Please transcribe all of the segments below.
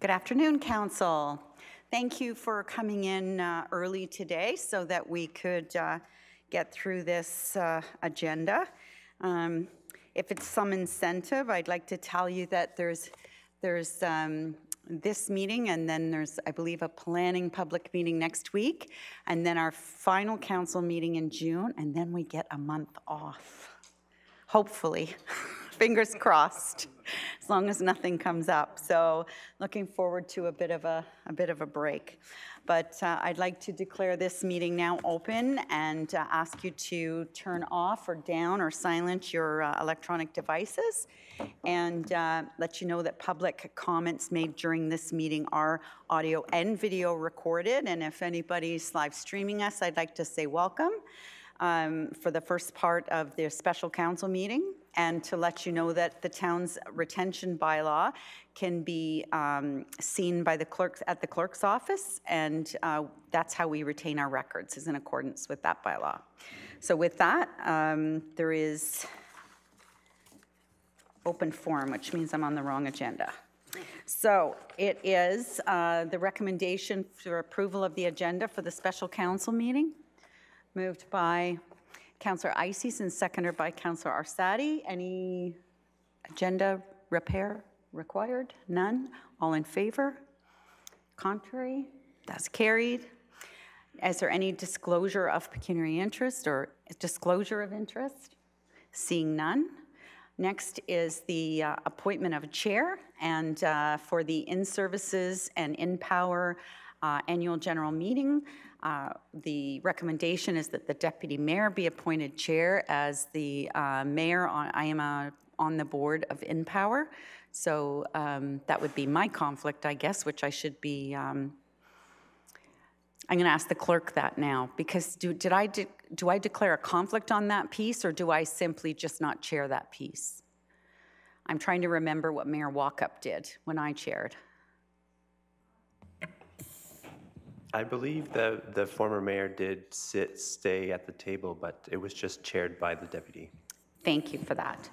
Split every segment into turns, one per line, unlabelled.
Good afternoon, Council. Thank you for coming in uh, early today so that we could uh, get through this uh, agenda. Um, If it's some incentive, I'd like to tell you that there's, there's um, this meeting, and then there's, I believe, a planning public meeting next week, and then our final council meeting in June, and then we get a month off hopefully. Fingers crossed, as long as nothing comes up. So looking forward to a bit of a, a bit of a break. But uh, I'd like to declare this meeting now open and uh, ask you to turn off or down or silence your uh, electronic devices and uh, let you know that public comments made during this meeting are audio and video recorded. And if anybody's live streaming us, I'd like to say welcome um, for the first part of their special council meeting and to let you know that the town's retention bylaw can be um, seen by the clerks at the clerk's office and uh, that's how we retain our records is in accordance with that bylaw. So with that, um, there is open forum, which means I'm on the wrong agenda. So it is uh, the recommendation for approval of the agenda for the special council meeting. Moved by Councillor Eisses and seconded by Councillor Orsatti. Any agenda repair required? None? All in favor? Contrary? That's carried. Is there any disclosure of pecuniary interest or disclosure of interest? Seeing none. Next is the uh, appointment of a chair, and uh, for the InnServices and InnPower uh, annual general meeting, uh, The recommendation is that the deputy mayor be appointed chair as the uh, mayor, on- I am uh, on the board of InnPower, so um, that would be my conflict, I guess, which I should be, um, I'm going to ask the clerk that now, because do, did I, de- do I declare a conflict on that piece, or do I simply just not chair that piece? I'm trying to remember what Mayor Wauchope did when I chaired.
I believe the, the former mayor did sit, stay at the table, but it was just chaired by the deputy.
Thank you for that.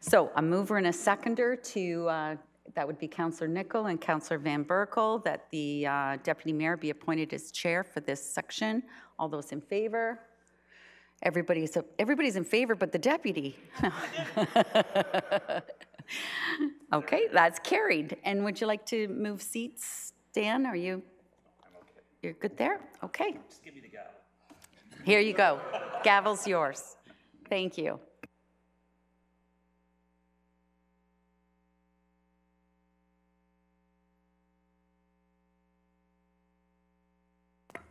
So a mover and a seconder to, uh, that would be Councillor Nicol and Councillor Van Berkel, that the uh, deputy mayor be appointed as chair for this section. All those in favor? Everybody's, everybody's in favor but the deputy. Okay, that's carried. And would you like to move seats, Dan? Are you? You're good there? Okay. Just give me the gavel. Here you go. Gavel's yours. Thank you.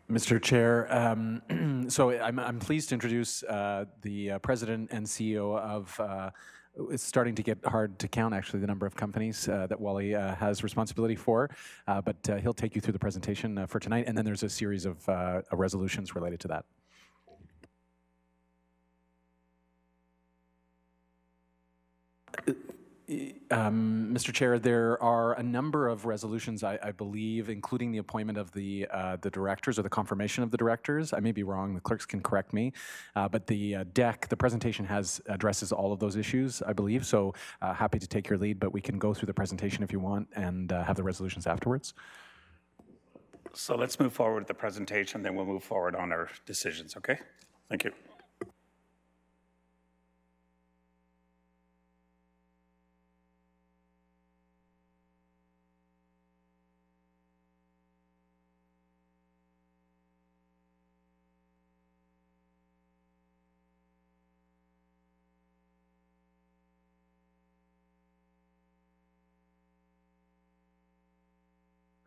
Mr. Chair, um, so I'm, I'm pleased to introduce uh, the uh, president and CEO of. It's starting to get hard to count, actually, the number of companies uh, that Wally uh, has responsibility for. Uh, but uh, he'll take you through the presentation uh, for tonight, and then there's a series of uh, resolutions related to that. Um, Mr. Chair, there are a number of resolutions, I, I believe, including the appointment of the uh, the directors or the confirmation of the directors. I may be wrong; the clerks can correct me. Uh, but the uh, deck, the presentation has addresses all of those issues, I believe. So uh, happy to take your lead, but we can go through the presentation if you want and uh, have the resolutions afterwards.
So let's move forward with the presentation, then we'll move forward on our decisions, okay? Thank you.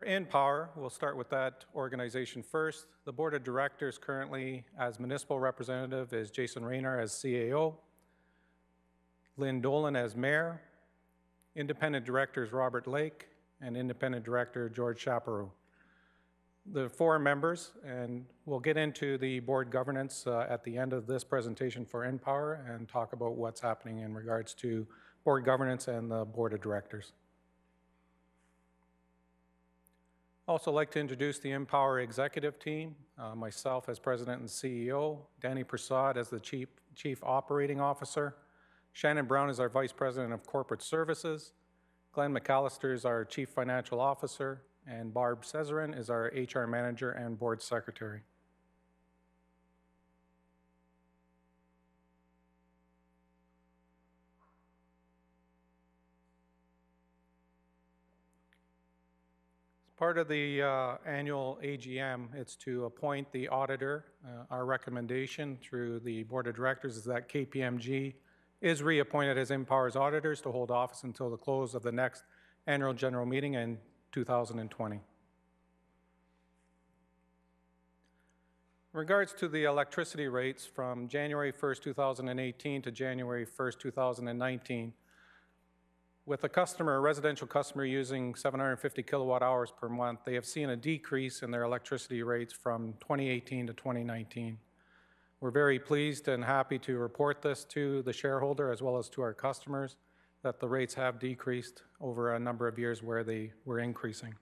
InnPower, we'll start with that organization first. The Board of Directors currently, as municipal representative, is Jason Reynar as CAO, Lynn Dollin as mayor, independent directors Robert Lake, and independent director George Chaparro. The four members, and we'll get into the board governance uh, at the end of this presentation for InnPower and talk about what's happening in regards to board governance and the board of directors. Also like to introduce the InnPower executive team, uh, myself as president and CEO, Danny Prasad as the chief, chief operating officer, Shannon Brown is our vice president of corporate services, Glenn McAllister is our Chief Financial Officer, and Barb Cesarin is our HR Manager and Board Secretary. Part of the uh, annual AGM, it's to appoint the auditor. Uh, Our recommendation through the Board of Directors is that KPMG is reappointed as InnPower's auditors to hold office until the close of the next annual general meeting in 2020. In regards to the electricity rates from January 1st, 2018 to January 1st, 2019, with a customer, a residential customer using 750 kilowatt hours per month, they have seen a decrease in their electricity rates from 2018 to 2019. We're very pleased and happy to report this to the shareholder as well as to our customers, that the rates have decreased over a number of years where they were increasing.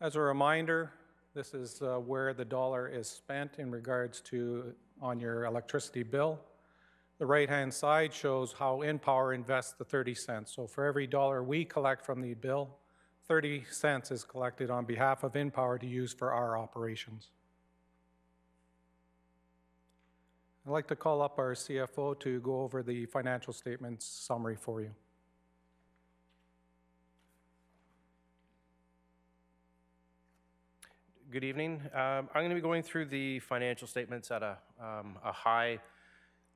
As a reminder, this is uh, where the dollar is spent in regards to on your electricity bill. The right-hand side shows how InnPower invests the 30 cents. So for every dollar we collect from the bill, 30 cents is collected on behalf of InnPower to use for our operations. I'd like to call up our CFO to go over the financial statements summary for you.
Good evening. Um, I'm going to be going through the financial statements at a, um, a high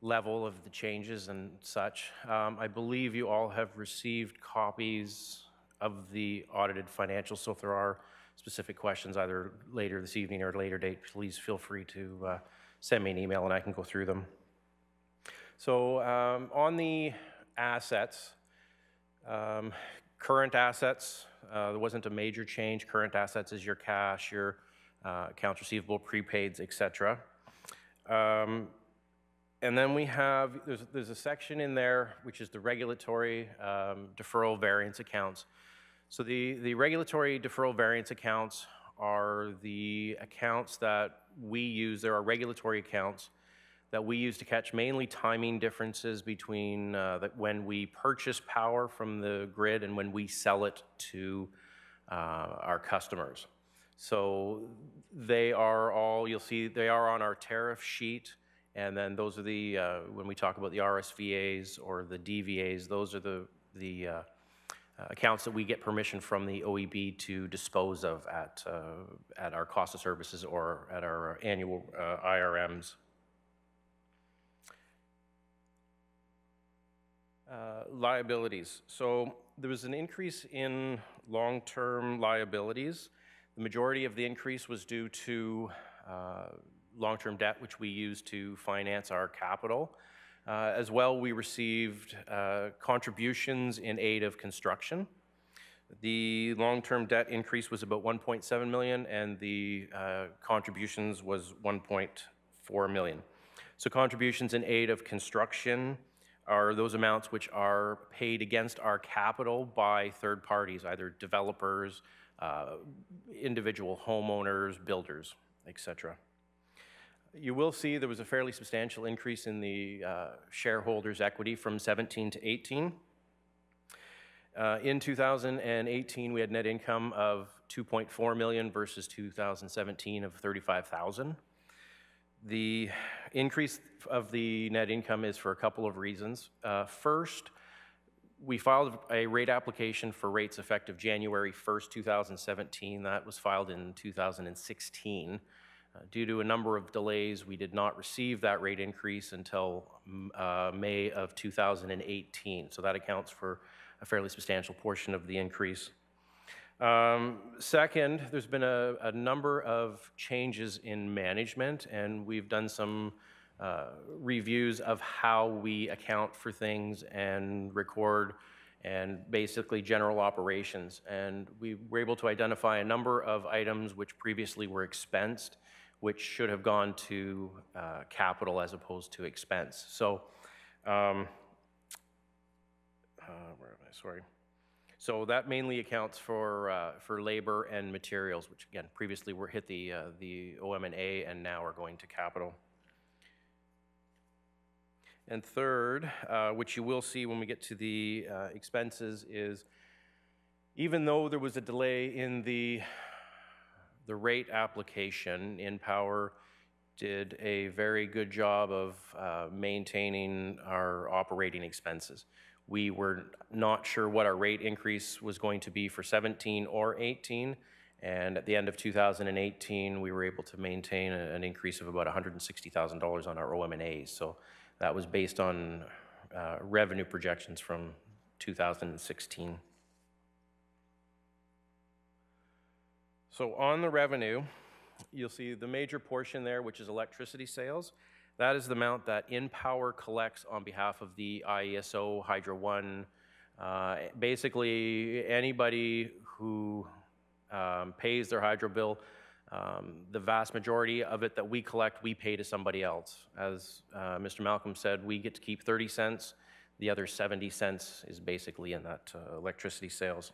level of the changes and such. Um, I believe you all have received copies of the audited financials, so if there are specific questions either later this evening or at a later date, please feel free to uh, send me an email and I can go through them. So um, on the assets, um, current assets, uh, there wasn't a major change. Current assets is your cash, your uh, accounts receivable, prepaids, et cetera. Um, and then we have, there's, there's a section in there which is the regulatory um, deferral variance accounts. So the, the regulatory deferral variance accounts are the accounts that we use. There are regulatory accounts that we use to catch mainly timing differences between uh, when we purchase power from the grid and when we sell it to uh, our customers. So they are all, you'll see, they are on our tariff sheet. And then those are the, uh, when we talk about the RSVAs or the DVAs, those are the, the uh, uh, accounts that we get permission from the OEB to dispose of at, uh, at our cost of services or at our annual uh, IRMs. Liabilities. So there was an increase in long-term liabilities. The majority of the increase was due to uh, long-term debt, which we use to finance our capital. Uh, as well, we received uh, contributions in aid of construction. The long-term debt increase was about 1.7 million, and the uh, contributions was 1.4 million. So contributions in aid of construction are those amounts which are paid against our capital by third parties, either developers, uh, individual homeowners, builders, etc. You will see there was a fairly substantial increase in the uh, shareholders' equity from 17 to 18. Uh, in 2018, we had net income of 2.4 million versus 2017 of 35,000. The increase of the net income is for a couple of reasons. Uh, first, we filed a rate application for rates effective January 1st, 2017. That was filed in 2016. Uh, due to a number of delays, we did not receive that rate increase until mm, uh, May of 2018. So that accounts for a fairly substantial portion of the increase. Um, second, there's been a, a, number of changes in management, and we've done some uh, reviews of how we account for things and record and basically general operations. And we were able to identify a number of items which previously were expensed which should have gone to uh, capital as opposed to expense. So, um, uh, where am I? Sorry. So that mainly accounts for uh, for labor and materials, which again previously were hit the uh, the OM and A, and now are going to capital. And third, uh, which you will see when we get to the uh, expenses, is even though there was a delay in the, the rate application, InnPower did a very good job of uh, maintaining our operating expenses. We were not sure what our rate increase was going to be for 17 or 18, and at the end of 2018, we were able to maintain an increase of about $160,000 on our OM&As. So that was based on uh, revenue projections from 2016. So on the revenue, you'll see the major portion there, which is electricity sales. That is the amount that InnPower collects on behalf of the IESO, Hydro One. Uh, Basically, anybody who um, pays their hydro bill, um, the vast majority of it that we collect, we pay to somebody else. As uh, Mr. Malcolm said, we get to keep 30 cents. The other 70 cents is basically in that uh, electricity sales.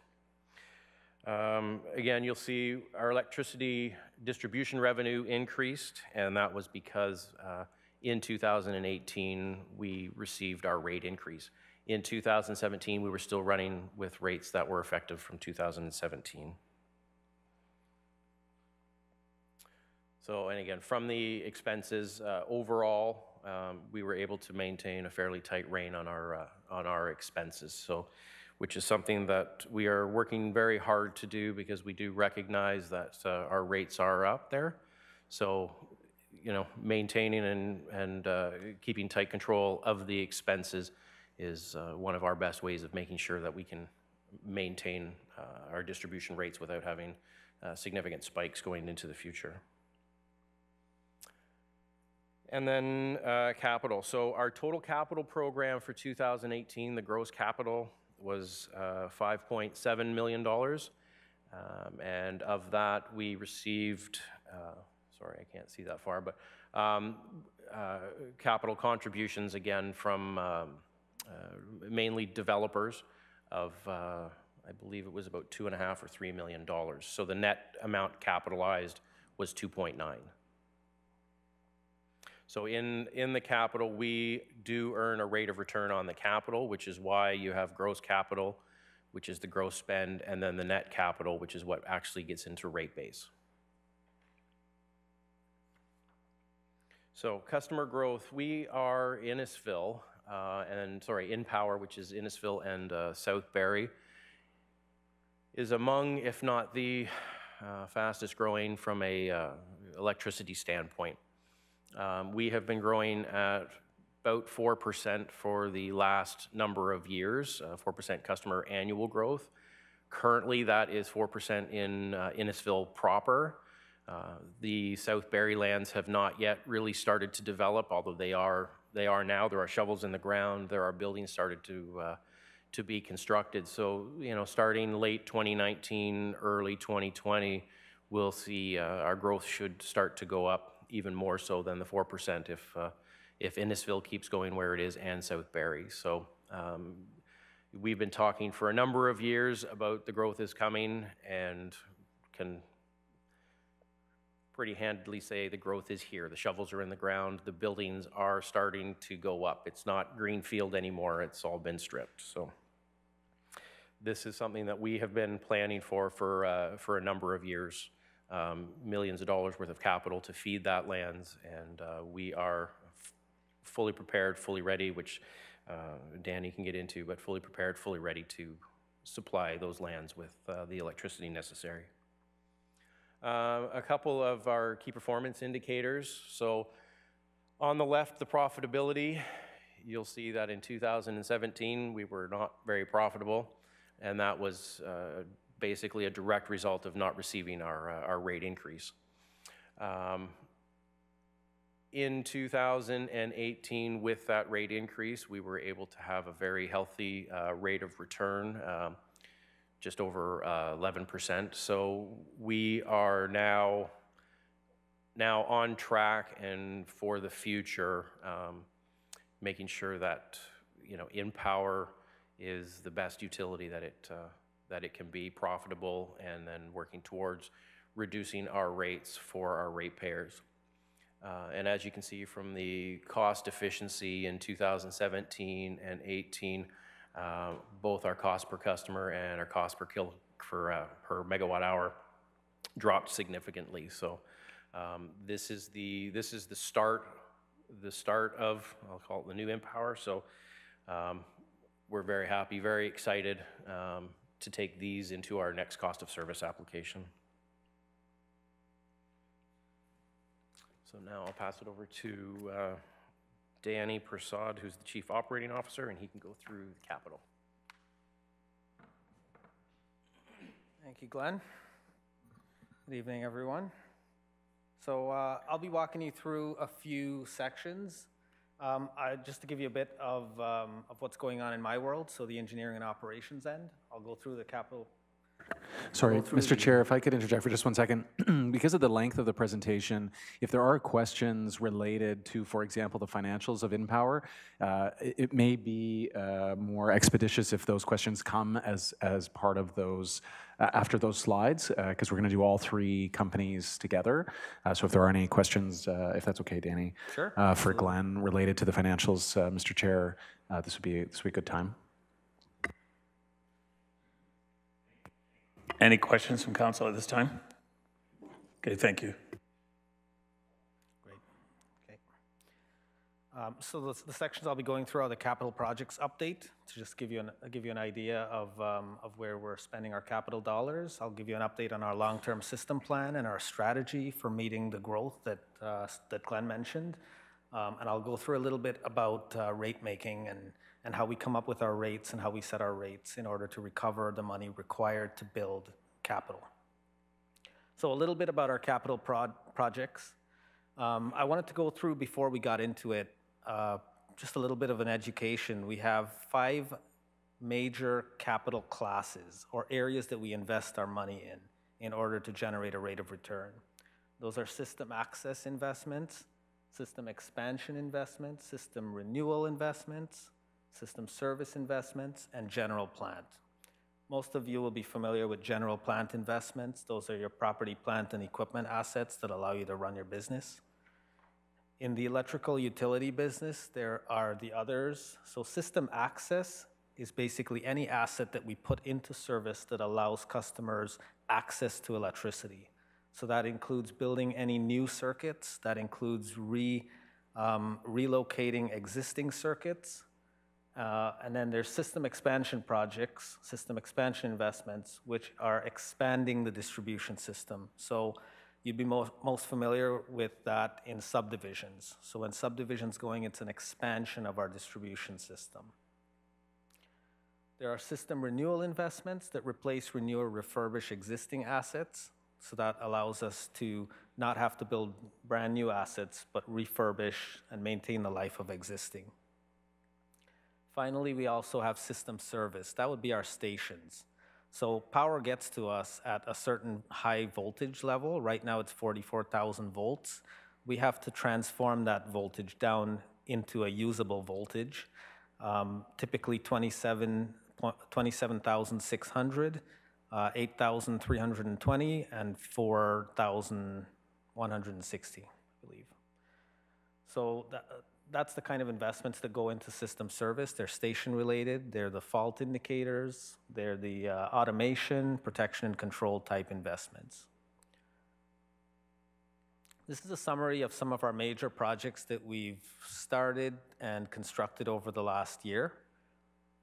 Um, Again, you'll see our electricity distribution revenue increased, and that was because uh, in 2018, we received our rate increase. In 2017, we were still running with rates that were effective from 2017. So, and again, from the expenses, uh, overall, um, we were able to maintain a fairly tight rein on our, uh, on our expenses. So, which is something that we are working very hard to do because we do recognize that uh, our rates are up there. So, you know, maintaining and, and uh, keeping tight control of the expenses is uh, one of our best ways of making sure that we can maintain uh, our distribution rates without having uh, significant spikes going into the future. And then uh, capital. So our total capital program for 2018, the gross capital was uh, $5.7 million. Um, And of that, we received, uh, sorry, I can't see that far, but um, uh, capital contributions again from um, uh, mainly developers of, uh, I believe it was about two and a half or $3 million. So the net amount capitalized was 2.9. So in, in the capital, we do earn a rate of return on the capital, which is why you have gross capital, which is the gross spend, and then the net capital, which is what actually gets into rate base. So customer growth, we are Innisfil, uh, and, sorry, InnPower, which is Innisfil and uh, South Barrie, is among, if not the uh, fastest growing from a uh, electricity standpoint. Um, We have been growing at about 4% for the last number of years, uh, 4% customer annual growth. Currently, that is 4% in uh, Innisfil proper. Uh, The South Barrie lands have not yet really started to develop, although they are, they are now. There are shovels in the ground, there are buildings started to, uh, to be constructed. So, you know, starting late 2019, early 2020, we'll see uh, our growth should start to go up even more so than the 4% if, uh, if Innisfil keeps going where it is and South Barrie. So um, we've been talking for a number of years about the growth is coming and can pretty handily say the growth is here. The shovels are in the ground, the buildings are starting to go up. It's not greenfield anymore, it's all been stripped, so. This is something that we have been planning for for, uh, for a number of years. Um, Millions of dollars worth of capital to feed that lands, and uh, we are fully prepared, fully ready, which uh, Danny can get into, but fully prepared, fully ready to supply those lands with uh, the electricity necessary. Uh, A couple of our key performance indicators. So on the left, the profitability. You'll see that in 2017, we were not very profitable, and that was uh, basically a direct result of not receiving our, uh, our rate increase. Um, In 2018, with that rate increase, we were able to have a very healthy uh, rate of return, um, just over uh, 11%. So we are now, now on track and for the future, um, making sure that, you know, InnPower is the best utility that it, uh, that it can be profitable, and then working towards reducing our rates for our ratepayers. Uh, And as you can see from the cost efficiency in 2017 and 18, uh, both our cost per customer and our cost per kil, for, uh, per megawatt hour dropped significantly. So um, this is the, this is the start, the start of, I'll call it the new InnPower. So um, we're very happy, very excited um, to take these into our next cost of service application. So now I'll pass it over to uh, Danny Prasad, who's the Chief Operating Officer, and he can go through the capital.
Thank you, Glenn. Good evening, everyone. So uh, I'll be walking you through a few sections. Um, I, just to give you a bit of, um, of what's going on in my world, so the engineering and operations end. I'll go through the capital
Sorry, Mr. Chair, if I could interject for just one second. Because of the length of the presentation, if there are questions related to, for example, the financials of InnPower, uh, it it may be uh, more expeditious if those questions come as, as part of those, uh, after those slides, because we're going to do all three companies together. Uh, So if there are any questions, uh, if that's okay, Danny.
Sure,
uh, For Glenn related to the financials, uh, Mr. Chair, uh, this would be, this would be a good time.
Any questions from council at this time? Okay, thank you. Great.
Okay. Um, So the, the sections I'll be going through are the capital projects update, to just give you an, give you an idea of, um, of where we're spending our capital dollars. I'll give you an update on our long-term system plan and our strategy for meeting the growth that, uh, that Glenn mentioned. Um, And I'll go through a little bit about uh, rate making and, and how we come up with our rates and how we set our rates in order to recover the money required to build capital. So a little bit about our capital projects. Um, I wanted to go through before we got into it, uh, just a little bit of an education. We have five major capital classes or areas that we invest our money in in order to generate a rate of return. Those are system access investments, system expansion investments, system renewal investments, system service investments, and general plant. Most of you will be familiar with general plant investments. Those are your property, plant, and equipment assets that allow you to run your business. In the electrical utility business, there are the others. So system access is basically any asset that we put into service that allows customers access to electricity. So that includes building any new circuits, that includes re, um, relocating existing circuits, uh, And then there's system expansion projects, system expansion investments, which are expanding the distribution system. So you'd be most, most familiar with that in subdivisions. So when subdivisions going, it's an expansion of our distribution system. There are system renewal investments that replace, renew, or refurbish existing assets. So that allows us to not have to build brand-new assets, but refurbish and maintain the life of existing. Finally, we also have system service. That would be our stations. So power gets to us at a certain high voltage level. Right now, it's 44,000 volts. We have to transform that voltage down into a usable voltage, um, typically 27 27,600, uh, 8,320, and 4,160, I believe. So that, that's the kind of investments that go into system service. They're station related, they're the fault indicators, they're the uh, automation, protection, and control type investments. This is a summary of some of our major projects that we've started and constructed over the last year.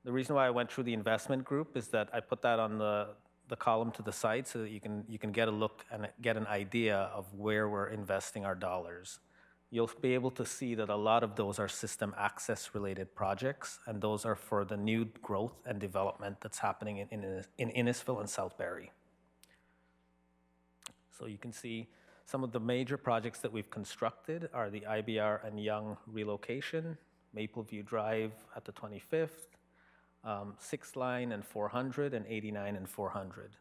The reason why I went through the investment group is that I put that on the, the column to the side so that you can, you can get a look and get an idea of where we're investing our dollars. You'll be able to see that a lot of those are system access related projects, and those are for the new growth and development that's happening in, in, in Innisfil and South Barrie. So you can see some of the major projects that we've constructed are the IBR and Yonge relocation, Mapleview Drive at the 25th, um, 6th line and 400, and 89 and 400.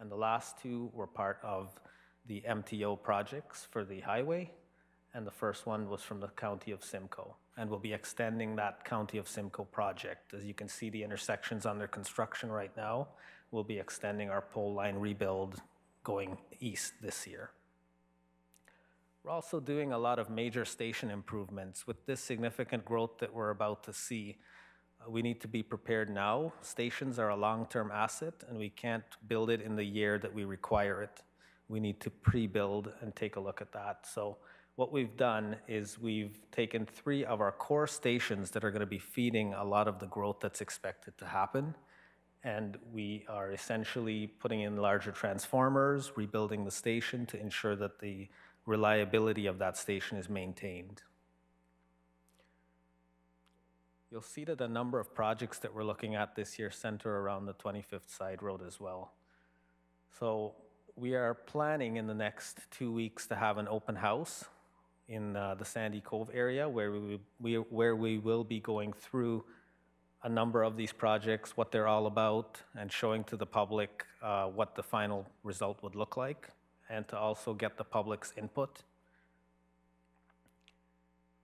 And the last two were part of the MTO projects for the highway, and the first one was from the county of Simcoe. And we'll be extending that county of Simcoe project. As you can see, the intersections under construction right now. We'll be extending our pole line rebuild going east this year. We're also doing a lot of major station improvements. With this significant growth that we're about to see, uh, we need to be prepared now. Stations are a long-term asset, and we can't build it in the year that we require it. We need to pre-build and take a look at that. So what we've done is we've taken three of our core stations that are going to be feeding a lot of the growth that's expected to happen, and we are essentially putting in larger transformers, rebuilding the station to ensure that the reliability of that station is maintained. You'll see that a number of projects that we're looking at this year center around the 25th Side Road as well. So we are planning in the next two weeks to have an open house in uh, the Sandy Cove area where we, we, where we will be going through a number of these projects, what they're all about, and showing to the public uh, what the final result would look like, and to also get the public's input.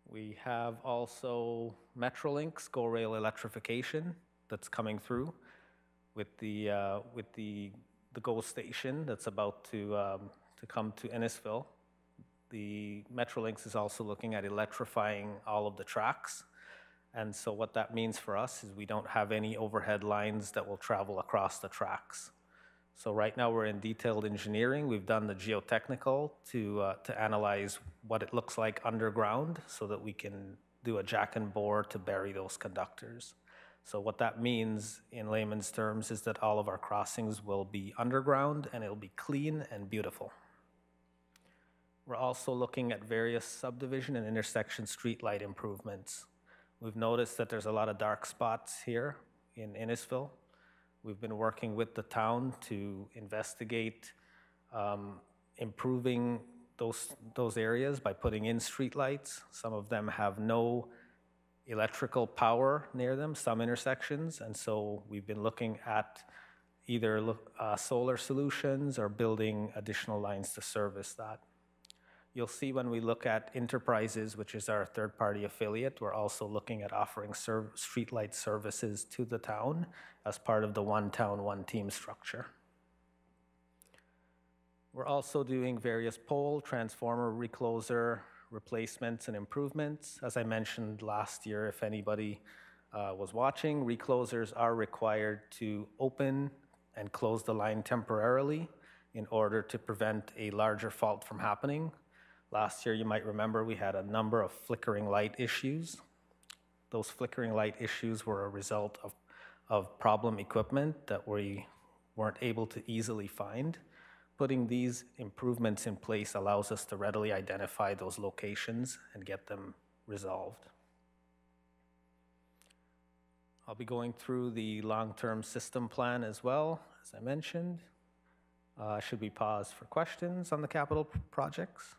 We have also Metrolinx GO Rail electrification that's coming through with the, uh, with the, the GO station that's about to, um, to come to Innisfil. The Metrolinx is also looking at electrifying all of the tracks. And so what that means for us is we don't have any overhead lines that will travel across the tracks. So right now we're in detailed engineering. We've done the geotechnical to, uh, to analyze what it looks like underground so that we can do a jack and bore to bury those conductors. So what that means in layman's terms is that all of our crossings will be underground and it'll be clean and beautiful. We're also looking at various subdivision and intersection streetlight improvements. We've noticed that there's a lot of dark spots here in Innisfil. We've been working with the town to investigate um, improving those, those areas by putting in streetlights. Some of them have no electrical power near them, some intersections, and so we've been looking at either uh, solar solutions or building additional lines to service that. You'll see when we look at Enterprises, which is our third-party affiliate, we're also looking at offering serv streetlight services to the town as part of the one town, one team structure. We're also doing various pole, transformer, recloser, replacements and improvements. As I mentioned last year, if anybody uh, was watching, reclosers are required to open and close the line temporarily in order to prevent a larger fault from happening. Last year, you might remember, we had a number of flickering light issues. Those flickering light issues were a result of, of problem equipment that we weren't able to easily find. Putting these improvements in place allows us to readily identify those locations and get them resolved. I'll be going through the long-term system plan as well, as I mentioned. Uh, should we pause for questions on the capital projects?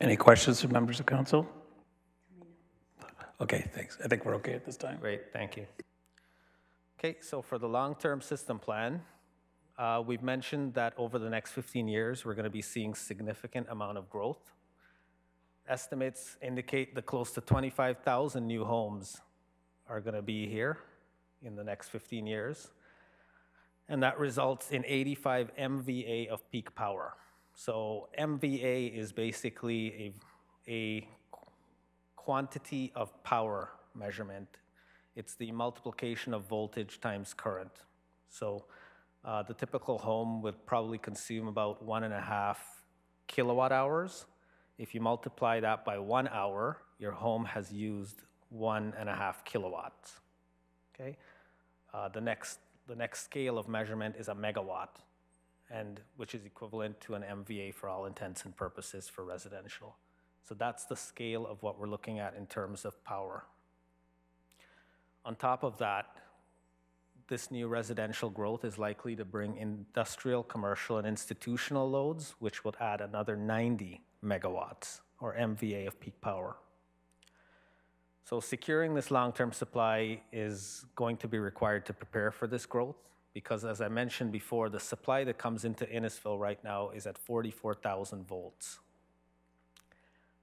Any questions from members of council? Okay, thanks. I think we're okay at this time.
Great, thank you. Okay, so for the long-term system plan, uh, we've mentioned that over the next 15 years, we're going to be seeing significant amount of growth. Estimates indicate that close to 25,000 new homes are going to be here in the next 15 years. And that results in 85 MVA of peak power. So MVA is basically a, a quantity of power measurement. It's the multiplication of voltage times current. So uh, the typical home would probably consume about one and a half kilowatt hours. If you multiply that by one hour, your home has used one and a half kilowatts. Okay. Uh, the next the next scale of measurement is a megawatt and which is equivalent to an MVA for all intents and purposes for residential. So that's the scale of what we're looking at in terms of power. On top of that, this new residential growth is likely to bring industrial, commercial, and institutional loads, which would add another 90 megawatts or MVA of peak power. So securing this long-term supply is going to be required to prepare for this growth because as I mentioned before, the supply that comes into Innisfil right now is at 44,000 volts.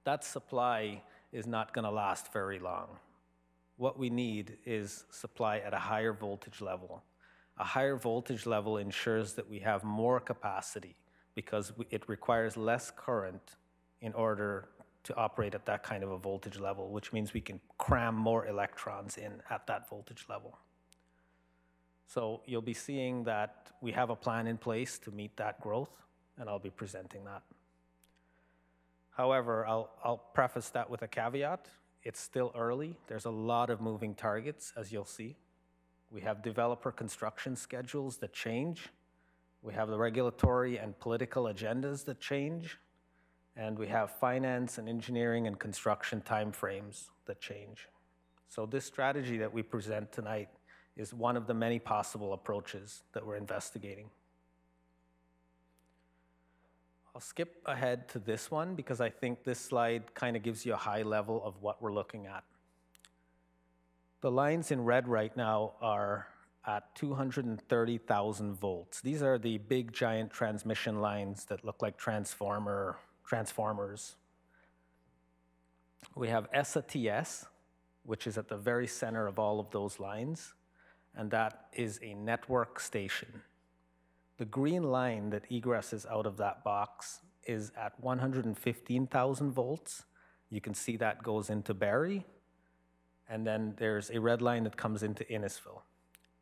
That supply is not going to last very long. What we need is supply at a higher voltage level. A higher voltage level ensures that we have more capacity because it requires less current in order to operate at that kind of a voltage level, which means we can cram more electrons in at that voltage level. So you'll be seeing that we have a plan in place to meet that growth, and I'll be presenting that. However, I'll, preface that with a caveat. It's still early. There's a lot of moving targets, as you'll see. We have developer construction schedules that change. We have the regulatory and political agendas that change. And we have finance and engineering and construction timeframes that change. So this strategy that we present tonight is one of the many possible approaches that we're investigating. I'll skip ahead to this one because I think this slide kind of gives you a high level of what we're looking at. The lines in red right now are at 230,000 volts. These are the big giant transmission lines that look like transformer transformers. We have ESSA-TS, which is at the very center of all of those lines, and that is a network station. The green line that egresses out of that box is at 115,000 volts. You can see that goes into Barrie. And then there's a red line that comes into Innisfil.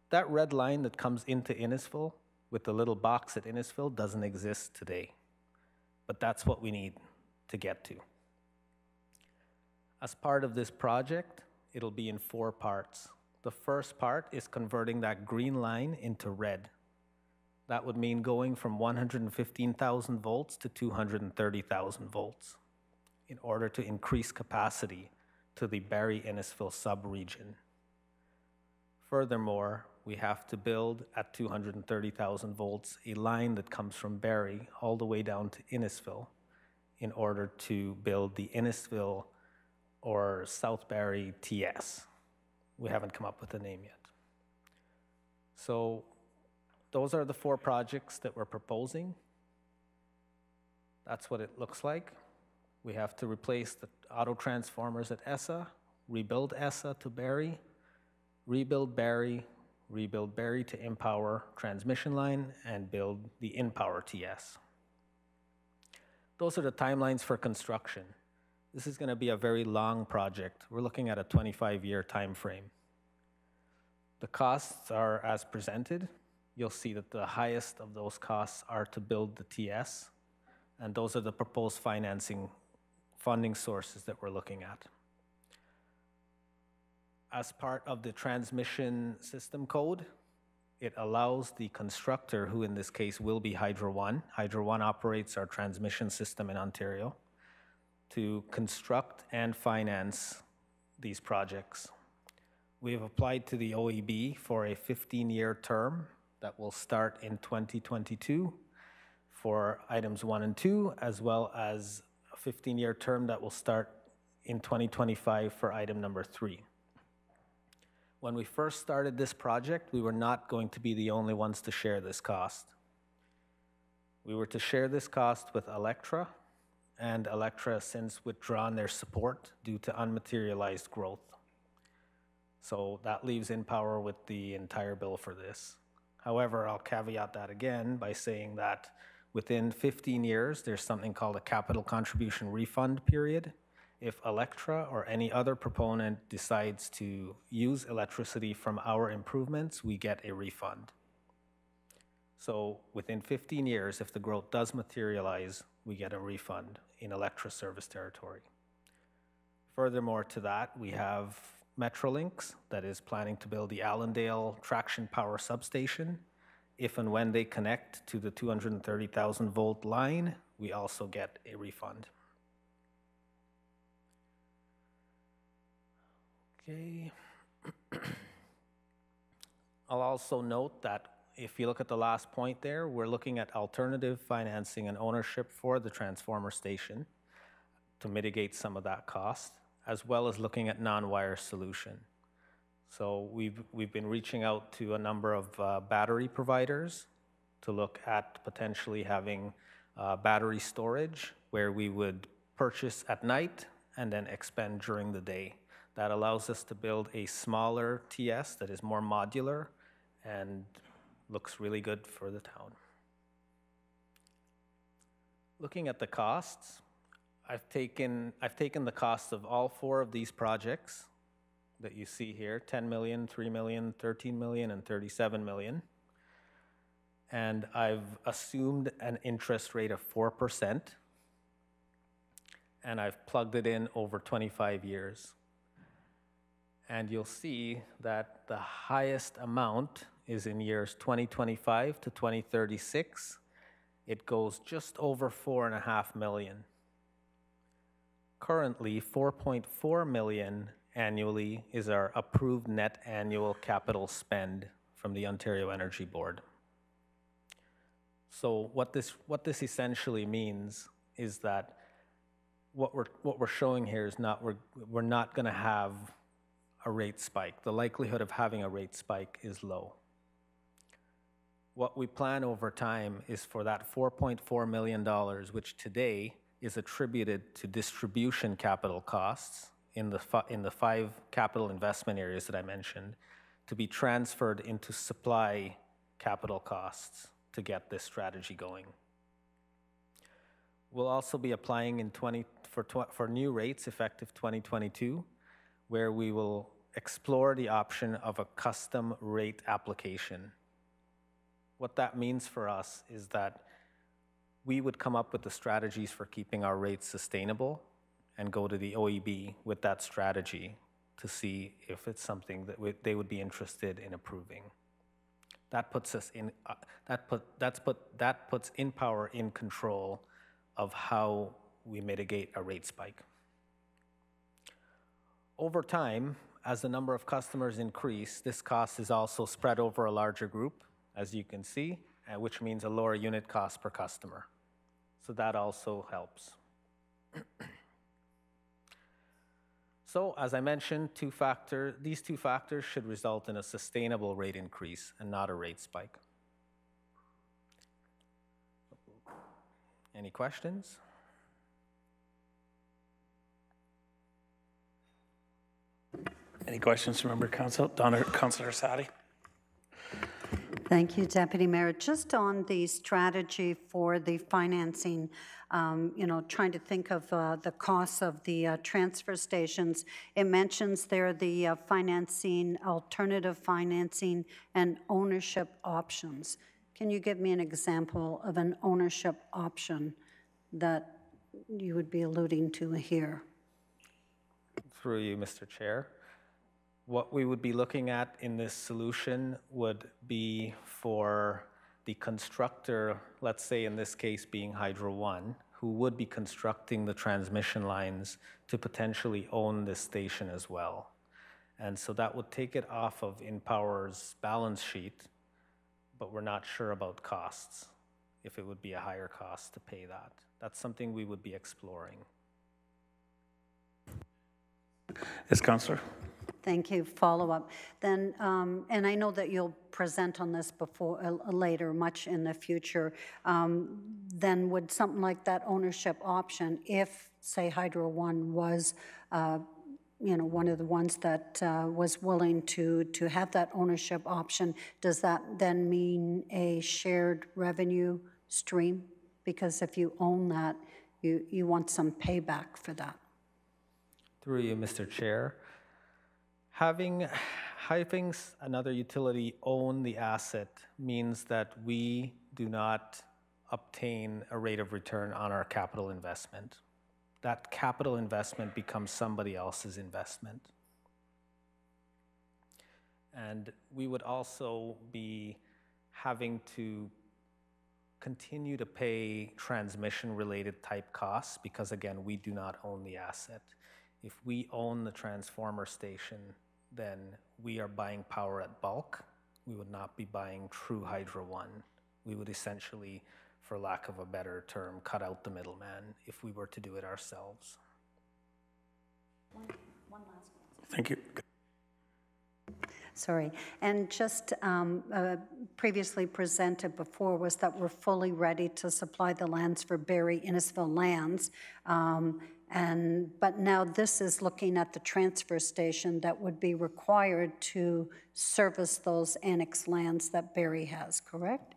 That red line that comes into Innisfil with the little box at Innisfil doesn't exist today. But that's what we need to get to. As part of this project, it'll be in four parts. The first part is converting that green line into red. That would mean going from 115,000 volts to 230,000 volts in order to increase capacity to the Barrie Innisfil subregion. Furthermore, we have to build at 230,000 volts a line that comes from Barrie all the way down to Innisfil in order to build the Innisfil or South Barrie TS. We haven't come up with a name yet. So those are the four projects that we're proposing. That's what it looks like. We have to replace the auto transformers at ESSA, rebuild ESSA to Barrie, rebuild Barrie, rebuild Barrie to InnPower transmission line, and build the InnPower TS. Those are the timelines for construction. This is going to be a very long project. We're looking at a 25-year time frame. The costs are as presented. You'll see that the highest of those costs are to build the TS, and those are the proposed financing funding sources that we're looking at. As part of the transmission system code, it allows the constructor, who in this case will be Hydro One, Hydro One operates our transmission system in Ontario, to construct and finance these projects. We have applied to the OEB for a 15-year term that will start in 2022 for items one and two, as well as a 15-year term that will start in 2025 for item number three. When we first started this project, we were not going to be the only ones to share this cost. We were to share this cost with Alectra, and Alectra since withdrawn their support due to unmaterialized growth. So that leaves InnPower with the entire bill for this. However, I'll caveat that again by saying that within 15 years, there's something called a capital contribution refund period. If Alectra or any other proponent decides to use electricity from our improvements, we get a refund. So within 15 years, if the growth does materialize, we get a refund in Alectra service territory. Furthermore to that, we have Metrolinx that is planning to build the Allandale traction power substation. If and when they connect to the 230,000 volt line, we also get a refund. Okay. I'll also note that if you look at the last point there, we're looking at alternative financing and ownership for the transformer station to mitigate some of that cost, as well as looking at non-wire solution. So we've, we've been reaching out to a number of uh, battery providers to look at potentially having uh, battery storage where we would purchase at night and then expend during the day. That allows us to build a smaller TS that is more modular and looks really good for the town. Looking at the costs, I've taken, I've taken the costs of all four of these projects that you see here, 10 million, 3 million, 13 million, and 37 million. And I've assumed an interest rate of 4%, and I've plugged it in over 25 years. And you'll see that the highest amount is in years 2025 to 2036. It goes just over four and a half million. Currently, 4.4 million annually is our approved net annual capital spend from the Ontario Energy Board. So what this, what this essentially means is that what we're, what we're showing here is not, we're, we're not going to have a rate spike. The likelihood of having a rate spike is low. What we plan over time is for that $4.4 million, which today is attributed to distribution capital costs in the, in the five capital investment areas that I mentioned, to be transferred into supply capital costs to get this strategy going. We'll also be applying in 20, for, for new rates effective 2022, where we will explore the option of a custom rate application. What that means for us is that we would come up with the strategies for keeping our rates sustainable and go to the OEB with that strategy to see if it's something that we- they would be interested in approving. That puts us in, uh, that put, that's put, that puts InnPower in control of how we mitigate a rate spike. Over time, as the number of customers increase, this cost is also spread over a larger group, as you can see, uh, which means a lower unit cost per customer. So that also helps. So, as I mentioned, two factor, these two factors should result in a sustainable rate increase and not a rate spike. Any questions?
Any questions from member council? Councillor Sadi?
Thank you, Deputy Mayor. Just on the strategy for the financing, um, you know, trying to think of uh, the costs of the uh, transfer stations, it mentions there the uh, financing, alternative financing, and ownership options. Can you give me an example of an ownership option that you would be alluding to here?
Through you, Mr. Chair. What we would be looking at in this solution would be for the constructor, let's say in this case being Hydro One, who would be constructing the transmission lines to potentially own this station as well. And so that would take it off of InnPower's balance sheet, but we're not sure about costs, if it would be a higher cost to pay that. That's something we would be exploring.
Yes, Councillor?
Thank you. Follow-up. Then, um, and I know that you'll present on this before, uh, later, much in the future. Um, Then would something like that ownership option, if, say, Hydro One was, uh, you know, one of the ones that uh, was willing to, to have that ownership option, does that then mean a shared revenue stream? Because if you own that, you, you want some payback for that.
Through you, Mr. Chair. Having, having s- another utility own the asset means that we do not obtain a rate of return on our capital investment. That capital investment becomes somebody else's investment. And we would also be having to continue to pay transmission-related type costs because, again, we do not own the asset. If we own the transformer station, then we are buying power at bulk. We would not be buying true Hydro One. We would essentially, for lack of a better term, cut out the middleman if we were to do it ourselves. One last.
Thank you.
Sorry. And just um, uh, previously presented before was that we're fully ready to supply the lands for Barrie Innisfil lands. Um, And, but now this is looking at the transfer station that would be required to service those annex lands that Barrie has, correct?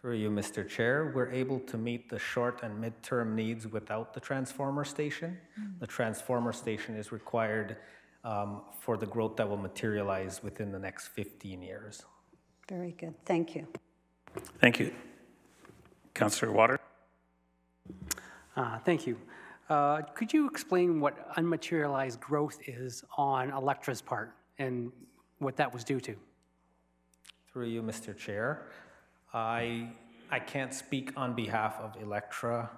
Through you, Mr. Chair, we're able to meet the short and midterm needs without the transformer station. The transformer station is required um, for the growth that will materialize within the next 15 years.
Very good, thank you.
Thank you. Councillor Water?
Uh, Thank you. Uh, Could you explain what unmaterialized growth is on Alectra's part and what that was due to?
Through you, Mr. Chair, I, I can't speak on behalf of Alectra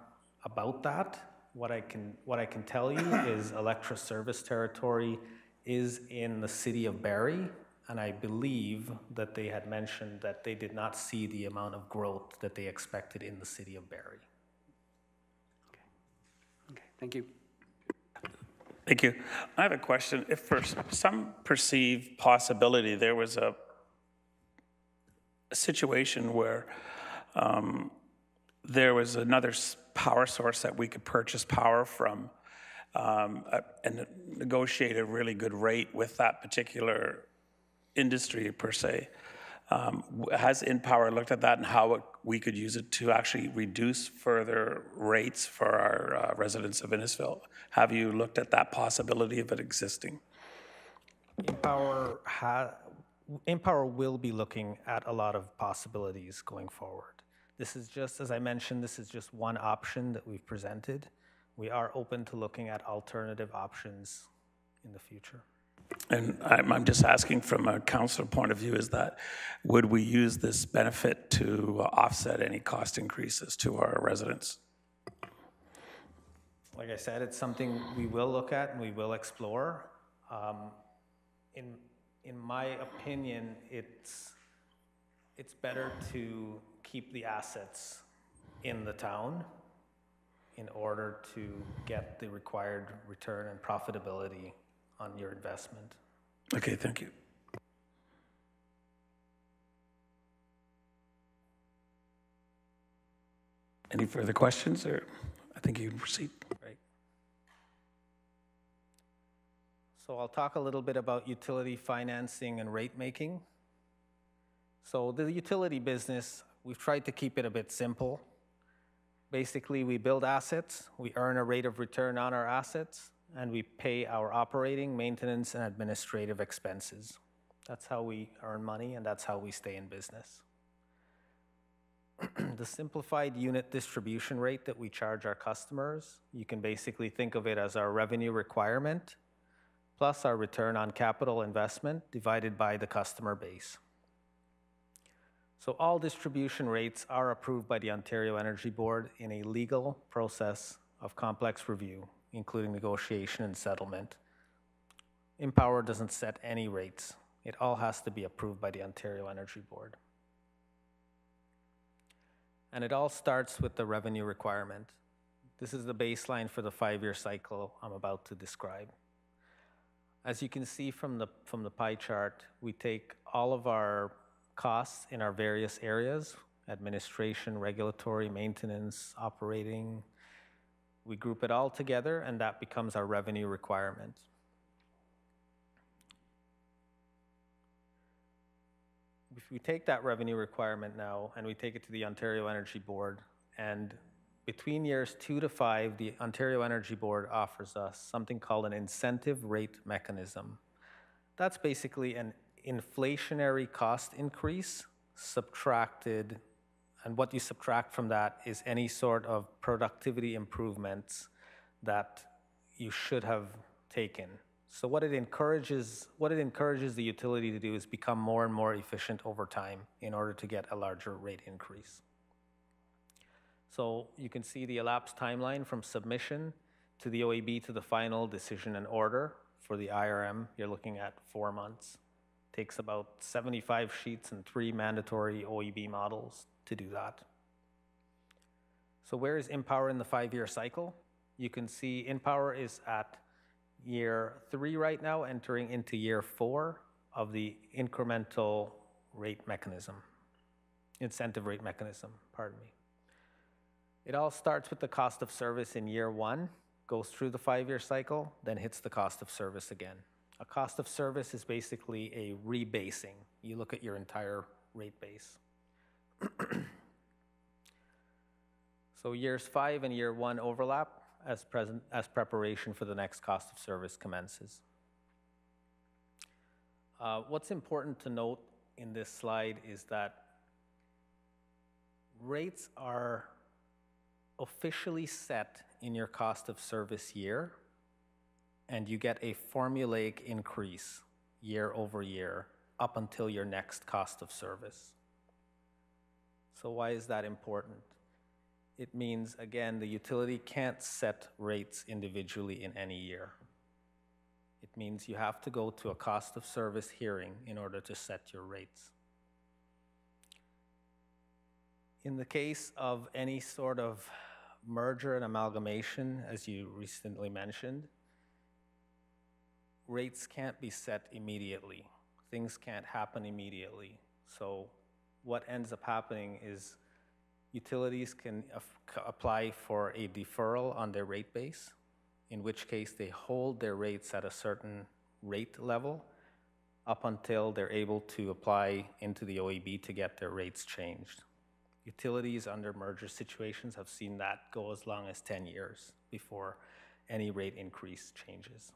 about that. What I can, what I can tell you is Alectra service territory is in the city of Barrie, and I believe that they had mentioned that they did not see the amount of growth that they expected in the city of Barrie.
Thank you.
Thank you. I have a question. If for some perceived possibility, there was a, a situation where um, there was another power source that we could purchase power from um, a- and negotiate a really good rate with that particular industry per se. Um, Has InnPower looked at that and how it- we could use it to actually reduce further rates for our uh, residents of Innisfil? Have you looked at that possibility of it existing?
InnPower ha, will be looking at a lot of possibilities going forward. This is just, as I mentioned, this is just one option that we've presented. We are open to looking at alternative options in the future.
And I'm, just asking from a council point of view, is that, would we use this benefit to offset any cost increases to our residents?
Like I said, it's something we will look at and we will explore. Um, In, in my opinion, it's, it's better to keep the assets in the town in order to get the required return and profitability on your investment.
Okay, thank you. Any further questions, or I think you can proceed.
Right. So I'll talk a little bit about utility financing and rate making. So the utility business, we've tried to keep it a bit simple. Basically, we build assets, we earn a rate of return on our assets, and we pay our operating, maintenance, and administrative expenses. That's how we earn money, and that's how we stay in business. the simplified unit distribution rate that we charge our customers, you can basically think of it as our revenue requirement plus our return on capital investment divided by the customer base. So all distribution rates are approved by the Ontario Energy Board in a legal process of complex review, including negotiation and settlement. InnPower doesn't set any rates. It all has to be approved by the Ontario Energy Board. And it all starts with the revenue requirement. This is the baseline for the five-year cycle I'm about to describe. As you can see from the, from the pie chart, we take all of our costs in our various areas, administration, regulatory, maintenance, operating. We group it all together and that becomes our revenue requirement. if we take that revenue requirement now and we take it to the Ontario Energy Board, and between years two to five, the Ontario Energy Board offers us something called an incentive rate mechanism. That's basically an inflationary cost increase subtracted, and what you subtract from that is any sort of productivity improvements that you should have taken. So what it encourages, what it encourages the utility to do is become more and more efficient over time in order to get a larger rate increase. So you can see the elapsed timeline from submission to the OEB to the final decision and order for the IRM. You're looking at four months. Takes about 75 sheets and three mandatory OEB models to do that. So where is InnPower in the five-year cycle? You can see InnPower is at year three right now, entering into year four of the incremental rate mechanism, incentive rate mechanism, pardon me. It all starts with the cost of service in year one, goes through the five-year cycle, then hits the cost of service again. A cost of service is basically a rebasing. You look at your entire rate base. So years five and year one overlap as present, as preparation for the next cost of service commences. Uh, What's important to note in this slide is that rates are officially set in your cost of service year, and you get a formulaic increase year over year up until your next cost of service. So why is that important? It means, again, the utility can't set rates individually in any year. It means you have to go to a cost of service hearing in order to set your rates. In the case of any sort of merger and amalgamation, as you recently mentioned, rates can't be set immediately. Things can't happen immediately. So what ends up happening is utilities can apply for a deferral on their rate base, in which case they hold their rates at a certain rate level up until they're able to apply into the OEB to get their rates changed. Utilities under merger situations have seen that go as long as 10 years before any rate increase changes.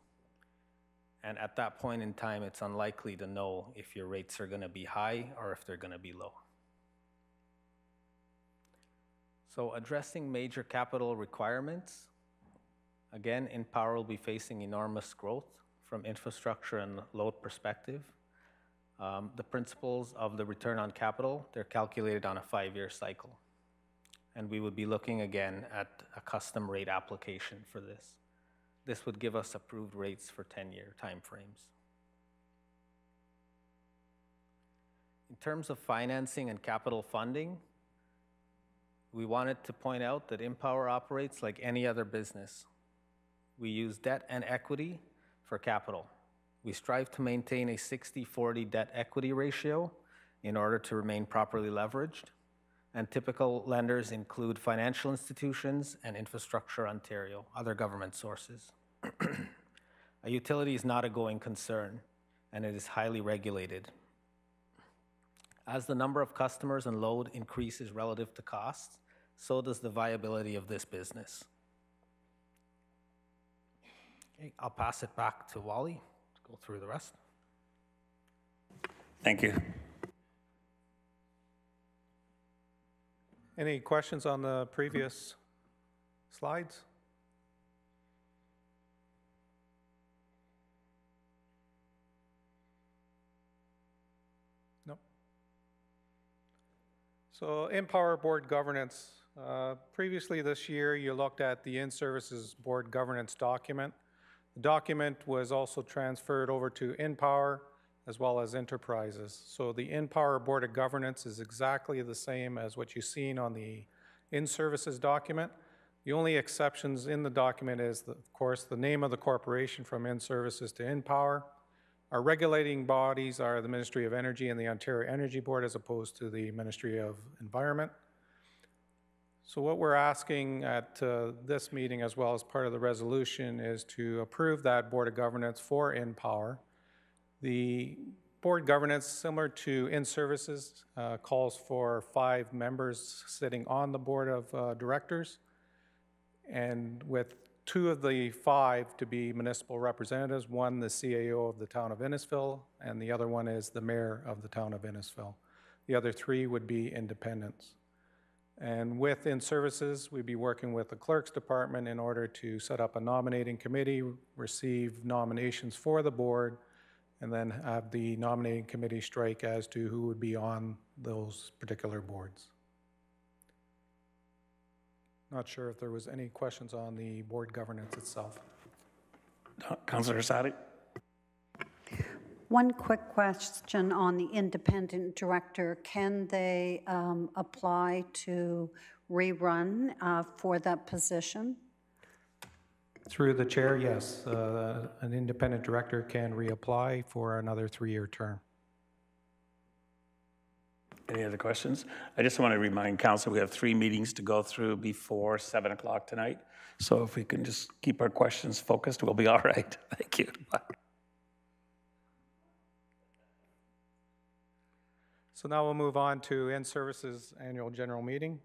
And at that point in time, it's unlikely to know if your rates are going to be high or if they're going to be low. So addressing major capital requirements, again, InnPower will be facing enormous growth from infrastructure and load perspective. Um, The principles of the return on capital, they're calculated on a five-year cycle. And we would be looking again at a custom rate application for this. This would give us approved rates for 10-year timeframes. In terms of financing and capital funding, we wanted to point out that InnPower operates like any other business. We use debt and equity for capital. We strive to maintain a 60-40 debt-equity ratio in order to remain properly leveraged. And typical lenders include financial institutions and Infrastructure Ontario, other government sources. A utility is not a going concern, and it is highly regulated. As the number of customers and load increases relative to costs, so does the viability of this business. Okay, I'll pass it back to Wally to go through the rest.
Thank you.
Any questions on the previous slides? No. So InnPower Board Governance, uh, previously this year, you looked at the InnServices board governance document. The document was also transferred over to InnPower as well as enterprises. So the InnPower Board of Governance is exactly the same as what you've seen on the InnServices document. The only exceptions in the document is, the- of course, the name of the corporation from InnServices to InnPower. Our regulating bodies are the Ministry of Energy and the Ontario Energy Board as opposed to the Ministry of Environment. So what we're asking at uh, this meeting, as well as part of the resolution, is to approve that Board of Governance for InnPower. The board governance, similar to InnServices, uh, calls for five members sitting on the board of uh, directors, and with two of the five to be municipal representatives, one the CAO of the town of Innisfil, and the other one is the mayor of the town of Innisfil. The other three would be independents. And with InnServices, we'd be working with the clerk's department in order to set up a nominating committee, receive nominations for the board, and then have the nominating committee strike as to who would be on those particular boards. Not sure if there was any questions on the board governance itself.
Councillor Sadi?
One quick question on the independent director. Can they um, apply to rerun uh, for that position?
Through the chair, yes, uh, an independent director can reapply for another three-year term.
Any other questions? I just want to remind council, we have three meetings to go through before 7 o'clock tonight. So if we can just keep our questions focused, we'll be all right. Thank you. Bye.
So now we'll move on to InnServices annual general meeting.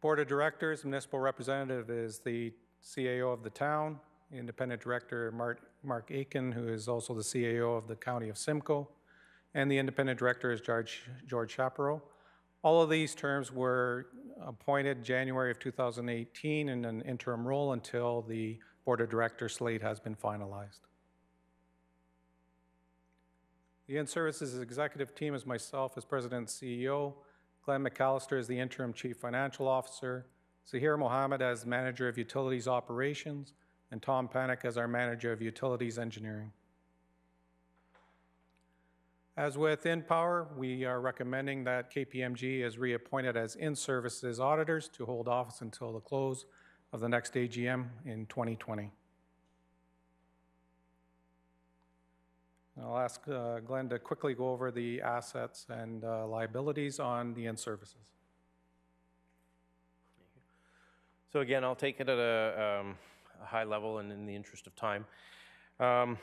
Board of Directors, municipal representative is the CAO of the town, independent director Mark Mark Aitken, who is also the CAO of the county of Simcoe, and the independent director is George George Chaparro. All of these terms were appointed January of 2018 in an interim role until the Board of Directors slate has been finalized. The InnServices Executive Team is myself as President and CEO, Glenn McAllister is the Interim Chief Financial Officer, Zahir Mohammed as Manager of Utilities Operations, and Tom Panic as our Manager of Utilities Engineering. As with InnPower, we are recommending that KPMG is reappointed as InnServices auditors to hold office until the close of the next AGM in 2020. I'll ask uh, Glenn to quickly go over the assets and uh, liabilities on the InnServices.
So again, I'll take it at a, um, a high level and in the interest of time. Um,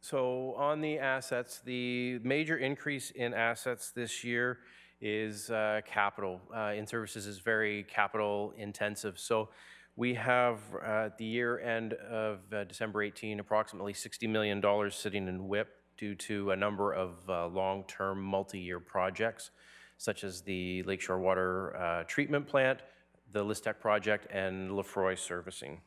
so on the assets, the major increase in assets this year is uh, capital. Uh, InnServices is very capital intensive. So we have uh, at the year end of uh, December 18 approximately $60 million sitting in WIP due to a number of uh, long-term multi-year projects such as the Lakeshore Water uh, Treatment Plant, the Listec project, and Lefroy servicing.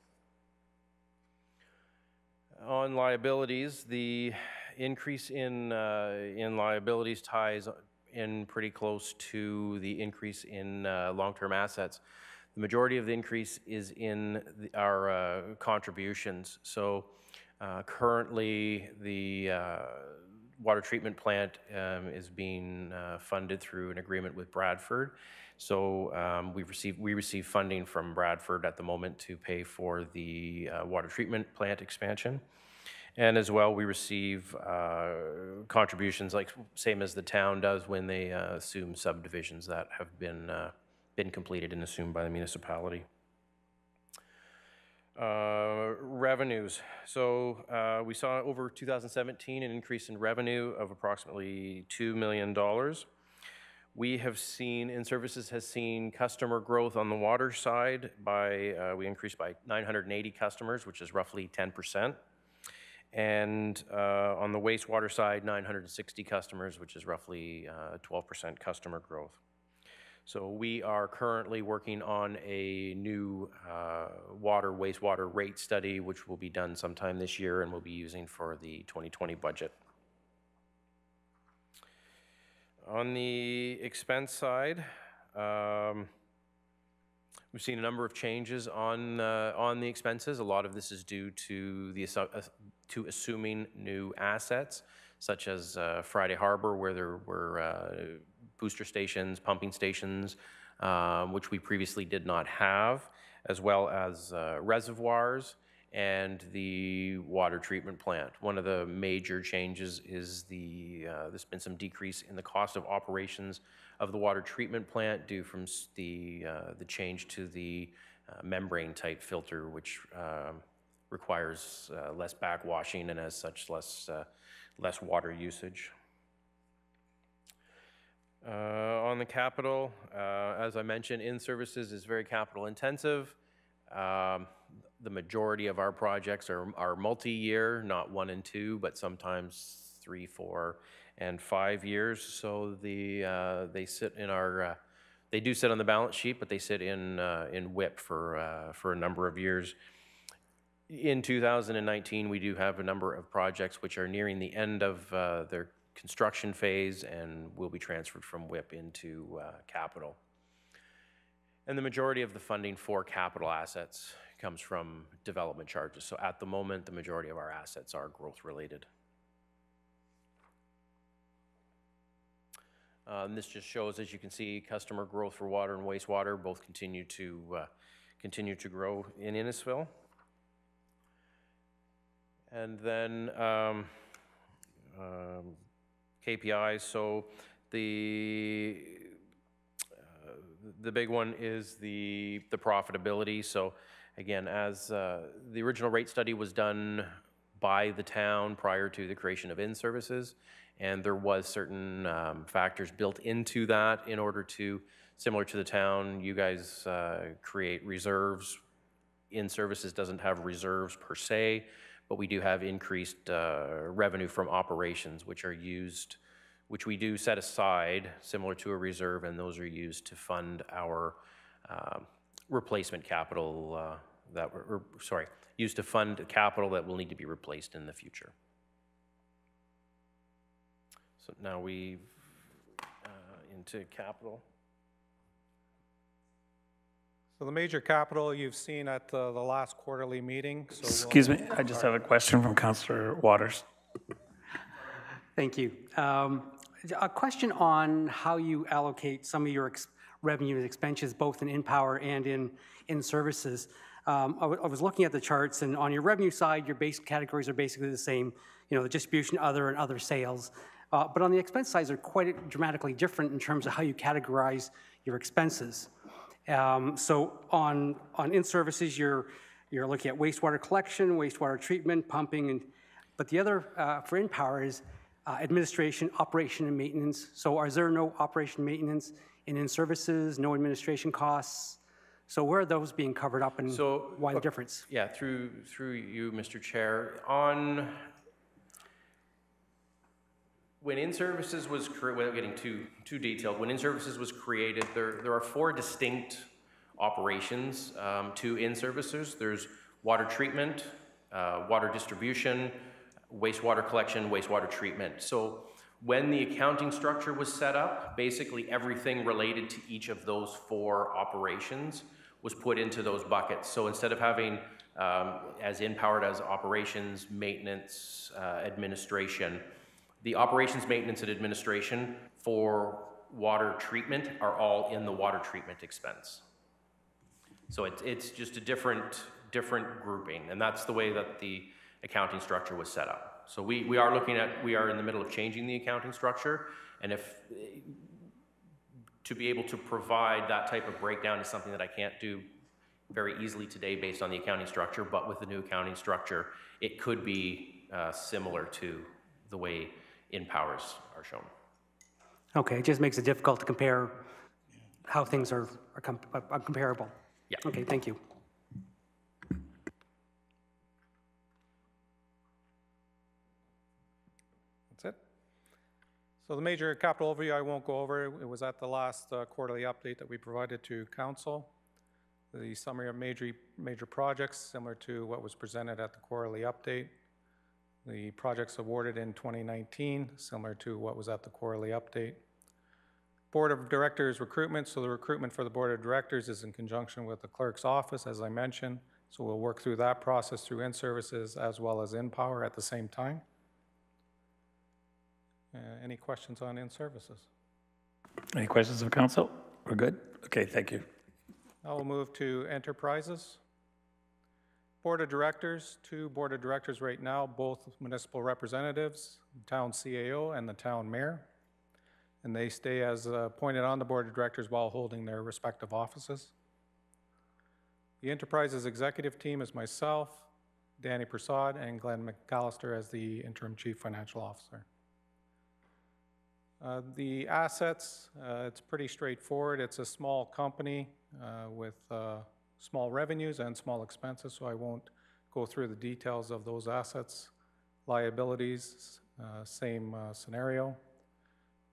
On liabilities, the increase in, uh, in liabilities ties in pretty close to the increase in uh, long-term assets. The majority of the increase is in the, our uh, contributions. So uh, currently, the uh, water treatment plant um, is being uh, funded through an agreement with Bradford. So um, we receive we receive funding from Bradford at the moment to pay for the uh, water treatment plant expansion. And as well, we receive uh, contributions like same as the town does when they uh, assume subdivisions that have been uh, been completed and assumed by the municipality. Uh, revenues. So uh, we saw over 2017 an increase in revenue of approximately $2 million. We have seen, InnServices has seen customer growth on the water side by, uh, we increased by 980 customers, which is roughly 10%. And uh, on the wastewater side, 960 customers, which is roughly 12% uh, customer growth. So we are currently working on a new uh, water wastewater rate study, which will be done sometime this year and we'll be using for the 2020 budget. On the expense side, um, we've seen a number of changes on uh, on the expenses. A lot of this is due to the uh, to assuming new assets, such as uh, Friday Harbour, where there were uh, booster stations, pumping stations, um, which we previously did not have, as well as uh, reservoirs and the water treatment plant. One of the major changes is the, uh, there's been some decrease in the cost of operations of the water treatment plant due from the, uh, the change to the uh, membrane type filter, which um, requires uh, less backwashing and as such less, uh, less water usage. Uh, on the capital, uh, as I mentioned, InnServices is very capital intensive. Um, the majority of our projects are, are multi-year, not one and two, but sometimes three, four, and five years. So the, uh, they sit in our, uh, they do sit on the balance sheet, but they sit in, uh, in WIP for, uh, for a number of years. In 2019, we do have a number of projects which are nearing the end of their construction phase and will be transferred from WIP into uh, capital. And the majority of the funding for capital assets comes from development charges. So at the moment, the majority of our assets are growth related. Um, this just shows, as you can see, customer growth for water and wastewater both continue to uh, continue to grow in Innisfil. And then um, um, KPIs. So the uh, the big one is the the profitability. So again, as uh, the original rate study was done by the town prior to the creation of InnServices, and there was certain um, factors built into that in order to Similar to the town, you guys uh, create reserves. In-services doesn't have reserves per se, but we do have increased uh, revenue from operations, which are used, which we do set aside, similar to a reserve, and those are used to fund our um, replacement capital uh, that, were- or, sorry, used to fund capital that will need to be replaced in the future. So now we uh, into capital.
So the major capital you've seen at uh, the last quarterly meeting, so. we'll-
Excuse me, I just have a question from Councillor Waters.
Thank you. Um, A question on how you allocate some of your ex- revenue and expenses, both in InnPower and in, InnServices. Um, I wa- I was looking at the charts, and on your revenue side, your base categories are basically the same, you know, the distribution, other, and other sales. Uh, But on the expense side, they're quite dramatically different in terms of how you categorize your expenses. Um, So on, on InnServices, you're, you're looking at wastewater collection, wastewater treatment, pumping, and, but the other uh, for InnPower is uh, administration, operation, and maintenance. So is there no operation maintenance in InnServices, no administration costs? So where are those being covered up and
So,
why the difference?
Yeah, through, through you, Mr. Chair. On, when InnServices was, cre- without getting too, too detailed, when InnServices was created, there, there are four distinct operations um, to InnServices. There's water treatment, uh, water distribution, wastewater collection, wastewater treatment. So when the accounting structure was set up, basically everything related to each of those four operations was put into those buckets. So instead of having um, as empowered as operations, maintenance, uh, administration, the operations, maintenance, and administration for water treatment are all in the water treatment expense. So it's, it's just a different, different grouping, and that's the way that the accounting structure was set up. So we, we are looking at, we are in the middle of changing the accounting structure, and if, to be able to provide that type of breakdown is something that I can't do very easily today based on the accounting structure, but with the new accounting structure, it could be uh, similar to the way InnPower's are shown.
Okay, it just makes it difficult to compare how things are, are com- are comparable.
Yeah.
Okay, thank you.
That's it. So the major capital overview, I won't go over. It was at the last uh, quarterly update that we provided to council. The summary of major, major projects, similar to what was presented at the quarterly update. The projects awarded in 2019, similar to what was at the quarterly update. Board of Directors recruitment, so the recruitment for the Board of Directors is in conjunction with the clerk's office, as I mentioned. So we'll work through that process through InnServices as well as InnPower at the same time. Uh, Any questions on InnServices?
Any questions of council? We're good? Okay, thank you.
I will move to enterprises. Board of Directors, two Board of Directors right now, both municipal representatives, town CAO and the town mayor. And they stay as appointed on the Board of Directors while holding their respective offices. The Enterprises Executive Team is myself, Danny Prasad, and Glenn McAllister as the interim chief financial officer. Uh, The assets, uh, it's pretty straightforward. It's a small company uh, with uh, small revenues and small expenses, so I won't go through the details of those assets. Liabilities, uh, same uh, scenario.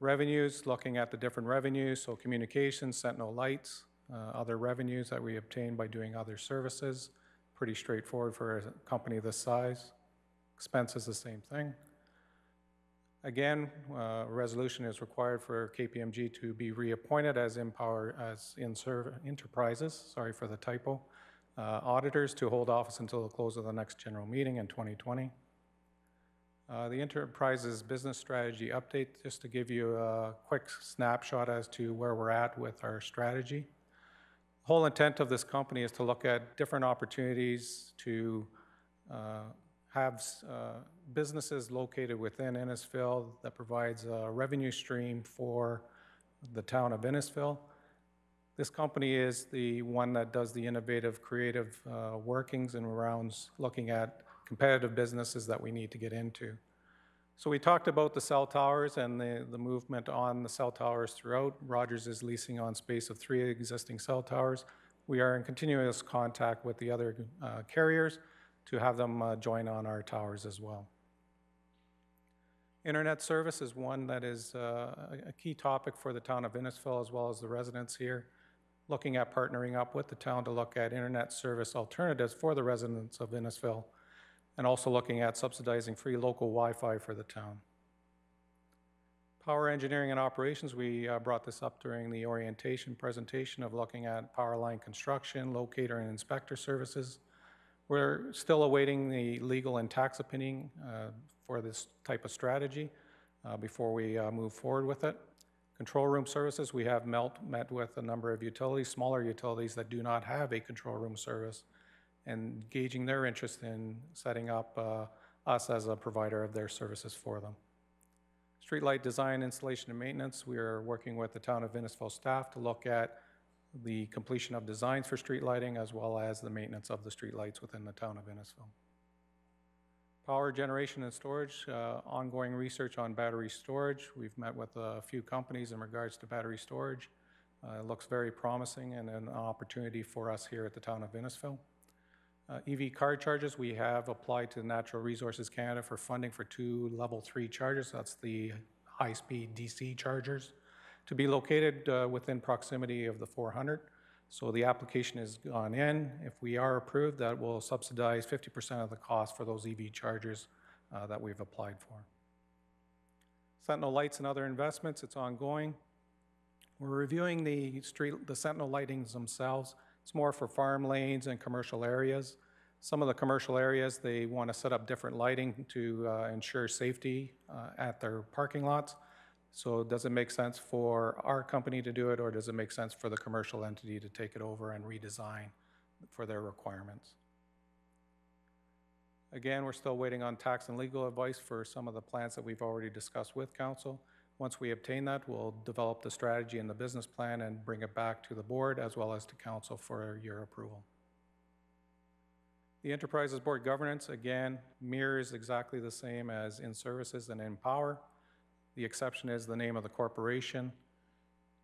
Revenues, looking at the different revenues, so communications, Sentinel Lights, uh, other revenues that we obtain by doing other services. Pretty straightforward for a company this size. Expenses, the same thing. Again, uh, resolution is required for KPMG to be reappointed as InnPower, as in serv Enterprises, sorry for the typo, uh, auditors to hold office until the close of the next general meeting in 2020. Uh, The Enterprises Business Strategy Update, just to give you a quick snapshot as to where we're at with our strategy. The Whole intent of this company is to look at different opportunities to uh, have uh, businesses located within Innisfil that provides a revenue stream for the town of Innisfil. This company is the one that does the innovative, creative uh, workings and rounds, looking at competitive businesses that we need to get into. So we talked about the cell towers and the, the movement on the cell towers throughout. Rogers is leasing on space of three existing cell towers. We are in continuous contact with the other uh, carriers to have them uh, join on our towers as well. Internet service is one that is uh, a key topic for the town of Innisfil as well as the residents here. Looking at partnering up with the town to look at internet service alternatives for the residents of Innisfil, and also looking at subsidizing free local Wi-Fi for the town. Power engineering and operations, we uh, brought this up during the orientation presentation of looking at power line construction, locator and inspector services. We're still awaiting the legal and tax opinion uh, for this type of strategy uh, before we uh, move forward with it. Control room services, we have melt, met with a number of utilities, smaller utilities that do not have a control room service, and gauging their interest in setting up uh, us as a provider of their services for them. Streetlight design, installation, and maintenance, we are working with the town of Innisfil staff to look at the completion of designs for street lighting as well as the maintenance of the street lights within the town of Innisfil. Power generation and storage, uh, ongoing research on battery storage. We've met with a few companies in regards to battery storage. Uh, It looks very promising and an opportunity for us here at the town of Innisfil. Uh, EV car charges, we have applied to Natural Resources Canada for funding for two level three chargers. That's the high-speed DC chargers to be located uh, within proximity of the 400. So the application has gone in. If we are approved, that will subsidize 50% of the cost for those EV chargers uh, that we've applied for. Sentinel lights and other investments, it's ongoing. We're reviewing the street, the Sentinel lightings themselves. It's more for farm lanes and commercial areas. Some of the commercial areas, they want to set up different lighting to uh, ensure safety uh, at their parking lots. So does it make sense for our company to do it, or does it make sense for the commercial entity to take it over and redesign for their requirements? Again, we're still waiting on tax and legal advice for some of the plans that we've already discussed with council. Once we obtain that, we'll develop the strategy and the business plan and bring it back to the board as well as to council for your approval. The Enterprises Board governance, again, mirrors exactly the same as InnServices and InnPower. The exception is the name of the corporation.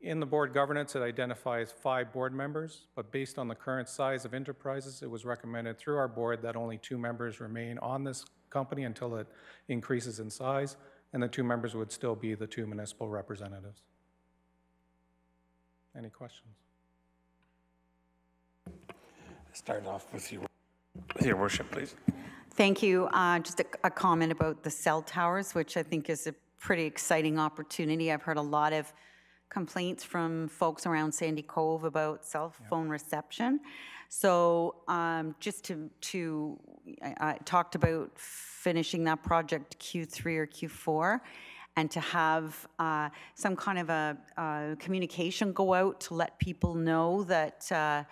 In the board governance, it identifies five board members, but based on the current size of enterprises, it was recommended through our board that only two members remain on this company until it increases in size, and the two members would still be the two municipal representatives. Any questions?
Start off with your, with your worship, please.
Thank you. Uh, Just a a comment about the cell towers, which I think is a pretty exciting opportunity. I've heard a lot of complaints from folks around Sandy Cove about cell phone reception. So um, just to, to, I I talked about finishing that project Q3 or Q4, and to have uh, some kind of a uh, communication go out to let people know that, uh,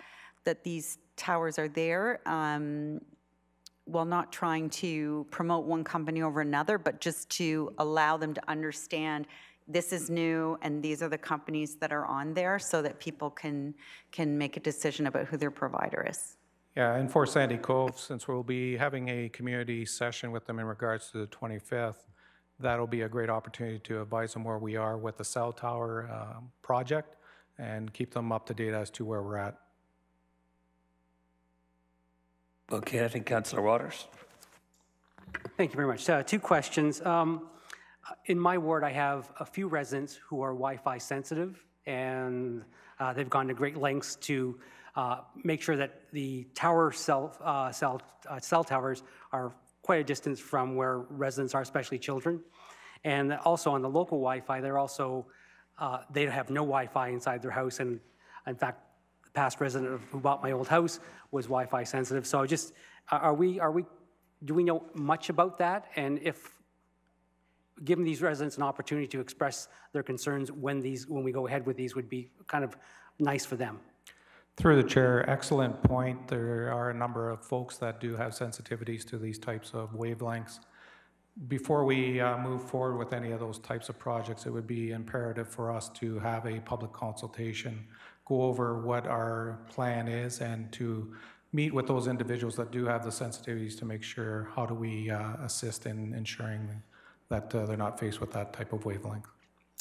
that these towers are there. um, while not trying to promote one company over another, but just to allow them to understand this is new and these are the companies that are on there so that people can, can make a decision about who their provider is.
Yeah, and for Sandy Cove, since we'll be having a community session with them in regards to the 25th, that'll be a great opportunity to advise them where we are with the cell tower uh, project and keep them up to date as to where we're at.
Okay, I think Councillor Waters.
Thank you very much. Uh, Two questions. Um, In my ward, I have a few residents who are Wi-Fi sensitive, and uh, they've gone to great lengths to uh, make sure that the tower cell, uh, cell, uh, cell towers are quite a distance from where residents are, especially children. And also on the local Wi-Fi, they're also, uh, they have no Wi-Fi inside their house, and in fact, the past resident of- who bought my old house was Wi-Fi sensitive. So just, are are we, are we, do we know much about that? And if, giving these residents an opportunity to express their concerns when these, when we go ahead with these would be kind of nice for them?
Through the chair, excellent point. There are a number of folks that do have sensitivities to these types of wavelengths. Before we uh, move forward with any of those types of projects, it would be imperative for us to have a public consultation, go over what our plan is, and to meet with those individuals that do have the sensitivities to make sure how do we uh, assist in ensuring that uh, they're not faced with that type of wavelength.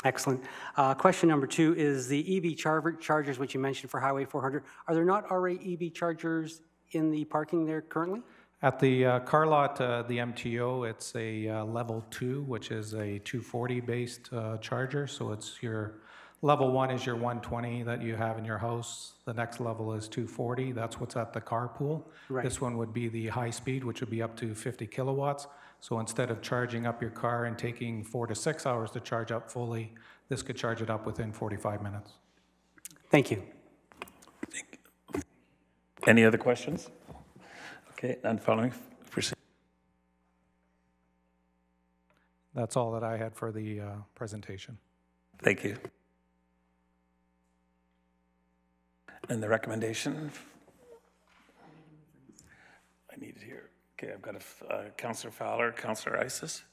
Excellent. Uh, Question number two is the EV char- chargers, which you mentioned for Highway 400, are there not already EV chargers in the parking there currently?
At the uh, car lot, uh, the MTO, it's a uh, level two, which is a 240-based uh, charger. So it's your, level one is your 120 that you have in your house. The next level is 240. That's what's at the carpool.
Right.
This one would be the high speed, which would be up to 50 kilowatts. So instead of charging up your car and taking four to six hours to charge up fully, this could charge it up within 45 minutes.
Thank you.
Any other questions? Okay, and following, proceed.
That's all that I had for the uh, presentation.
Thank you. And the recommendation? I need it here. Okay, I've got a uh, Counselor Fowler, Counselor Eisses.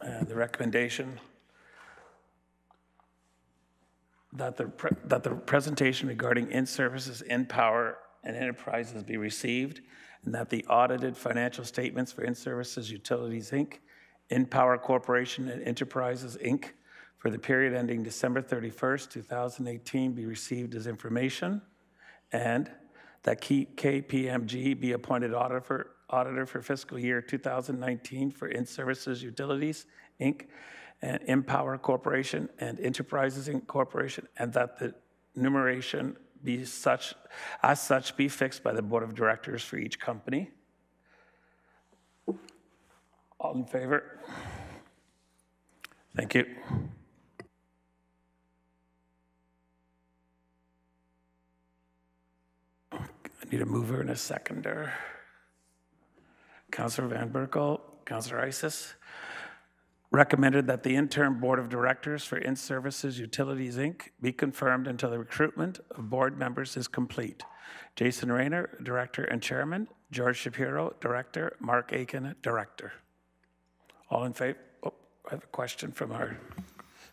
The recommendation that the, that the presentation regarding InnServices, InnPower, and enterprises be received, and that the audited financial statements for InnServices Utilities, Inc., InnPower Corporation, and Enterprises, Inc., for the period ending December 31st, 2018, be received as information, and that KPMG be appointed auditor, auditor for fiscal year 2019 for InnServices Utilities, Inc., and InnPower Corporation and Enterprises Inc. Corporation, and that the numeration be such, as such, be fixed by the Board of Directors for each company. All in favor? Thank you. I need a mover and a seconder. Councillor Van Berkel, Councillor Eisses. Recommended that the interim Board of Directors for InnServices Utilities, Inc. be confirmed until the recruitment of board members is complete. Jason Reynar, Director and Chairman, George Shapiro, Director, Mark Aitken, Director. All in favor? Oh, I have a question from our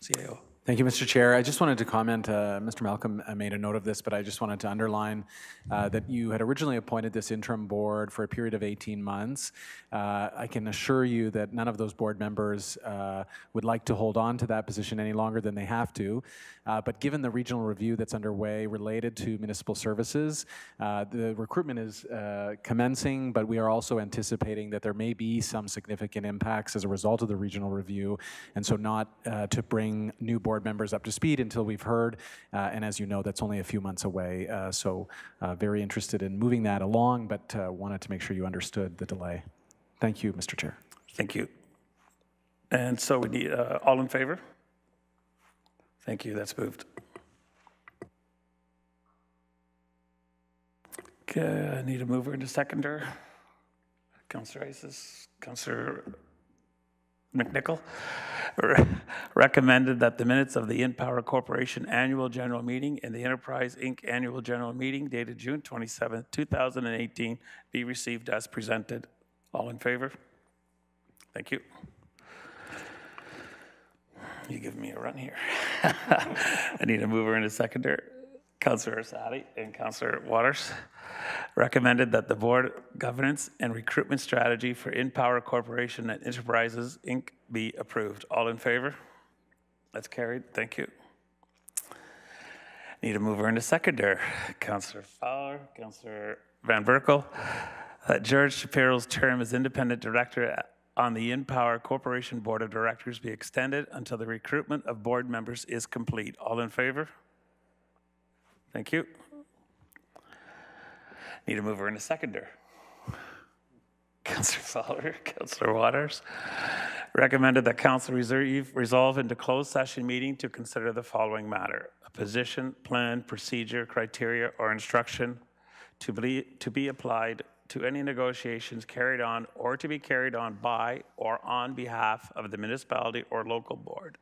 CAO.
Thank you, Mr. Chair. I just wanted to comment, uh, Mr. Malcolm uh, made a note of this, but I just wanted to underline uh, that you had originally appointed this interim board for a period of 18 months. Uh, I can assure you that none of those board members uh, would like to hold on to that position any longer than they have to. Uh, But given the regional review that's underway related to municipal services, the recruitment is commencing, but we are also anticipating that there may be some significant impacts as a result of the regional review, and so not to bring new board members up to speed until we've heard, uh, and as you know, that's only a few months away. Uh, So uh, very interested in moving that along, but uh, wanted to make sure you understood the delay. Thank you, Mr. Chair.
Thank you. And so we need, uh, all in favor? Thank you, that's moved. Okay, I need a mover and a seconder. Counselor Eisses, Counselor McNichol. Recommended that the minutes of the InnPower Corporation Annual General Meeting and the Enterprise, Inc. Annual General Meeting dated June 27, 2018 be received as presented. All in favor? Thank you. You give me a run here. I need a mover and a seconder. Councillor Orsatti and Councillor Waters recommended that the board governance and recruitment strategy for InnPower Corporation and Enterprises, Inc. be approved. All in favor? That's carried. Thank you. Need a mover and a seconder. Councillor Fowler, Councillor Van Berkel. That George Shapiro's term as independent director on the InnPower Corporation Board of Directors be extended until the recruitment of board members is complete. All in favor? Thank you. Need a mover and a seconder. Councillor Fowler, Councillor Waters. Recommended that council reserve, resolve into closed session meeting to consider the following matter. A position, plan, procedure, criteria, or instruction to be, to be applied to any negotiations carried on or to be carried on by or on behalf of the municipality or local board.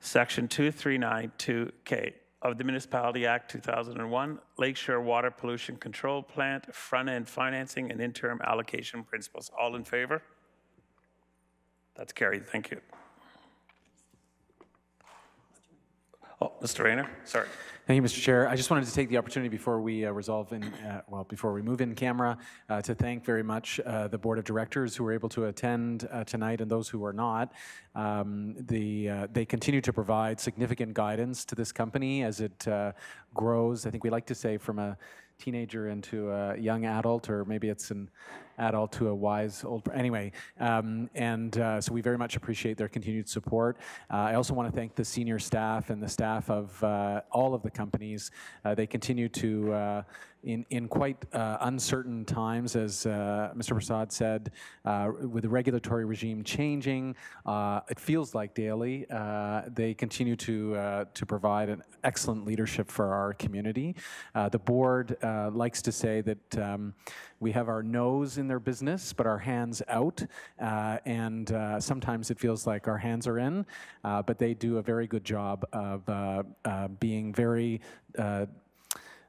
Section 2392K of the Municipality Act 2001, Lakeshore Water Pollution Control Plant, front-end financing and interim allocation principles. All in favor? That's carried. Thank you. Oh, Mr. Reynar, sorry.
Thank you, Mr. Chair. I just wanted to take the opportunity before we uh, resolve in, uh, well, before we move in camera, uh, to thank very much uh, the Board of Directors who were able to attend uh, tonight and those who are not. Um, the, uh, they continue to provide significant guidance to this company as it grows. I think we like to say from a teenager into a young adult, or maybe it's an adult to a wise old. Anyway, um, and uh, so we very much appreciate their continued support. Uh, I also want to thank the senior staff and the staff of uh, all of the companies. Uh, they continue to. Uh, in, in quite uncertain times, as Mr. Prasad said, with the regulatory regime changing, it feels like daily. They continue to to provide an excellent leadership for our community. The board likes to say that um, we have our nose in their business, but our hands out, uh, and uh, sometimes it feels like our hands are in, uh, but they do a very good job of uh, uh, being very uh,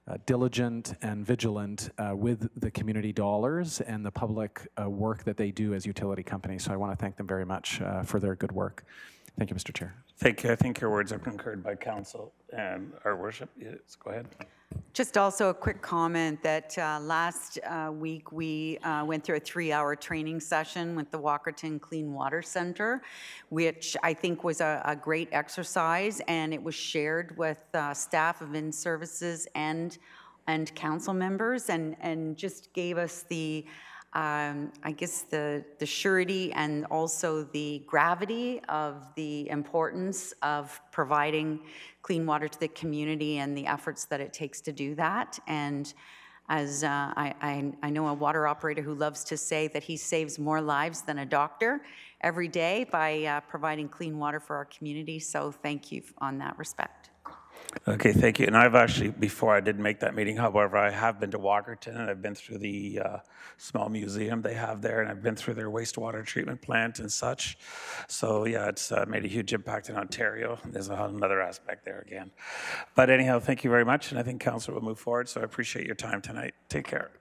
uh, diligent and vigilant uh, with the community dollars and the public uh, work that they do as utility companies. So I want to thank them very much for their good work. Thank you, Mr. Chair.
Thank you. I think your words are concurred by council and our worship. Yes, go ahead.
Just also a quick comment that uh, last uh, week, we uh, went through a three-hour training session with the Walkerton Clean Water Center, which I think was a a great exercise, and it was shared with uh, staff of InnServices and, and council members, and, and just gave us the, um, I guess, the, the surety and also the gravity of the importance of providing clean water to the community and the efforts that it takes to do that. And as uh, I, I, I know a water operator who loves to say that he saves more lives than a doctor every day by uh, providing clean water for our community. So thank you on that respect.
Okay, thank you. And I've actually, before I did make that meeting, however, I have been to Walkerton and I've been through the uh, small museum they have there and I've been through their wastewater treatment plant and such. So yeah, it's uh, made a huge impact in Ontario. There's another aspect there again. But anyhow, thank you very much. And I think council will move forward. So I appreciate your time tonight. Take care.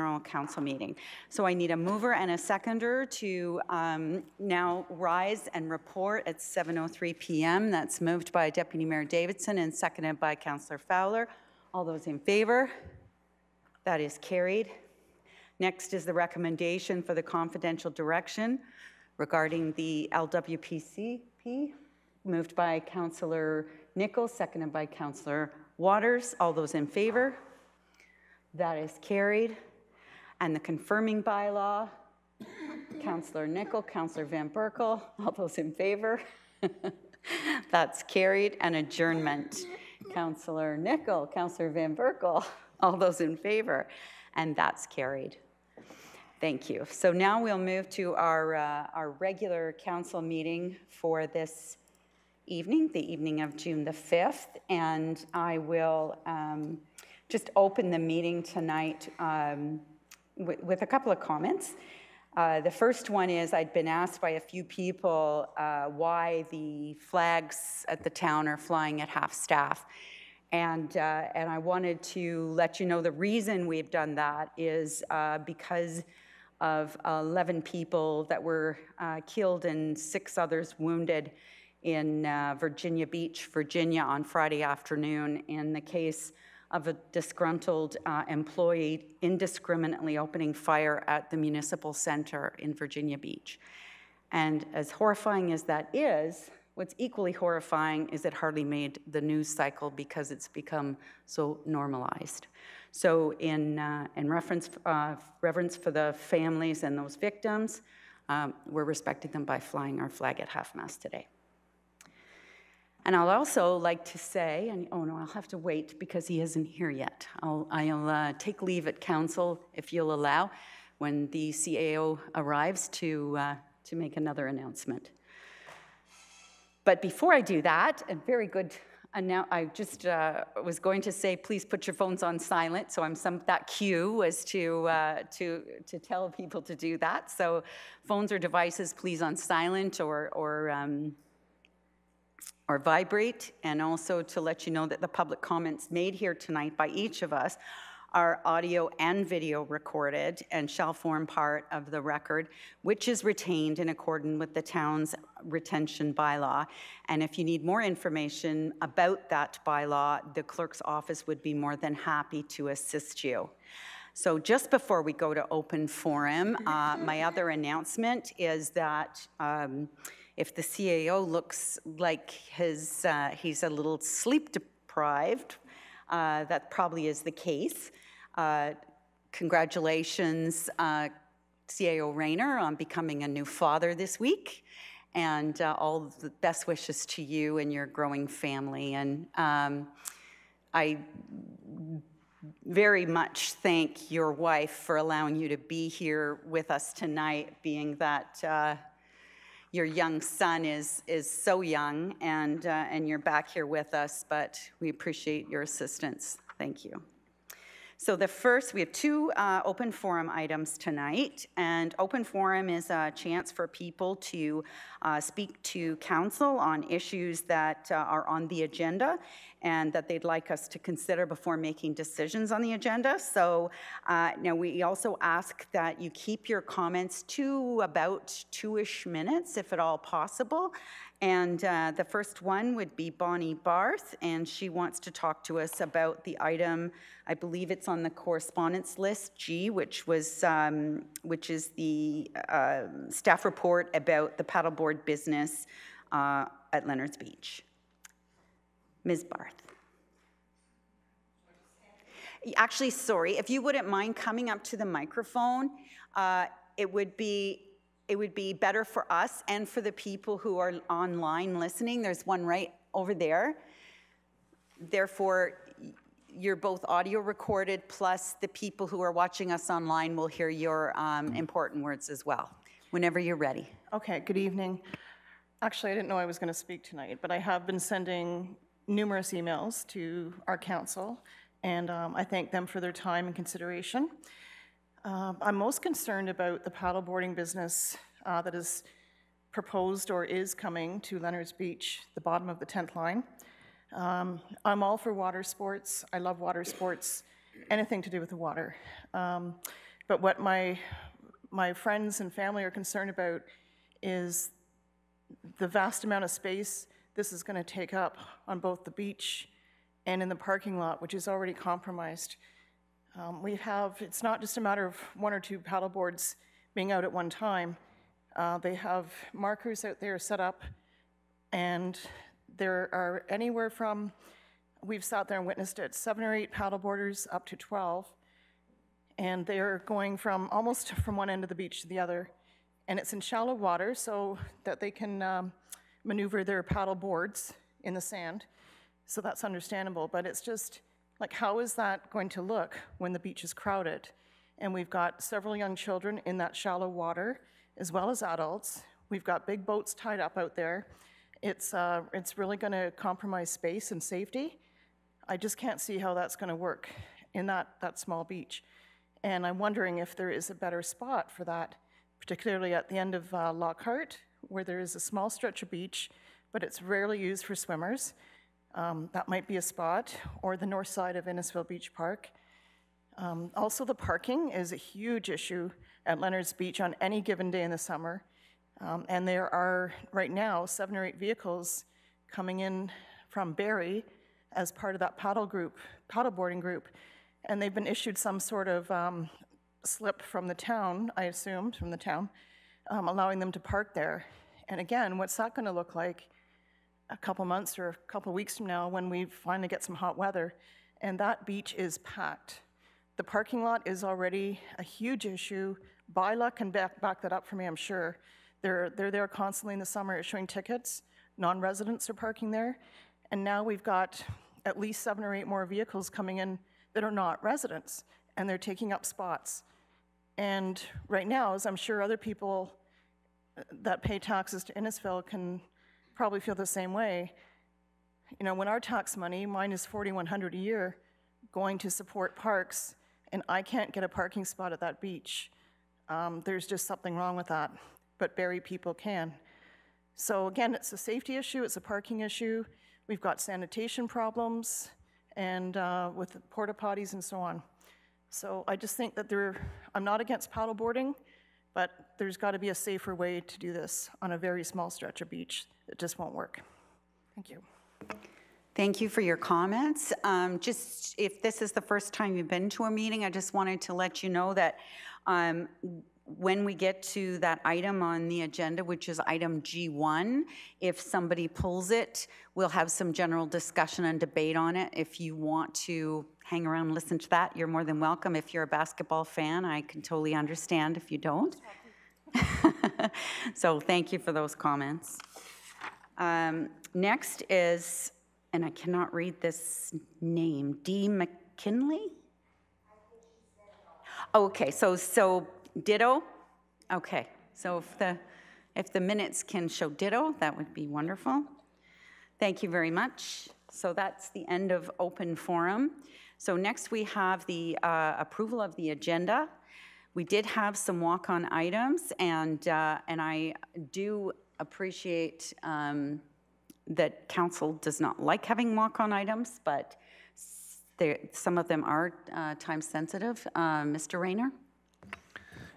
General Council meeting. So I need a mover and a seconder to um, now rise and report at 7:03 PM. That's moved by Deputy Mayor Davidson and seconded by Councillor Fowler. All those in favor? That is carried. Next is the recommendation for the confidential direction regarding the LWPCP, moved by Councillor Nichols, seconded by Councillor Waters. All those in favor? That is carried. And the confirming bylaw, Councillor Nicol, Councillor Van Berkel, all those in favor? That's carried. And adjournment, Councillor Nicol, Councillor Van Berkel, all those in favor? And that's carried. Thank you. So now we'll move to our, uh, our regular council meeting for this evening, the evening of June the 5th. And I will um, just open the meeting tonight um, with, with a couple of comments. Uh, the first one is I'd been asked by a few people uh, why the flags at the town are flying at half staff. And, uh, and I wanted to let you know the reason we've done that is uh, because of 11 people that were uh, killed and six others wounded in uh, Virginia Beach, Virginia on Friday afternoon in the case of a disgruntled uh, employee indiscriminately opening fire at the municipal center in Virginia Beach. And as horrifying as that is, what's equally horrifying is it hardly made the news cycle because it's become so normalized. So in, uh, in reference, uh, reverence for the families and those victims, um, we're respecting them by flying our flag at half-mast today. And I'll also like to say, and oh no, I'll have to wait because he isn't here yet. I'll, I'll uh, take leave at council, if you'll allow, when the CAO arrives to, uh, to make another announcement. But before I do that, and very good annou- I just uh, was going to say, please put your phones on silent. So I'm some that cue was to uh, to to tell people to do that. So phones or devices, please on silent or or. Um, or vibrate, and also to let you know that the public comments made here tonight by each of us are audio and video recorded and shall form part of the record, which is retained in accordance with the town's retention bylaw. And if you need more information about that bylaw, the clerk's office would be more than happy to assist you. So just before we go to open forum, uh, my other announcement is that um, if the CAO looks like his, uh, he's a little sleep deprived, uh, that probably is the case. Uh, congratulations, uh, CAO Reynar, on becoming a new father this week. And uh, all the best wishes to you and your growing family. And um, I very much thank your wife for allowing you to be here with us tonight, being that uh, your young son is, is so young and, uh, and you're back here with us, but we appreciate your assistance. Thank you. So the first, we have two uh, open forum items tonight, and open forum is a chance for people to uh, speak to council on issues that uh, are on the agenda and that they'd like us to consider before making decisions on the agenda. So uh, now we also ask that you keep your comments to about two-ish minutes, if at all possible, and uh, the first one would be Bonnie Barth, and she wants to talk to us about the item, I believe it's on the correspondence list, G, which was, um, which is the uh, staff report about the paddleboard business uh, at Leonard's Beach. Ms. Barth. Actually, sorry, if you wouldn't mind coming up to the microphone, uh, it would be it would be better for us and for the people who are online listening. There's one right over there. Therefore, you're both audio recorded, plus the people who are watching us online will hear your um, important words as well, whenever you're ready.
Okay, good evening. Actually, I didn't know I was going to speak tonight, but I have been sending numerous emails to our council, and um, I thank them for their time and consideration. Uh, I'm most concerned about the paddleboarding business uh, that is proposed or is coming to Leonard's Beach, the bottom of the 10th line. Um, I'm all for water sports. I love water sports, anything to do with the water. Um, But what my, my friends and family are concerned about is the vast amount of space this is going to take up on both the beach and in the parking lot, which is already compromised. Um, We have, it's not just a matter of one or two paddle boards being out at one time. Uh, They have markers out there set up, and there are anywhere from, we've sat there and witnessed it, seven or eight paddle paddleboarders up to 12, and they're going from, almost from one end of the beach to the other. And it's in shallow water so that they can um, maneuver their paddle boards in the sand. So that's understandable, but it's just, like, how is that going to look when the beach is crowded? And we've got several young children in that shallow water, as well as adults. We've got big boats tied up out there. It's, uh, it's really going to compromise space and safety. I just can't see how that's going to work in that, that small beach. And I'm wondering if there is a better spot for that, particularly at the end of uh, Lockhart, where there is a small stretch of beach, but it's rarely used for swimmers. Um, That might be a spot, or the north side of Innisfil Beach Park. Um, Also, the parking is a huge issue at Leonard's Beach on any given day in the summer. Um, And there are, right now, seven or eight vehicles coming in from Barrie as part of that paddle group, paddleboarding group. And they've been issued some sort of um, slip from the town, I assumed, from the town, um, allowing them to park there. And again, what's that going to look like a couple months or a couple weeks from now when we finally get some hot weather? And that beach is packed. The parking lot is already a huge issue. Bylaw can back, back that up for me, I'm sure. They're, they're there constantly in the summer issuing tickets. Non-residents are parking there. And now we've got at least seven or eight more vehicles coming in that are not residents, and they're taking up spots. And right now, as I'm sure other people that pay taxes to Innisfil can probably feel the same way, you know, when our tax money, mine is 4,100 a year, going to support parks, and I can't get a parking spot at that beach, um, there's just something wrong with that. But Barrie people can. So again, it's a safety issue, it's a parking issue. We've got sanitation problems, and uh, with porta potties and so on. So I just think that there, I'm not against paddleboarding, but there's got to be a safer way to do this on a very small stretch of beach. It just won't work. Thank you.
Thank you for your comments. Um, Just, if this is the first time you've been to a meeting, I just wanted to let you know that um, when we get to that item on the agenda, which is item G1, if somebody pulls it, we'll have some general discussion and debate on it. If you want to hang around and listen to that, you're more than welcome. If you're a basketball fan, I can totally understand if you don't. So thank you for those comments. Um, Next is, and I cannot read this name, Dee McKinley? Okay, so, so ditto? Okay, so if the, if the minutes can show ditto, that would be wonderful. Thank you very much. So that's the end of open forum. So next we have the uh, approval of the agenda. We did have some walk-on items, and, uh, and I do appreciate um, that council does not like having walk-on items, but some of them are uh, time-sensitive. Uh, Mr.
Reynar?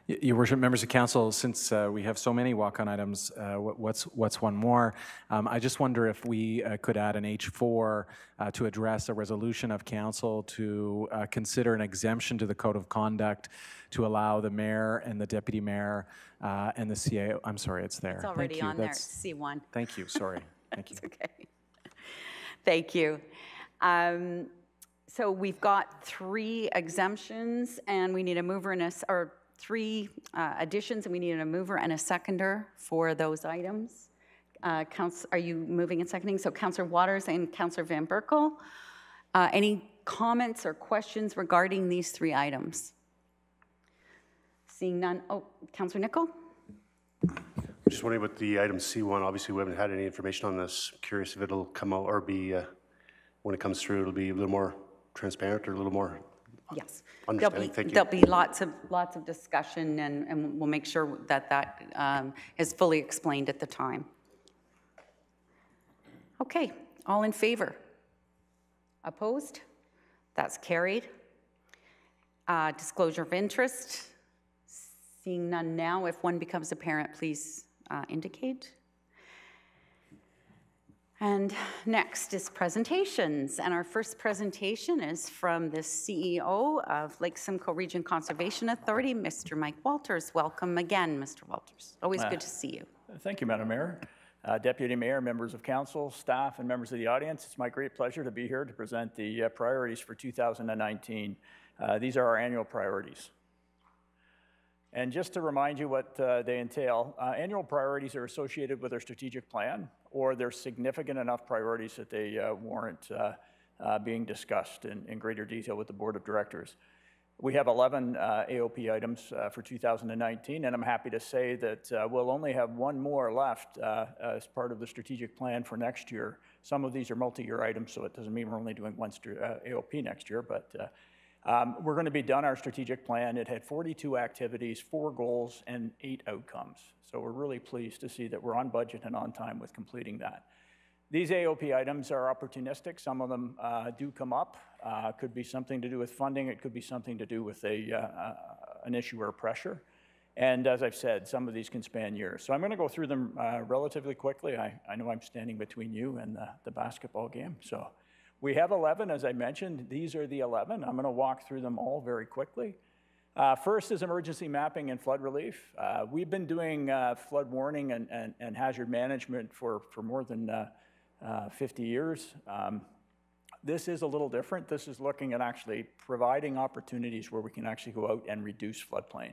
Your worship, members of council, since uh, we have so many walk-on items, uh, wh- what's, what's one more? Um, I just wonder if we uh, could add an H4 uh, to address a resolution of council to uh, consider an exemption to the code of conduct to allow the mayor and the deputy mayor uh, and the CAO, I'm sorry, it's there.
It's
Thank
already
you.
on there, C1.
Thank you, sorry. Thank you.
Okay. Thank you. Um, So we've got three exemptions, and we need a mover and a, or three uh, additions, and we need a mover and a seconder for those items. Uh, Couns, are you moving and seconding? So Counselor Waters and Counselor Van Berkel. Uh, Any comments or questions regarding these three items? Seeing none, oh, Counselor Nicol?
Just wondering about the item C1, obviously, we haven't had any information on this. Curious if it'll come out or be, uh, when it comes through, it'll be a little more transparent or a little more
Yes. There'll be.
Thank you.
there'll be lots of, lots of discussion, and, and we'll make sure that that um, is fully explained at the time. Okay, all in favor? Opposed? That's carried. Uh, Disclosure of interest, Seeing none now, if one becomes apparent, please uh, indicate. And next is presentations. And our first presentation is from the CEO of Lake Simcoe Region Conservation Authority, Mr. Mike Walters. Welcome again, Mr. Walters. Always good to see you.
Thank you, Madam Mayor. Uh, Deputy Mayor, members of council, staff, and members of the audience, it's my great pleasure to be here to present the uh, priorities for 2019. Uh, these are our annual priorities. And just to remind you what uh, they entail, uh, annual priorities are associated with our strategic plan, or they're significant enough priorities that they uh, warrant uh, uh, being discussed in, in, greater detail with the board of directors. We have 11 uh, AOP items for 2019, and I'm happy to say that we'll only have one more left as part of the strategic plan for next year. Some of these are multi-year items, so it doesn't mean we're only doing one AOP next year, but um, we're going to be done our strategic plan. It had 42 activities, four goals, and eight outcomes. So we're really pleased to see that we're on budget and on time with completing that. These AOP items are opportunistic. Some of them uh, do come up. Uh, could be something to do with funding. It could be something to do with a, uh, uh an issue or pressure. And as I've said, some of these can span years. So I'm going to go through them uh, relatively quickly. I, I know I'm standing between you and the, the basketball game, so we have 11, as I mentioned. These are the 11. I'm going to walk through them all very quickly. Uh, first is emergency mapping and flood relief. Uh, we've been doing uh, flood warning and, and, and, hazard management for, for more than uh, uh, 50 years. Um, this is a little different. This is looking at actually providing opportunities where we can actually go out and reduce floodplain.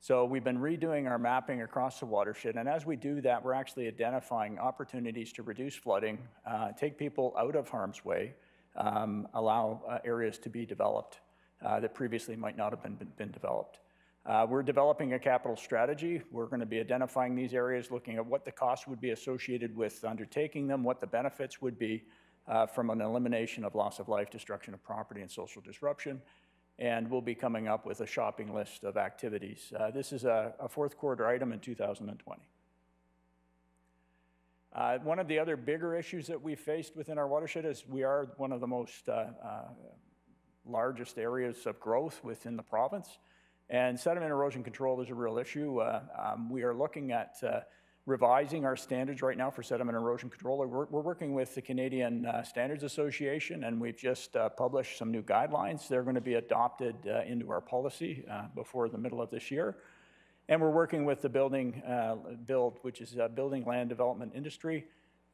So we've been redoing our mapping across the watershed, and as we do that, we're actually identifying opportunities to reduce flooding, uh, take people out of harm's way, um, allow uh, areas to be developed uh, that previously might not have been, been, been developed. Uh, we're developing a capital strategy. We're going to be identifying these areas, looking at what the costs would be associated with undertaking them, what the benefits would be uh, from an elimination of loss of life, destruction of property, and social disruption, and we'll be coming up with a shopping list of activities. Uh, this is a, a, fourth quarter item in 2020. Uh, one of the other bigger issues that we faced within our watershed is we are one of the most uh, uh largest areas of growth within the province. And sediment erosion control is a real issue. Uh, um, we are looking at uh, revising our standards right now for sediment erosion control. We're, we're working with the Canadian uh, Standards Association, and we've just uh, published some new guidelines. They're going to be adopted uh, into our policy uh, before the middle of this year. And we're working with the building uh, build, which is building land development industry,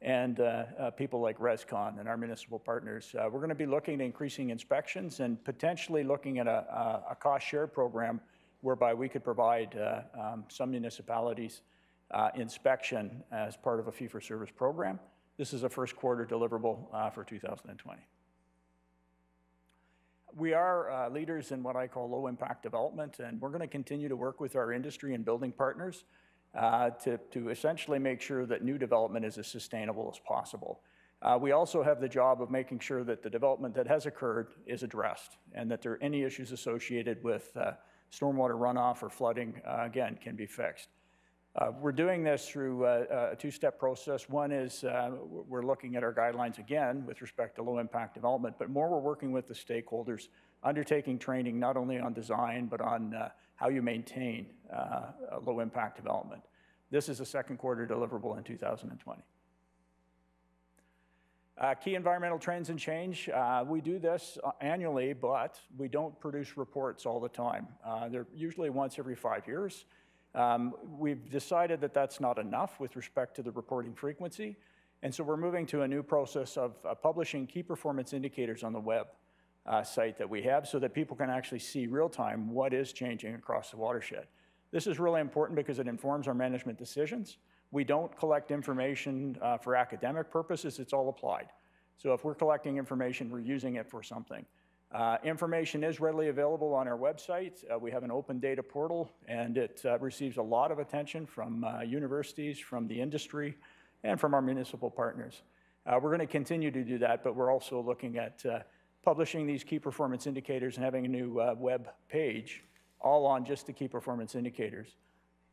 and uh, people like ResCon and our municipal partners. we're going to be looking at increasing inspections and potentially looking at a, a cost share program whereby we could provide um, some municipalities uh, inspection as part of a fee-for-service program. This is a first quarter deliverable uh, for 2020. We are uh, leaders in what I call low impact development, and we're going to continue to work with our industry and building partners uh, to, to essentially make sure that new development is as sustainable as possible. Uh, we also have the job of making sure that the development that has occurred is addressed and that there are any issues associated with uh, stormwater runoff or flooding, again, can be fixed. Uh, we're doing this through uh, uh, a two-step process. One is uh, we're looking at our guidelines again with respect to low-impact development, but more we're working with the stakeholders, undertaking training not only on design, but on uh, how you maintain uh, low-impact development. This is a second quarter deliverable in 2020. Uh, key environmental trends and change. Uh, we do this annually, but we don't produce reports all the time. Uh, they're usually once every five years. Um, we've decided that that's not enough with respect to the reporting frequency, and so we're moving to a new process of uh, publishing key performance indicators on the web uh, site that we have so that people can actually see real time what is changing across the watershed. This is really important because it informs our management decisions. We don't collect information uh, for academic purposes, it's all applied. So if we're collecting information, we're using it for something. Uh, information is readily available on our website. Uh, we have an open data portal, and it uh, receives a lot of attention from uh, universities, from the industry, and from our municipal partners. Uh, we're going to continue to do that, but we're also looking at uh, publishing these key performance indicators and having a new web page all on just the key performance indicators.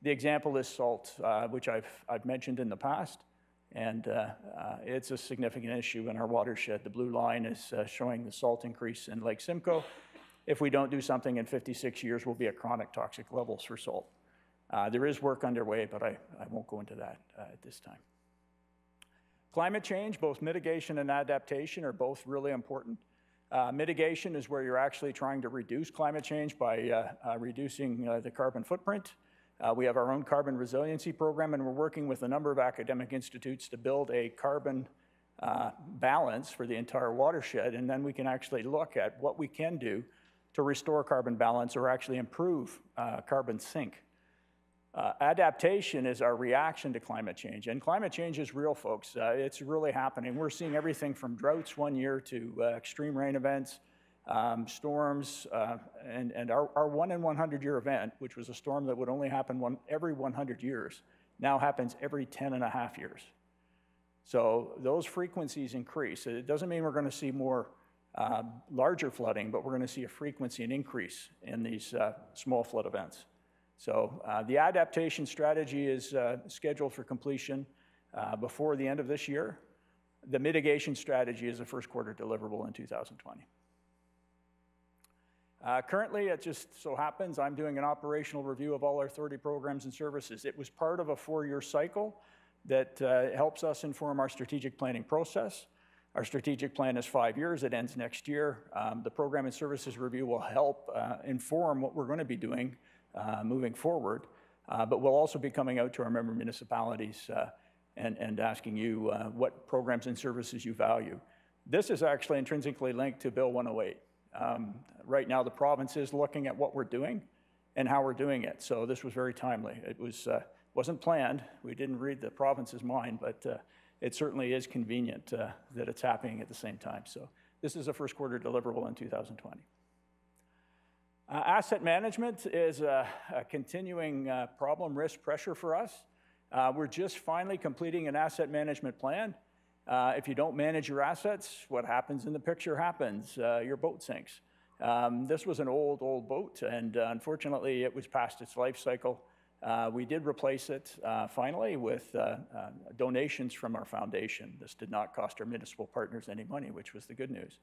The example is SALT, which I've, I've mentioned in the past. And uh, uh, it's a significant issue in our watershed. The blue line is uh, showing the salt increase in Lake Simcoe. If we don't do something in 56 years, we'll be at chronic toxic levels for salt. Uh, there is work underway, but I, I won't go into that uh, at this time. Climate change, both mitigation and adaptation, are both really important. Uh, mitigation is where you're actually trying to reduce climate change by reducing the carbon footprint. Uh, we have our own carbon resiliency program, and we're working with a number of academic institutes to build a carbon uh, balance for the entire watershed, and then we can actually look at what we can do to restore carbon balance or actually improve carbon sink. Uh, adaptation is our reaction to climate change, and climate change is real, folks. Uh, it's really happening. We're seeing everything from droughts one year to uh, extreme rain events, um, storms, uh, and, and our, our one in 100 year event, which was a storm that would only happen one, every 100 years, now happens every 10 and a half years. So those frequencies increase. It doesn't mean we're going to see more uh, larger flooding, but we're going to see a frequency and increase in these uh, small flood events. So uh, the adaptation strategy is uh, scheduled for completion uh, before the end of this year. The mitigation strategy is a first quarter deliverable in 2020. Uh, currently, it just so happens I'm doing an operational review of all our 30 programs and services. It was part of a four-year cycle that uh, helps us inform our strategic planning process. Our strategic plan is five years. It ends next year. Um, the program and services review will help uh, inform what we're going to be doing uh, moving forward. Uh, but we'll also be coming out to our member municipalities uh, and, and asking you uh, what programs and services you value. This is actually intrinsically linked to Bill 108. Um, right now, the province is looking at what we're doing and how we're doing it. So this was very timely. It was, uh, wasn't planned. We didn't read the province's mind, but uh, it certainly is convenient that it's happening at the same time. So this is a first quarter deliverable in 2020. Uh, asset management is a, a continuing uh, problem, risk, pressure for us. Uh, we're just finally completing an asset management plan. Uh, if you don't manage your assets, what happens in the picture happens. Uh, your boat sinks. Um, this was an old, old boat, and uh, unfortunately, it was past its life cycle. we did replace it finally with donations from our foundation. This did not cost our municipal partners any money, which was the good news.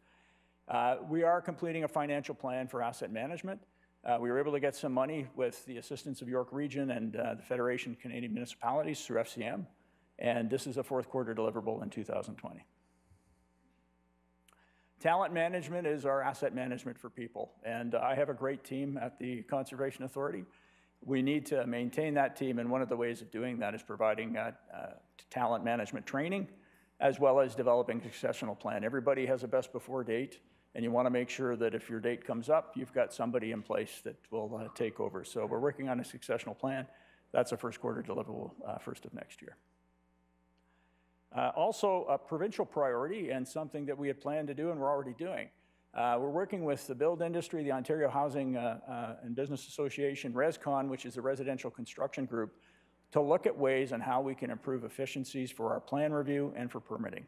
Uh, we are completing a financial plan for asset management. Uh, we were able to get some money with the assistance of York Region and uh, the Federation of Canadian Municipalities through FCM, and this is a fourth quarter deliverable in 2020. Talent management is our asset management for people, and I have a great team at the Conservation Authority. We need to maintain that team, and one of the ways of doing that is providing uh, uh, talent management training, as well as developing a successional plan. Everybody has a best before date, and you want to make sure that if your date comes up, you've got somebody in place that will uh, take over. So we're working on a successional plan. That's a first quarter deliverable uh, first of next year. Uh, also, a provincial priority and something that we had planned to do and we're already doing. Uh, we're working with the build industry, the Ontario Housing uh, uh, and Business Association, ResCon, which is a residential construction group, to look at ways on how we can improve efficiencies for our plan review and for permitting.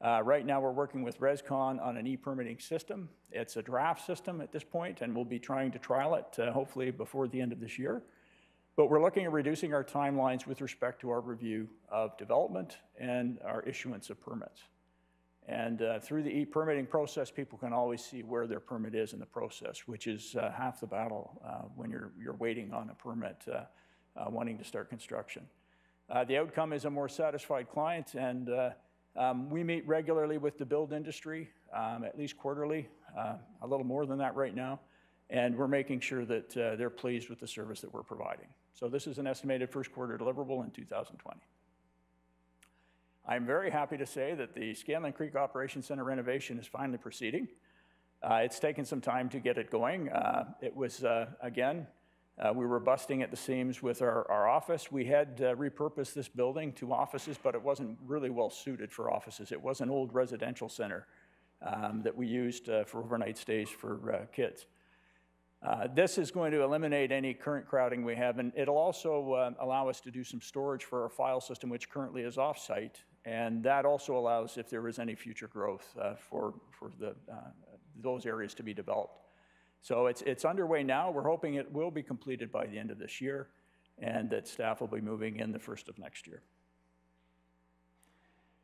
Uh, right now, we're working with ResCon on an e-permitting system. It's a draft system at this point, and we'll be trying to trial it uh, hopefully before the end of this year. But we're looking at reducing our timelines with respect to our review of development and our issuance of permits. And uh, through the e-permitting process, people can always see where their permit is in the process, which is uh, half the battle uh, when you're, you're waiting on a permit, uh, wanting to start construction. the outcome is a more satisfied client and um, we meet regularly with the build industry, um, at least quarterly, uh, a little more than that right now, and we're making sure that uh, they're pleased with the service that we're providing. So this is an estimated first quarter deliverable in 2020. I'm very happy to say that the Scanlon Creek Operations Center renovation is finally proceeding. Uh, it's taken some time to get it going. Uh, it was, uh, again, uh, we were busting at the seams with our, our office. We had uh, repurposed this building to offices, but it wasn't really well suited for offices. It was an old residential center um, that we used uh, for overnight stays for kids. Uh, this is going to eliminate any current crowding we have, and it'll also uh, allow us to do some storage for our file system, which currently is off-site, and that also allows, if there is any future growth, for, for the, those areas to be developed. So it's, it's underway now. We're hoping it will be completed by the end of this year and that staff will be moving in the first of next year.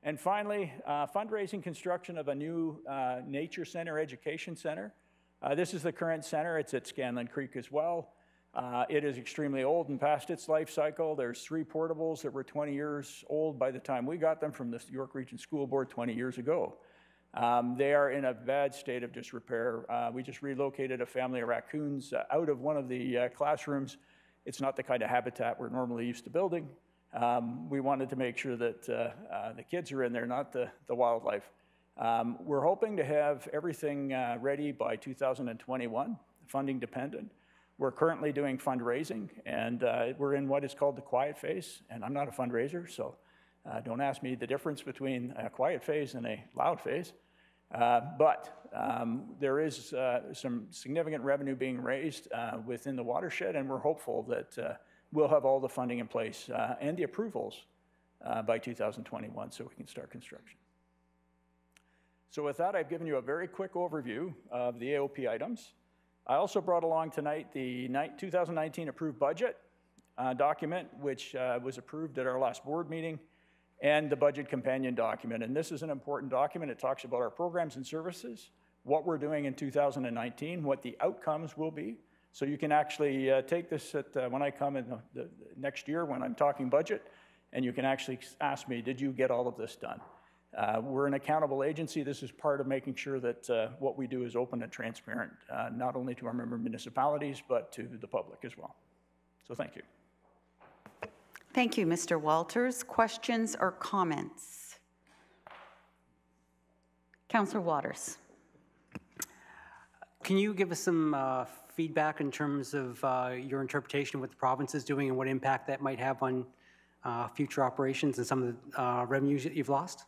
And finally, uh, fundraising construction of a new uh, Nature Center Education Center. Uh, This is the current center. It's at Scanlon Creek as well. Uh, It is extremely old and past its life cycle. There's three portables that were 20 years old by the time we got them from the York Region School Board 20 years ago. Um, They are in a bad state of disrepair. Uh, We just relocated a family of raccoons uh, out of one of the uh, classrooms. It's not the kind of habitat we're normally used to building. Um, We wanted to make sure that uh, the kids are in there, not the the wildlife. Um, We're hoping to have everything uh, ready by 2021, funding dependent. We're currently doing fundraising, and uh, we're in what is called the quiet phase, and I'm not a fundraiser, so uh, don't ask me the difference between a quiet phase and a loud phase. Uh, But um, there is uh, some significant revenue being raised uh, within the watershed, and we're hopeful that we'll have all the funding in place and the approvals by 2021, so we can start construction. So with that, I've given you a very quick overview of the AOP items. I also brought along tonight the 2019 approved budget uh, document, which uh, was approved at our last board meeting, and the budget companion document. And this is an important document. It talks about our programs and services, what we're doing in 2019, what the outcomes will be. So you can actually uh, take this at, uh, when I come in the, the next year when I'm talking budget, and you can actually ask me, did you get all of this done? Uh, We're an accountable agency. This is part of making sure that uh, what we do is open and transparent, uh, not only to our member municipalities, but to the public as well. So thank you.
Thank you, Mr. Walters. Questions or comments? Councillor Waters.
Can you give us some uh, feedback in terms of uh, your interpretation of what the province is doing and what impact that might have on uh, future operations and some of the uh, revenues that you've lost?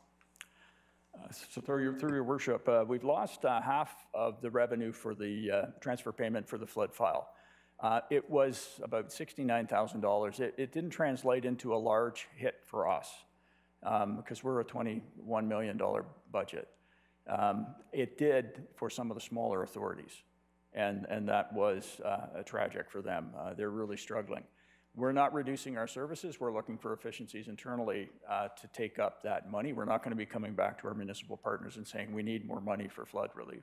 So through your, through your worship, uh, we've lost uh, half of the revenue for the uh, transfer payment for the flood file. Uh, It was about $69,000. It, it didn't translate into a large hit for us um, because we're a $21 million budget. Um, It did for some of the smaller authorities, and, and that was uh, tragic for them. Uh, They're really struggling. We're not reducing our services. We're looking for efficiencies internally uh, to take up that money. We're not going to be coming back to our municipal partners and saying, we need more money for flood relief.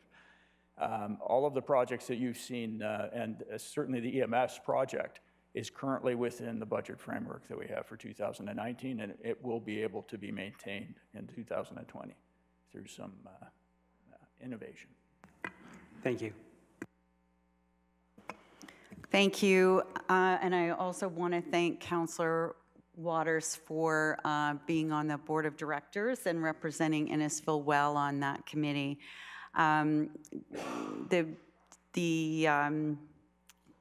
Um, All of the projects that you've seen, uh, and uh, certainly the EMS project, is currently within the budget framework that we have for 2019, and it will be able to be maintained in 2020 through some uh, uh, innovation.
Thank you.
Thank you. Uh, And I also want to thank Councillor Waters for uh, being on the Board of Directors and representing Innisfil well on that committee. Um, The, the, um,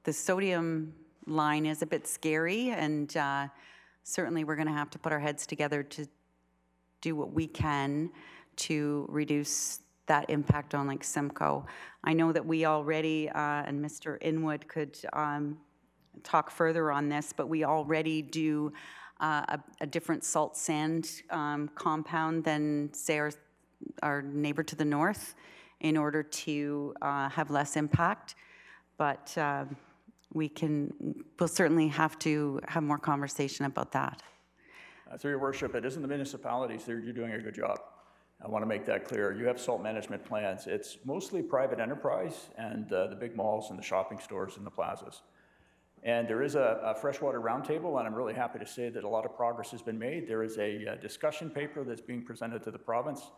the sodium line is a bit scary, and uh, certainly we're going to have to put our heads together to do what we can to reduce that impact on Lake Simcoe. I know that we already, uh, and Mr. Inwood could um, talk further on this, but we already do uh, a a different salt sand um, compound than, say, our our neighbor to the north in order to uh, have less impact. But uh, we can, we'll certainly have to have more conversation about that.
Uh, Through your worship, it isn't the municipalities, you're doing a good job. I want to make that clear. You have salt management plans. It's mostly private enterprise and uh, the big malls and the shopping stores and the plazas. And there is a, a freshwater roundtable, and I'm really happy to say that a lot of progress has been made. There is a, uh discussion paper that's being presented to the province,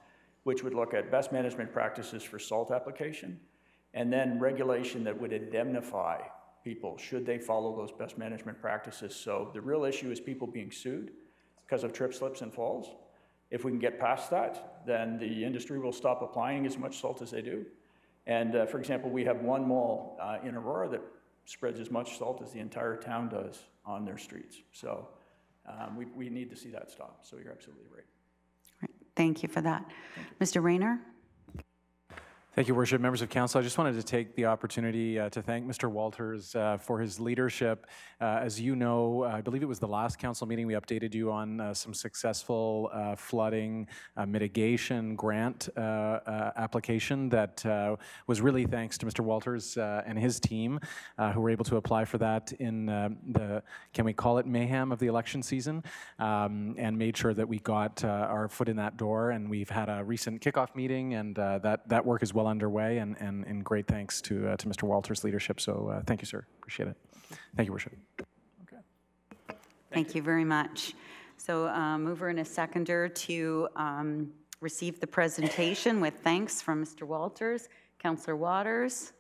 which would look at best management practices for salt application, and then regulation that would indemnify people should they follow those best management practices. So the real issue is people being sued because of trip slips and falls. If we can get past that, then the industry will stop applying as much salt as they do. And uh, for example, we have one mall uh, in Aurora that spreads as much salt as the entire town does on their streets. So um, we, we need to see that stop. So you're absolutely right.
Thank you for that. Mr. Reynar?
Thank you, Worship. Members of Council, I just wanted to take the opportunity uh, to thank Mr. Walters uh, for his leadership. Uh, as you know, I believe it was the last council meeting we updated you on uh, some successful uh, flooding uh, mitigation grant application that was really thanks to Mr. Walters and his team who were able to apply for that in the, can we call it mayhem of the election season, um, and made sure that we got our foot in that door. And we've had a recent kickoff meeting, and that, that work is well well underway, and, and, and great thanks to, uh, to Mr. Walter's leadership. So uh, thank you, sir. Appreciate it. Thank you, Worship. Okay.
Thank you very much. So uh, mover and a seconder to um, receive the presentation with thanks from Mr. Walters, Councillor Waters,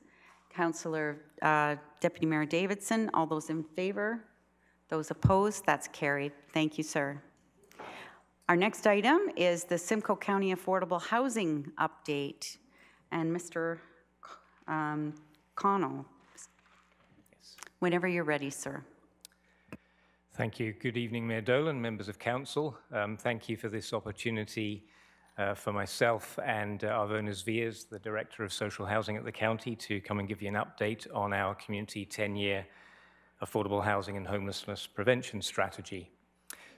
Councillor uh, Deputy Mayor Davidson. All those in favor? Those opposed? That's carried. Thank you, sir. Our next item is the Simcoe County Affordable Housing Update. And Mr. um, Connell, whenever you're ready, sir.
Thank you. Good evening, Mayor Dollin, members of council. Um, thank you for this opportunity uh, for myself and uh, Arvonas the Director of Social Housing at the county, to come and give you an update on our community 10-year affordable housing and homelessness prevention strategy.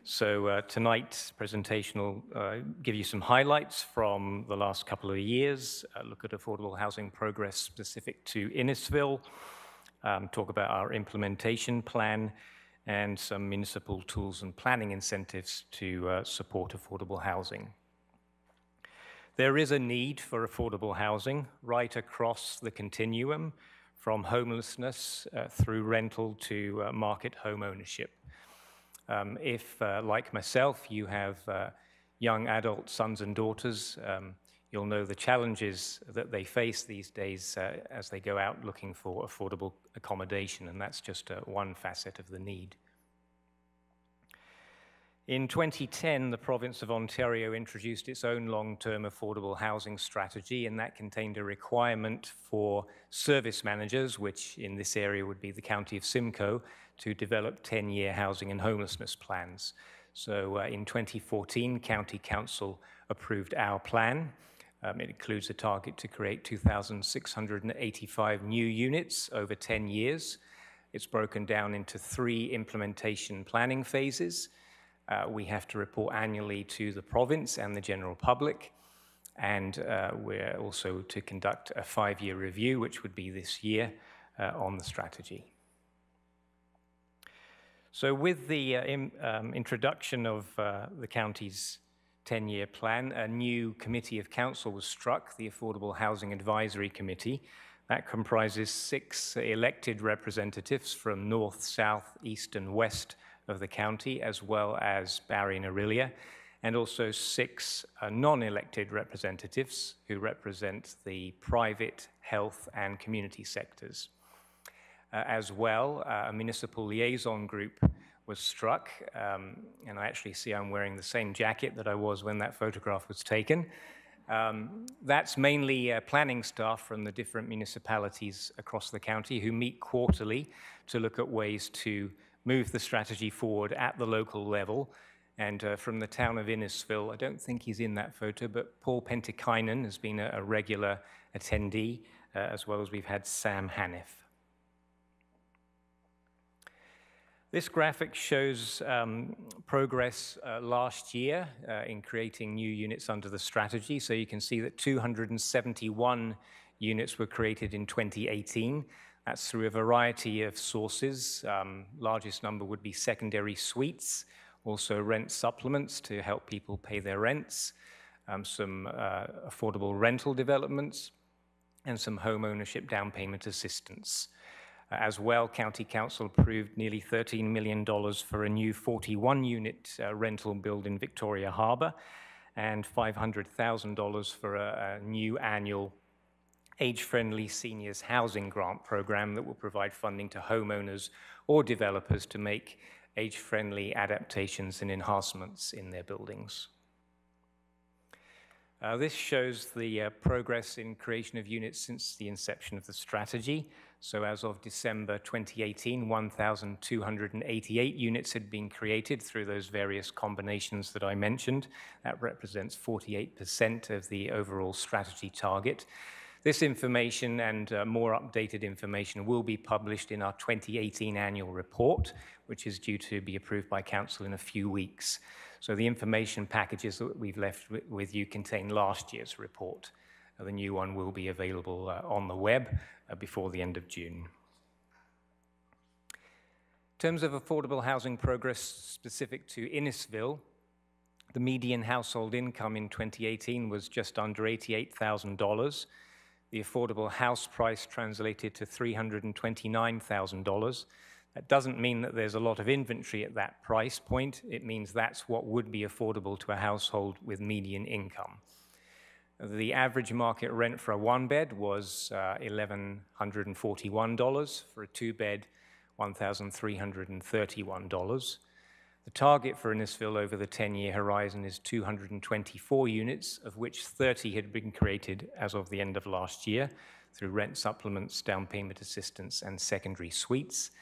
So uh, tonight's presentation will uh, give you some highlights from the last couple of years, uh, look at affordable housing progress specific to Innisfil, um, talk about our implementation plan, and some municipal tools and planning incentives to uh, support affordable housing. There is a need for affordable housing right across the continuum from homelessness uh, through rental to uh, market home ownership. Um, if, uh, like myself, you have uh, young adult sons and daughters, um, you'll know the challenges that they face these days uh, as they go out looking for affordable accommodation, and that's just uh, one facet of the need. In 2010, the province of Ontario introduced its own long-term affordable housing strategy, and that contained a requirement for service managers, which in this area would be the County of Simcoe, to develop 10-year housing and homelessness plans. So uh, in 2014, County Council approved our plan. Um, it includes a target to create 2,685 new units over 10 years. It's broken down into three implementation planning phases. Uh, we have to report annually to the province and the general public. And uh, we're also to conduct a five year review, which would be this year, uh, on the strategy. So, with the uh, in, um, introduction of uh, the county's 10 year plan, a new committee of council was struck, the Affordable Housing Advisory Committee. That comprises six elected representatives from north, south, east, and west of the county, as well as Barrie and and also six uh, non-elected representatives who represent the private, health, and community sectors. Uh, as well, uh, a municipal liaison group was struck, um, and I actually see I'm wearing the same jacket that I was when that photograph was taken. Um, that's mainly uh, planning staff from the different municipalities across the county who meet quarterly to look at ways to move the strategy forward at the local level. And uh, from the town of Innisfil, I don't think he's in that photo, but Paul Pentikainen has been a, a regular attendee, uh, as well as we've had Sam Haniff. This graphic shows um, progress uh, last year uh, in creating new units under the strategy. So you can see that 271 units were created in 2018. That's through a variety of sources. Um, largest number would be secondary suites, also rent supplements to help people pay their rents, um, some uh, affordable rental developments, and some home ownership down payment assistance. Uh, as well, County Council approved nearly $13 million for a new 41 unit uh, rental build in Victoria Harbour and $500,000 for a, a new annual age-friendly seniors housing grant program that will provide funding to homeowners or developers to make age-friendly adaptations and enhancements in their buildings. Uh, this shows the uh, progress in creation of units since the inception of the strategy. So as of December 2018, 1,288 units had been created through those various combinations that I mentioned. That represents 48% of the overall strategy target. This information and uh, more updated information will be published in our 2018 annual report, which is due to be approved by Council in a few weeks. So the information packages that we've left with you contain last year's report. The new one will be available uh, on the web uh, before the end of June. In terms of affordable housing progress specific to Innisfil, the median household income in 2018 was just under $88,000 the affordable house price translated to $329,000. That doesn't mean that there's a lot of inventory at that price point. It means that's what would be affordable to a household with median income. The average market rent for a one bed was uh, $1,141. For a two bed, $1,331. The target for Innisfil over the 10 year horizon is 224 units, of which 30 had been created as of the end of last year through rent supplements, down payment assistance, and secondary suites.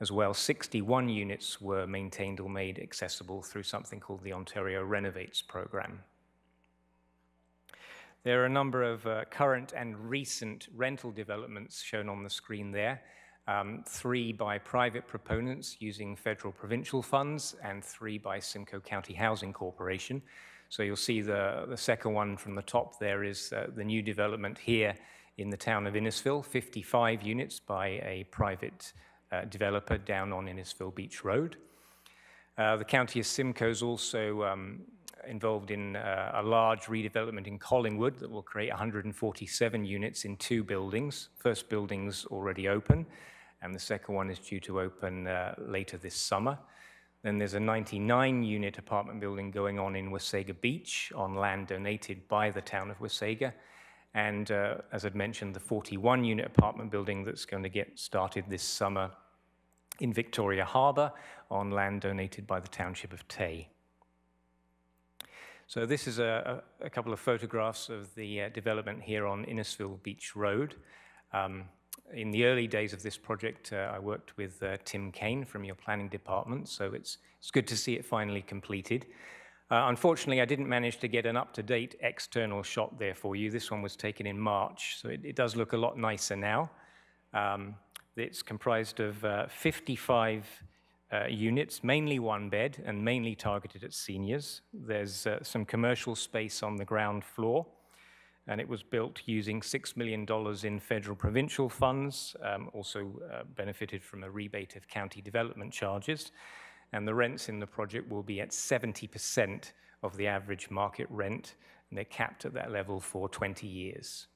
As well, 61 units were maintained or made accessible through something called the Ontario Renovates program. There are a number of uh, current and recent rental developments shown on the screen there. Um, three by private proponents using federal provincial funds, and three by Simcoe County Housing Corporation. So you'll see the, the second one from the top there is uh, the new development here in the town of Innisfil, 55 units by a private uh, developer down on Innisfil Beach Road. Uh, the county of Simcoe is also um, involved in uh, a large redevelopment in Collingwood that will create 147 units in two buildings. First building's already open, and the second one is due to open uh, later this summer. Then there's a 99 unit apartment building going on in Wasaga Beach on land donated by the town of Wasaga. And uh, as I'd mentioned, the 41 unit apartment building that's going to get started this summer in Victoria Harbour on land donated by the township of Tay. So this is a, a, couple of photographs of the uh, development here on Innisfil Beach Road. Um, in the early days of this project, uh, I worked with uh, Tim Kane from your planning department, so it's, it's good to see it finally completed. Uh, unfortunately, I didn't manage to get an up-to-date external shot there for you. This one was taken in March, so it, it does look a lot nicer now. Um, it's comprised of uh, 55 uh, units, mainly one bed and mainly targeted at seniors. There's uh, some commercial space on the ground floor, and it was built using $6 million in federal provincial funds, um, also uh, benefited from a rebate of county development charges. And the rents in the project will be at 70% of the average market rent, and they're capped at that level for 20 years.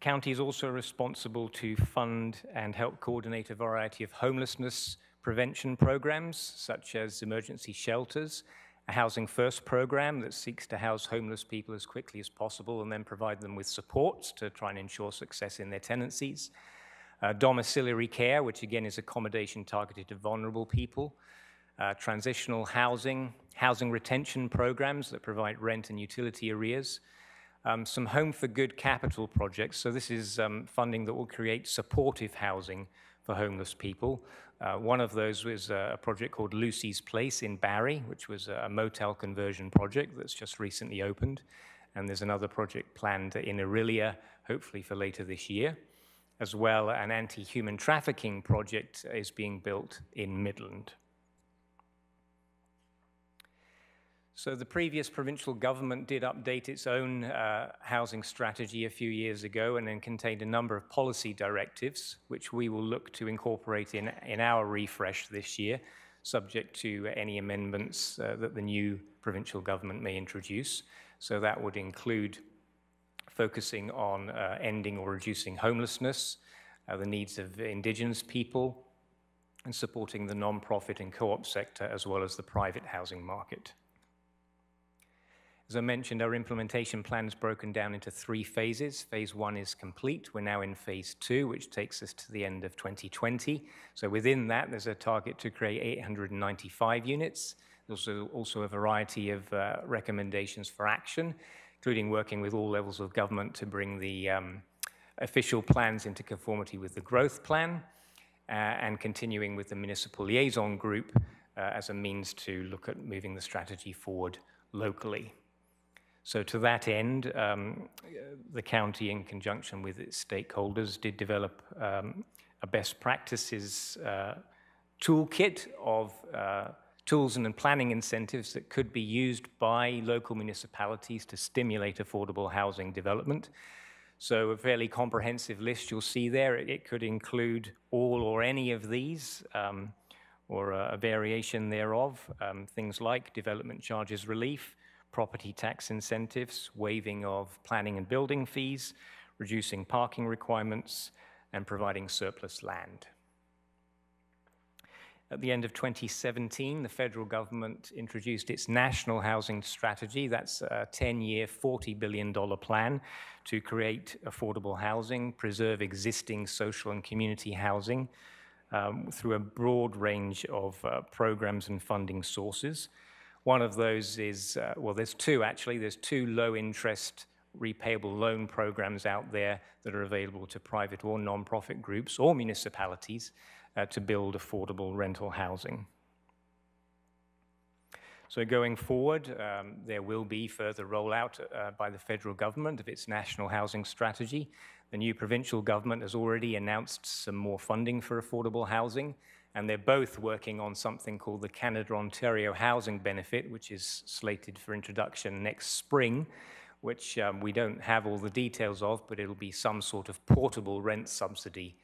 County is also responsible to fund and help coordinate a variety of homelessness prevention programs, such as emergency shelters, a Housing First program that seeks to house homeless people as quickly as possible and then provide them with supports to try and ensure success in their tenancies. Uh, domiciliary care, which again is accommodation targeted to vulnerable people. Uh, transitional housing, housing retention programs that provide rent and utility arrears um, some Home for Good capital projects. So this is um, funding that will create supportive housing for homeless people. Uh, one of those was a project called Lucy's Place in Barrie, which was a motel conversion project that's just recently opened. And there's another project planned in Orillia, hopefully for later this year. As well, an anti-human trafficking project is being built in Midland. So the previous provincial government did update its own uh, housing strategy a few years ago and then contained a number of policy directives, which we will look to incorporate in, in our refresh this year, subject to any amendments uh, that the new provincial government may introduce. So that would include focusing on uh, ending or reducing homelessness, uh, the needs of Indigenous people, and supporting the non-profit and co-op sector as well as the private housing market. As I mentioned, our implementation plan is broken down into three phases. Phase one is complete. We're now in phase two, which takes us to the end of 2020. So within that, there's a target to create 895 units. There's also, also a variety of uh, recommendations for action, including working with all levels of government to bring the um, official plans into conformity with the growth plan, uh, and continuing with the municipal liaison group uh, as a means to look at moving the strategy forward locally. So to that end, um, the county, in conjunction with its stakeholders, did develop um, a best practices uh, toolkit of uh, tools and planning incentives that could be used by local municipalities to stimulate affordable housing development. So a fairly comprehensive list you'll see there. It could include all or any of these, um, or a, variation thereof, um, things like development charges relief, property tax incentives, waiving of planning and building fees, reducing parking requirements, and providing surplus land. At the end of 2017, the federal government introduced its national housing strategy. That's a 10 year, $40 billion plan to create affordable housing, preserve existing social and community housing um, through a broad range of uh, programs and funding sources. One of those is, uh, well, there's two actually. There's two low interest repayable loan programs out there that are available to private or nonprofit groups or municipalities uh, to build affordable rental housing. So going forward, um, there will be further rollout uh, by the federal government of its national housing strategy. The new provincial government has already announced some more funding for affordable housing, and they're both working on something called the Canada Ontario Housing Benefit, which is slated for introduction next spring, which um, we don't have all the details of, but it'll be some sort of portable rent subsidy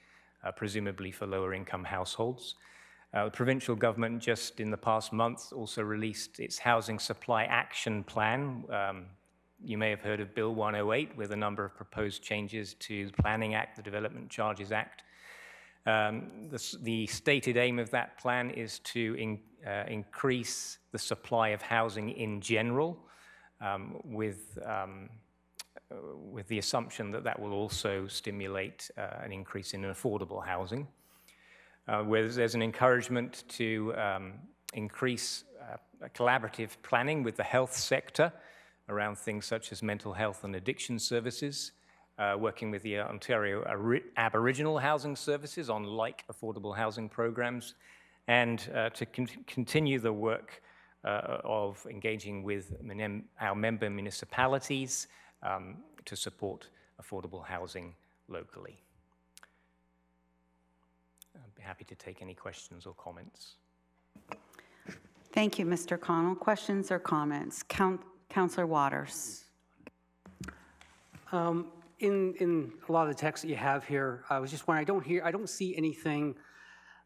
uh, presumably for lower income households. Uh, the provincial government just in the past month also released its housing supply action plan. Um, you may have heard of Bill 108 with a number of proposed changes to the Planning Act, the Development Charges Act. Um, the, the, stated aim of that plan is to in, uh, increase the supply of housing in general um, with um, uh, with the assumption that that will also stimulate uh, an increase in affordable housing. Uh, where there's an encouragement to um, increase collaborative planning with the health sector around things such as mental health and addiction services, uh, working with the Ontario Aboriginal Housing Services on like affordable housing programs, and uh, to con continue the work uh, of engaging with our member municipalities um, to support affordable housing locally. I'd be happy to take any questions or comments.
Thank you, Mr. Connell. Questions or comments? Count, Councillor Waters.
Um, in, in a lot of the text that you have here, I was just wondering, I don't hear, I don't see anything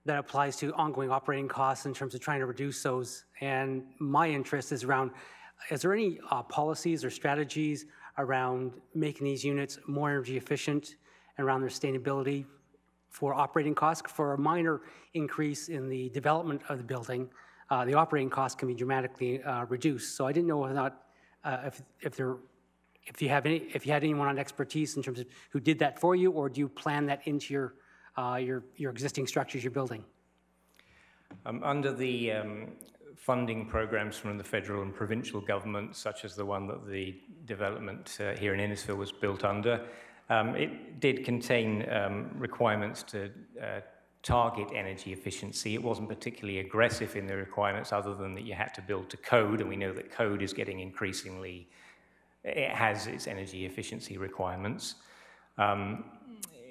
that applies to ongoing operating costs in terms of trying to reduce those. And my interest is around, is there any uh, policies or strategies around making these units more energy efficient and around their sustainability for operating costs. For a minor increase in the development of the building, uh, the operating costs can be dramatically uh, reduced. So I didn't know or not uh, if, if there if you have any if you had anyone on expertise in terms of who did that for you, or do you plan that into your uh, your your existing structures you're building?
Um, under the um, funding programs from the federal and provincial government, such as the one that the development uh, here in Innisfil was built under. Um, it did contain um, requirements to uh, target energy efficiency. It wasn't particularly aggressive in the requirements, other than that you had to build to code, and we know that code is getting increasingly, it has its energy efficiency requirements. Um,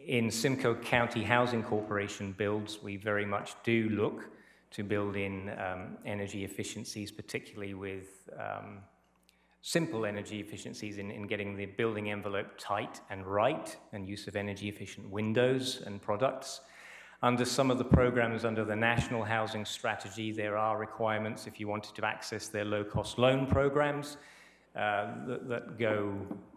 in Simcoe County Housing Corporation builds, we very much do look to build in um, energy efficiencies, particularly with um, simple energy efficiencies in, in getting the building envelope tight and right, and use of energy efficient windows and products. Under some of the programs under the National Housing Strategy, there are requirements if you wanted to access their low cost loan programs uh, that, that, go,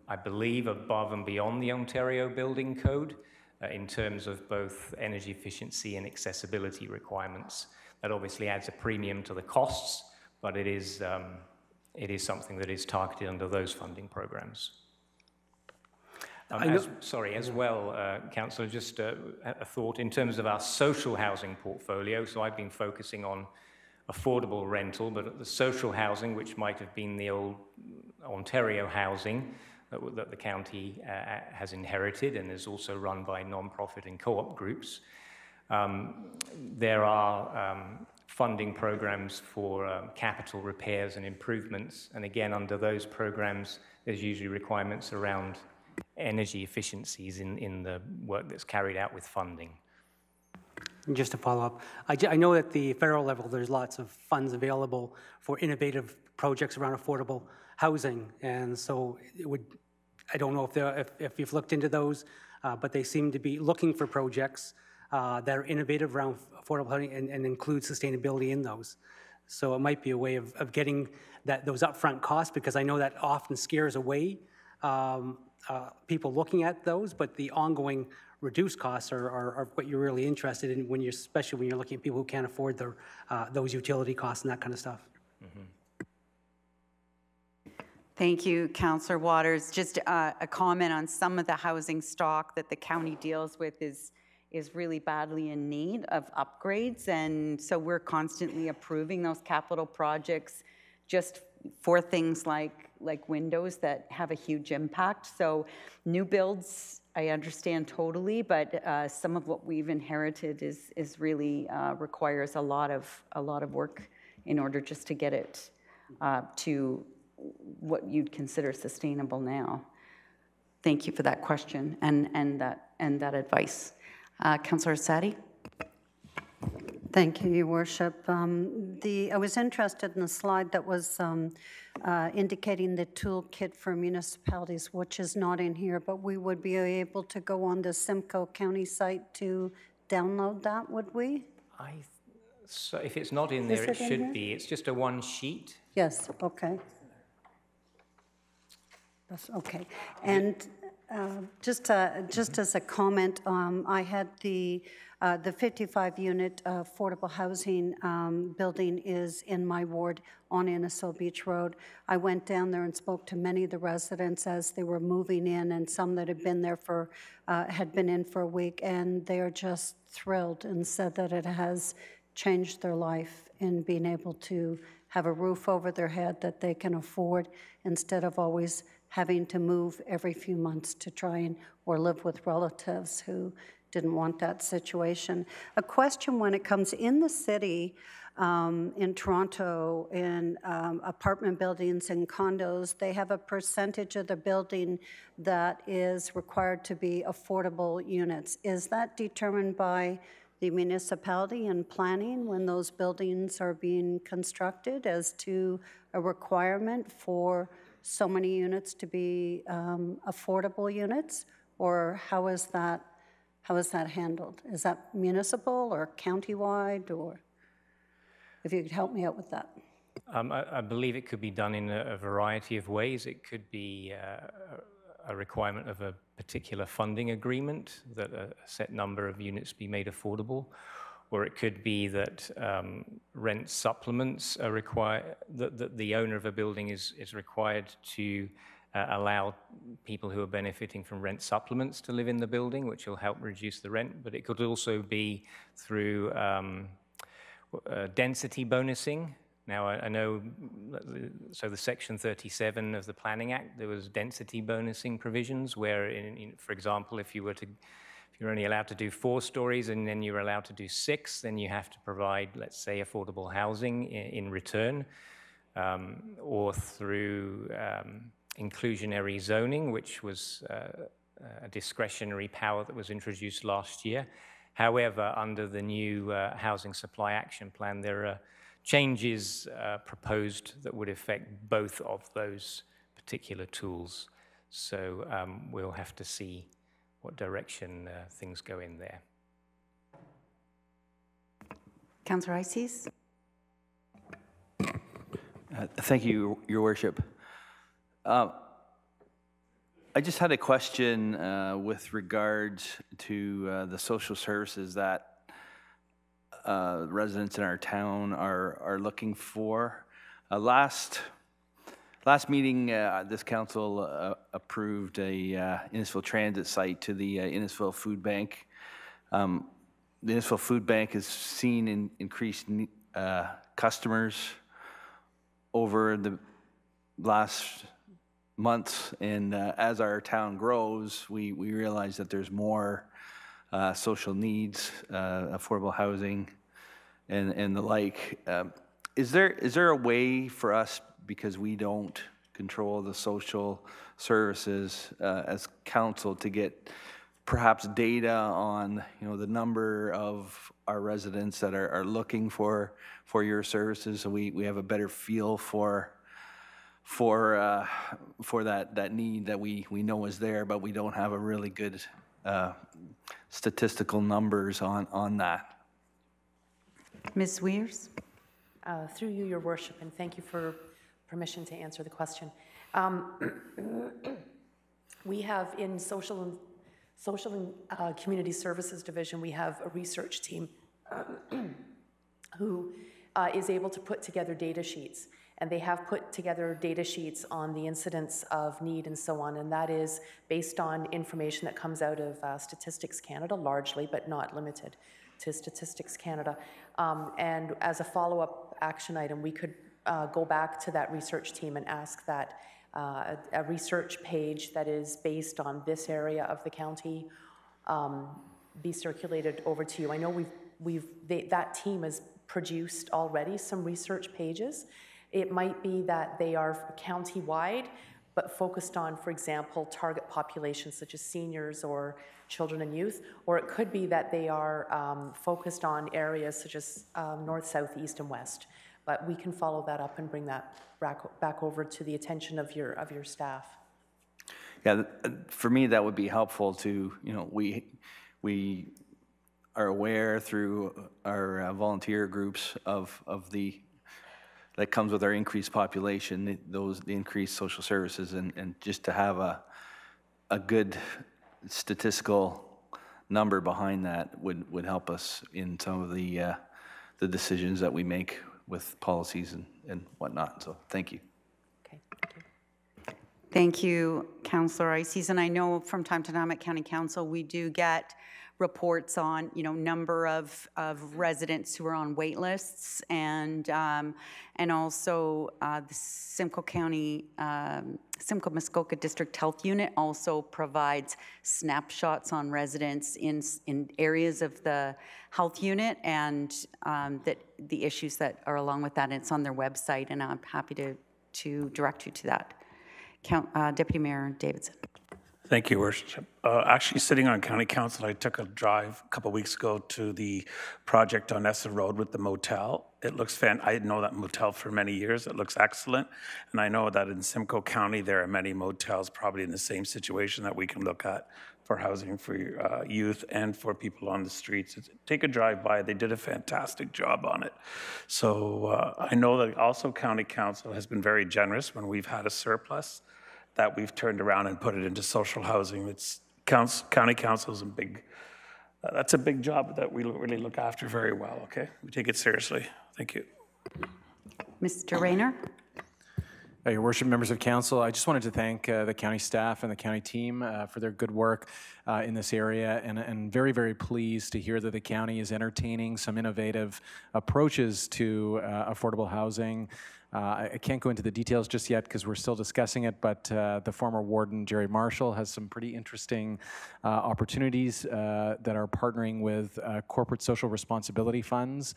I believe, above and beyond the Ontario Building Code uh, in terms of both energy efficiency and accessibility requirements. That obviously adds a premium to the costs, but it is, um, it is something that is targeted under those funding programs. Um, as, sorry, as well, uh, Councillor, just uh, a thought in terms of our social housing portfolio. So I've been focusing on affordable rental, but the social housing, which might have been the old Ontario housing that, that the county uh, has inherited and is also run by non-profit and co-op groups. Um, there are um, funding programs for um, capital repairs and improvements, and again, under those programs, there's usually requirements around energy efficiencies in, in the work that's carried out with funding.
Just to follow up, I, I, know at the federal level there's lots of funds available for innovative projects around affordable housing, and so it would, I don't know if, if, if you've looked into those, uh, but they seem to be looking for projects uh, that are innovative around affordable housing and, and include sustainability in those. So it might be a way of, of getting that, those upfront costs, because I know that often scares away um, uh, people looking at those, but the ongoing reduced costs are, are, are what you're really interested in when you're, especially when you're looking at people who can't afford their, uh, those utility costs and that kind of stuff.
Thank you, Councillor Waters. Just uh, a comment on some of the housing stock that the county deals with is, is really badly in need of upgrades. And so we're constantly approving those capital projects just for things like, like windows that have a huge impact. So new builds, I understand totally, but uh, some of what we've inherited is, is really uh, requires a lot of, a lot of work in order just to get it uh, to what you'd consider sustainable now. Thank you for that question and, and, that, and that advice. Uh, Councillor Orsatti?
Thank you, Your Worship. Um, The, I was interested in the slide that was um, uh, indicating the toolkit for municipalities, which is not in here, but we would be able to go on the Simcoe County site to download that, would we?
I, so if it's not in
Is
there, it
it in
should
here?
be. It's just a one sheet.
Yes, okay. That's okay. And uh, just, uh, just as a comment, um, I had the, uh, the 55-unit affordable housing um, building is in my ward on Innisfil Beach Road. I went down there and spoke to many of the residents as they were moving in, and some that had been there for, uh, had been in for a week, and they are just thrilled and said that it has changed their life in being able to have a roof over their head that they can afford instead of always having to move every few months to try and, or live with relatives who didn't want that situation. A question when it comes in the city, um, in Toronto, in um, apartment buildings and condos, they have a percentage of the building that is required to be affordable units. Is that determined by the municipality and planning when those buildings are being constructed as to a requirement for so many units to be um, affordable units? Or how is that, how is that handled? Is that municipal or countywide, or if you could help me out with that?
Um, I, I believe it could be done in a, a variety of ways. It could be uh, a requirement of a particular funding agreement that a set number of units be made affordable, or it could be that um, rent supplements are required, that, that the owner of a building is, is required to uh, allow people who are benefiting from rent supplements to live in the building, which will help reduce the rent. But it could also be through um, uh, density bonusing. Now, I, I know, so the Section 37 of the Planning Act, there was density bonusing provisions where, in, in, for example, if you were to, you're only allowed to do four stories and then you're allowed to do six, then you have to provide, let's say, affordable housing in, in return, um, or through um, inclusionary zoning, which was uh, a discretionary power that was introduced last year. However, under the new uh, Housing Supply Action Plan, there are changes uh, proposed that would affect both of those particular tools. So um, we'll have to see what direction uh, things go in there.
Councillor Eisses?
Uh, Thank you, Your Worship. Uh, I just had a question uh, with regards to uh, the social services that uh, residents in our town are, are looking for. Uh, Last, last meeting, uh, this council uh, approved a uh, Innisfil Transit site to the uh, Innisfil Food Bank. Um, The Innisfil Food Bank has seen in- increased uh, customers over the last months, and uh, as our town grows, we, we realize that there's more uh, social needs, uh, affordable housing, and, and the like. Um, Is there, is there a way for us, because we don't control the social services uh, as council, to get perhaps data on, you know, the number of our residents that are, are looking for, for your services, so we, we have a better feel for, for, uh, for that, that need that we, we know is there, but we don't have a really good uh, statistical numbers on, on that.
Ms. Weirs?
Uh, Through you, your worship, and thank you for permission to answer the question. Um, We have in social and, social and uh, community services division, we have a research team who uh, is able to put together data sheets. And they have put together data sheets on the incidence of need and so on. And that is based on information that comes out of uh, Statistics Canada, largely, but not limited to Statistics Canada. Um, and as a follow up action item, we could uh, go back to that research team and ask that uh, a, research page that is based on this area of the county um, be circulated over to you. I know we've, we've they, that team has produced already some research pages. It might be that they are county-wide, but focused on, for example, target populations such as seniors or children and youth, or it could be that they are um, focused on areas such as um, north, south, east, and west. But we can follow that up and bring that back, back over to the attention of your, of your staff.
Yeah, uh, for me, that would be helpful to, you know, we, we are aware through our uh, volunteer groups of, of the, that comes with our increased population, those, the increased social services, and, and just to have a, a good statistical number behind that would, would help us in some of the, uh, the decisions that we make with policies and, and whatnot. So, thank you. Okay.
Thank you, Councillor Eisses. And I know from time to time at County Council, we do get reports on, you know, number of, of residents who are on wait lists and, um, and also uh, the Simcoe County, um, Simcoe Muskoka District Health Unit also provides snapshots on residents in, in areas of the health unit and um, that the issues that are along with that. And it's on their website and I'm happy to, to direct you to that. Count, uh, Deputy Mayor Davidson.
Thank you, Worship. Uh, Actually, sitting on county council, I took a drive a couple weeks ago to the project on Essa Road with the motel. It looks fan, I know that motel for many years. It looks excellent. And I know that in Simcoe County, there are many motels probably in the same situation that we can look at for housing for uh, youth and for people on the streets. It's- Take a drive by. They did a fantastic job on it. So uh, I know that also county council has been very generous when we've had a surplus that we've turned around and put it into social housing. It's county council is a big, uh, that's a big job that we really look after very well, okay? We take it seriously. Thank you.
Mr.
Reynar? Your worship, members of council, I just wanted to thank uh, the county staff and the county team uh, for their good work uh, in this area, and, and very, very pleased to hear that the county is entertaining some innovative approaches to uh, affordable housing. Uh, I can't go into the details just yet because we're still discussing it, but uh, the former warden, Gerry Marshall, has some pretty interesting opportunities that are partnering with corporate social responsibility funds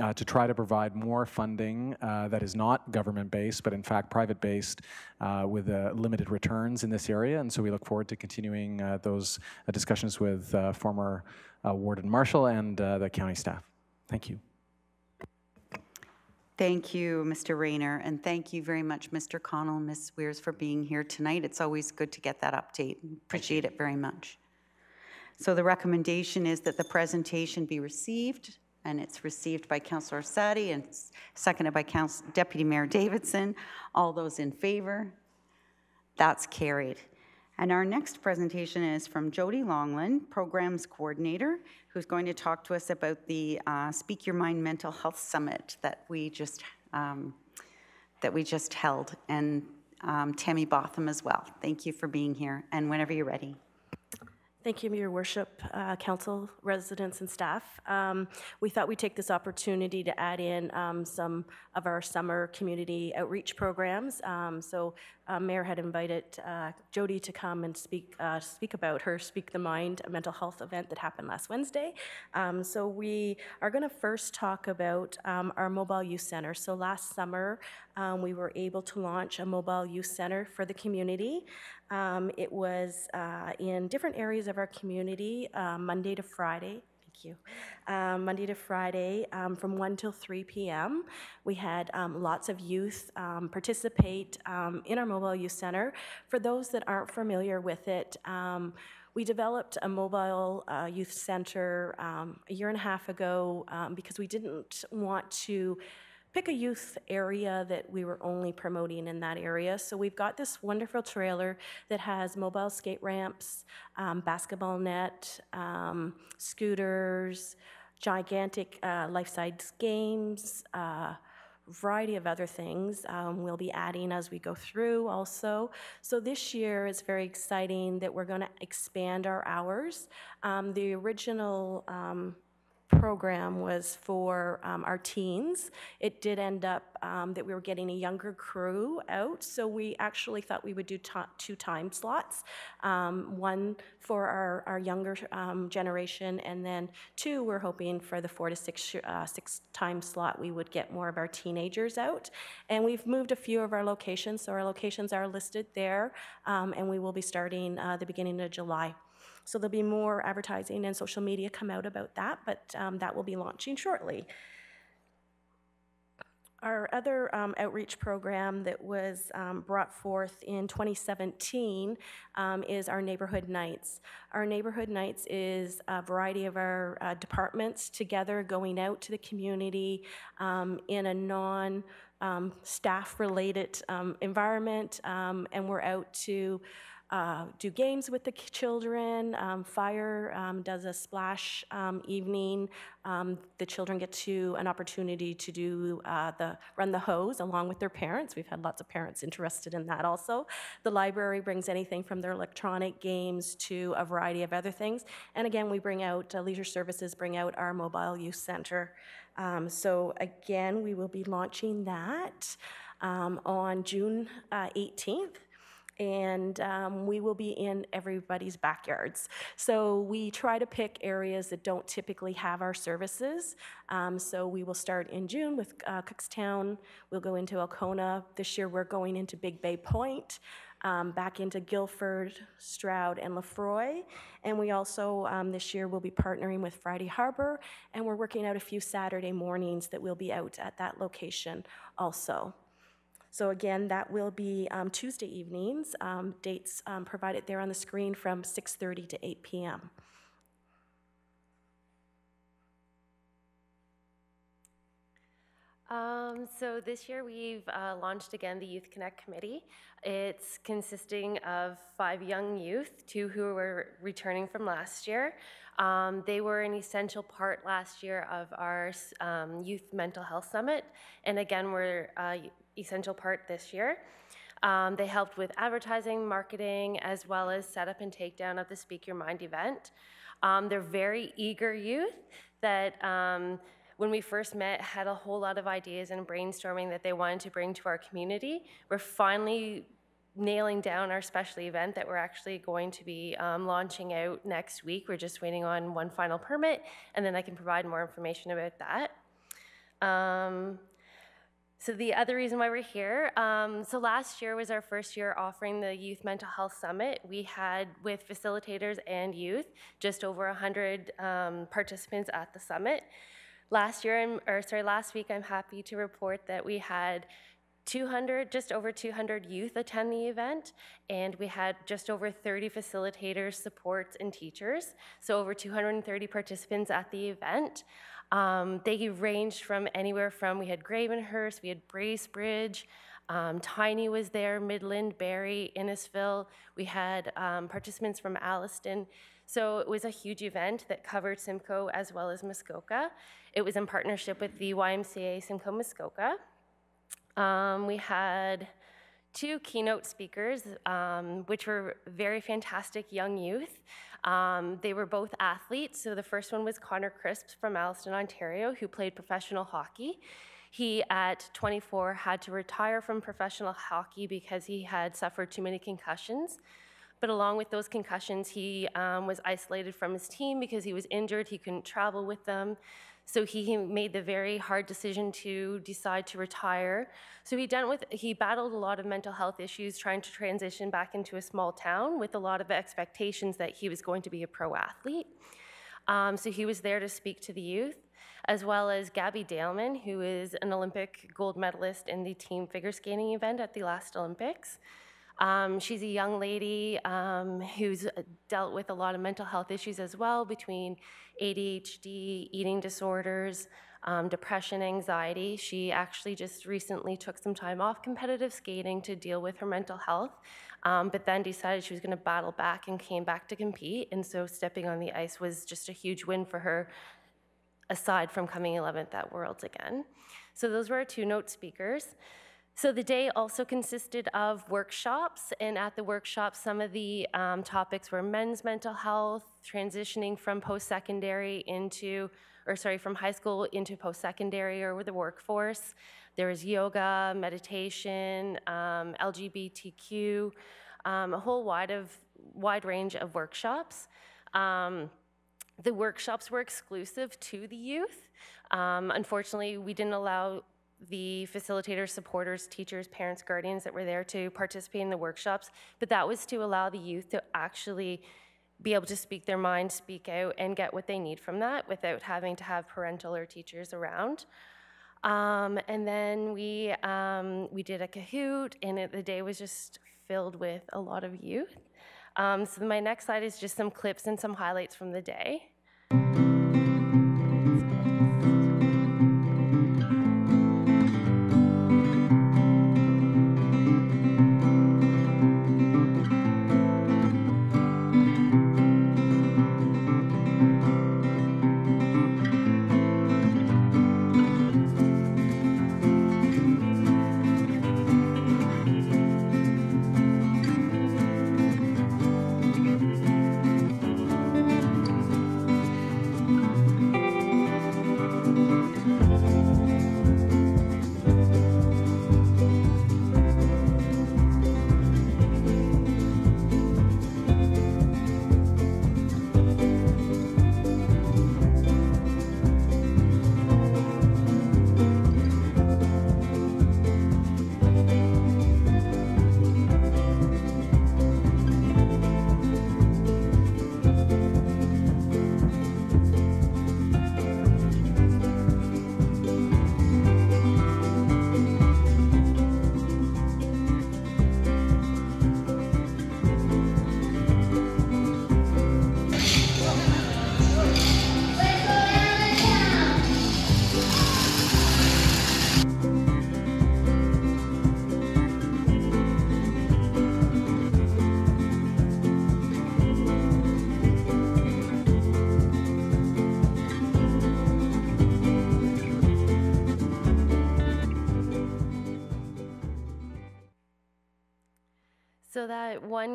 uh, to try to provide more funding uh, that is not government-based, but in fact private-based, uh, with uh, limited returns in this area. And so we look forward to continuing uh, those uh, discussions with former Warden Marshall and the county staff. Thank you.
Thank you, Mr. Reynar, and thank you very much, Mr. Connell and Ms. Weirs, for being here tonight. It's always good to get that update. Appreciate it very much. So the recommendation is that the presentation be received, and it's received by Councillor Orsatti and seconded by Council, Deputy Mayor Davidson. All those in favor? That's carried. And our next presentation is from Jody Longland, Programs Coordinator, who's going to talk to us about the uh, Speak Your Mind Mental Health Summit that we just um, that we just held, and um, Tammy Botham as well. Thank you for being here, and whenever you're ready.
Thank you, Your Worship, uh, Council, residents, and staff. Um, We thought we'd take this opportunity to add in um, some of our summer community outreach programs. Um, So uh, Mayor had invited uh, Jody to come and speak, uh, speak about her Speak the Mind a mental health event that happened last Wednesday. Um, So we are going to first talk about um, our mobile youth center. So last summer, um, we were able to launch a mobile youth center for the community. Um, It was uh, in different areas of our community, uh, Monday to Friday. Thank you. Um, Monday to Friday um, from 1 till 3 p.m. We had um, lots of youth um, participate um, in our mobile youth center. For those that aren't familiar with it, we developed a mobile uh, youth center um, a year and a half ago um, because we didn't want to pick a youth area that we were only promoting in that area. So we've got this wonderful trailer that has mobile skate ramps, um, basketball net, um, scooters, gigantic uh, life-size games, uh, variety of other things um, we'll be adding as we go through also. So this year it's very exciting that we're going to expand our hours. Um, the original um, program was for um, our teens. It did end up um, that we were getting a younger crew out, so we actually thought we would do two time slots. Um, one for our, our younger um, generation, and then two, we're hoping for the four to six, uh, six time slot, we would get more of our teenagers out. And we've moved a few of our locations, so our locations are listed there, um, and we will be starting uh, the beginning of July. So there'll be more advertising and social media come out about that, but um, that will be launching shortly. Our other um, outreach program that was um, brought forth in 2017 um, is our Neighborhood Nights. Our Neighborhood Nights is a variety of our uh, departments together going out to the community um, in a non um, staff related um, environment, and we're out to uh, do games with the children. Um, Fire um, does a splash um, evening. Um, the children get to an opportunity to do uh, the run the hose along with their parents. We've had lots of parents interested in that also. The library brings anything from their electronic games to a variety of other things. And again, we bring out uh, leisure services, bring out our mobile youth center. Um, so again, we will be launching that um, on June uh, 18th and um, we will be in everybody's backyards. So we try to pick areas that don't typically have our services. Um, so we will start in June with uh, Cookstown. We'll go into Alcona. This year we're going into Big Bay Point. Um, back into Gilford, Stroud, and Lefroy. And we also, um, this year, will be partnering with Friday Harbour, and we're working out a few Saturday mornings that we'll be out at that location also. So again, that will be um, Tuesday evenings, um, dates um, provided there on the screen from 6:30 to 8 p.m.
Um, so this year we've uh, launched again the Youth Connect Committee. It's consisting of five young youth, two who were returning from last year. Um, they were an essential part last year of our um, Youth Mental Health Summit, and again, we're uh, essential part this year. Um, they helped with advertising, marketing, as well as setup and takedown of the Speak Your Mind event. Um, they're very eager youth that um, when we first met had a whole lot of ideas and brainstorming that they wanted to bring to our community. We're finally nailing down our special event that we're actually going to be um, launching out next week. We're just waiting on one final permit, and then I can provide more information about that. Um, so the other reason why we're here, um, so last year was our first year offering the Youth Mental Health Summit. We had, with facilitators and youth, just over 100 um, participants at the summit. Last year, or sorry, last week, I'm happy to report that we had 200, just over 200 youth attend the event, and we had just over 30 facilitators, supports, and teachers. So over 230 participants at the event. Um, they ranged from anywhere from, we had Gravenhurst, we had Bracebridge, um, Tiny was there, Midland, Barrie, Innisfil. We had um, participants from Alliston. So it was a huge event that covered Simcoe as well as Muskoka. It was in partnership with the YMCA Simcoe Muskoka. Um, we had two keynote speakers, um, which were very fantastic young youth. Um, they were both athletes. So the first one was Connor Crisp from Alliston, Ontario, who played professional hockey. He, at 24, had to retire from professional hockey because he had suffered too many concussions. But along with those concussions, he um, was isolated from his team because he was injured. He couldn't travel with them. So he made the very hard decision to decide to retire. So he done with he battled a lot of mental health issues trying to transition back into a small town with a lot of expectations that he was going to be a pro athlete. Um, so he was there to speak to the youth, as well as Gabby Daleman, who is an Olympic gold medalist in the team figure skating event at the last Olympics. Um, she's a young lady um, who's dealt with a lot of mental health issues as well, between ADHD, eating disorders, um, depression, anxiety. She actually just recently took some time off competitive skating to deal with her mental health, um, but then decided she was going to battle back and came back to compete. And so stepping on the ice was just a huge win for her, aside from coming 11th at Worlds again. So those were our two note speakers. So the day also consisted of workshops, and at the workshops, some of the um, topics were men's mental health, transitioning from post-secondary into, or sorry, from high school into post-secondary or with the workforce. There was yoga, meditation, um, LGBTQ, um, a whole wide of wide range of workshops. Um, the workshops were exclusive to the youth. Um, unfortunately, we didn't allow the facilitators, supporters, teachers, parents, guardians that were there to participate in the workshops, but that was to allow the youth to actually be able to speak their mind, speak out, and get what they need from that without having to have parental or teachers around. Um, and then we, um, we did a Kahoot, and it, the day was just filled with a lot of youth. Um, so my next slide is just some clips and some highlights from the day.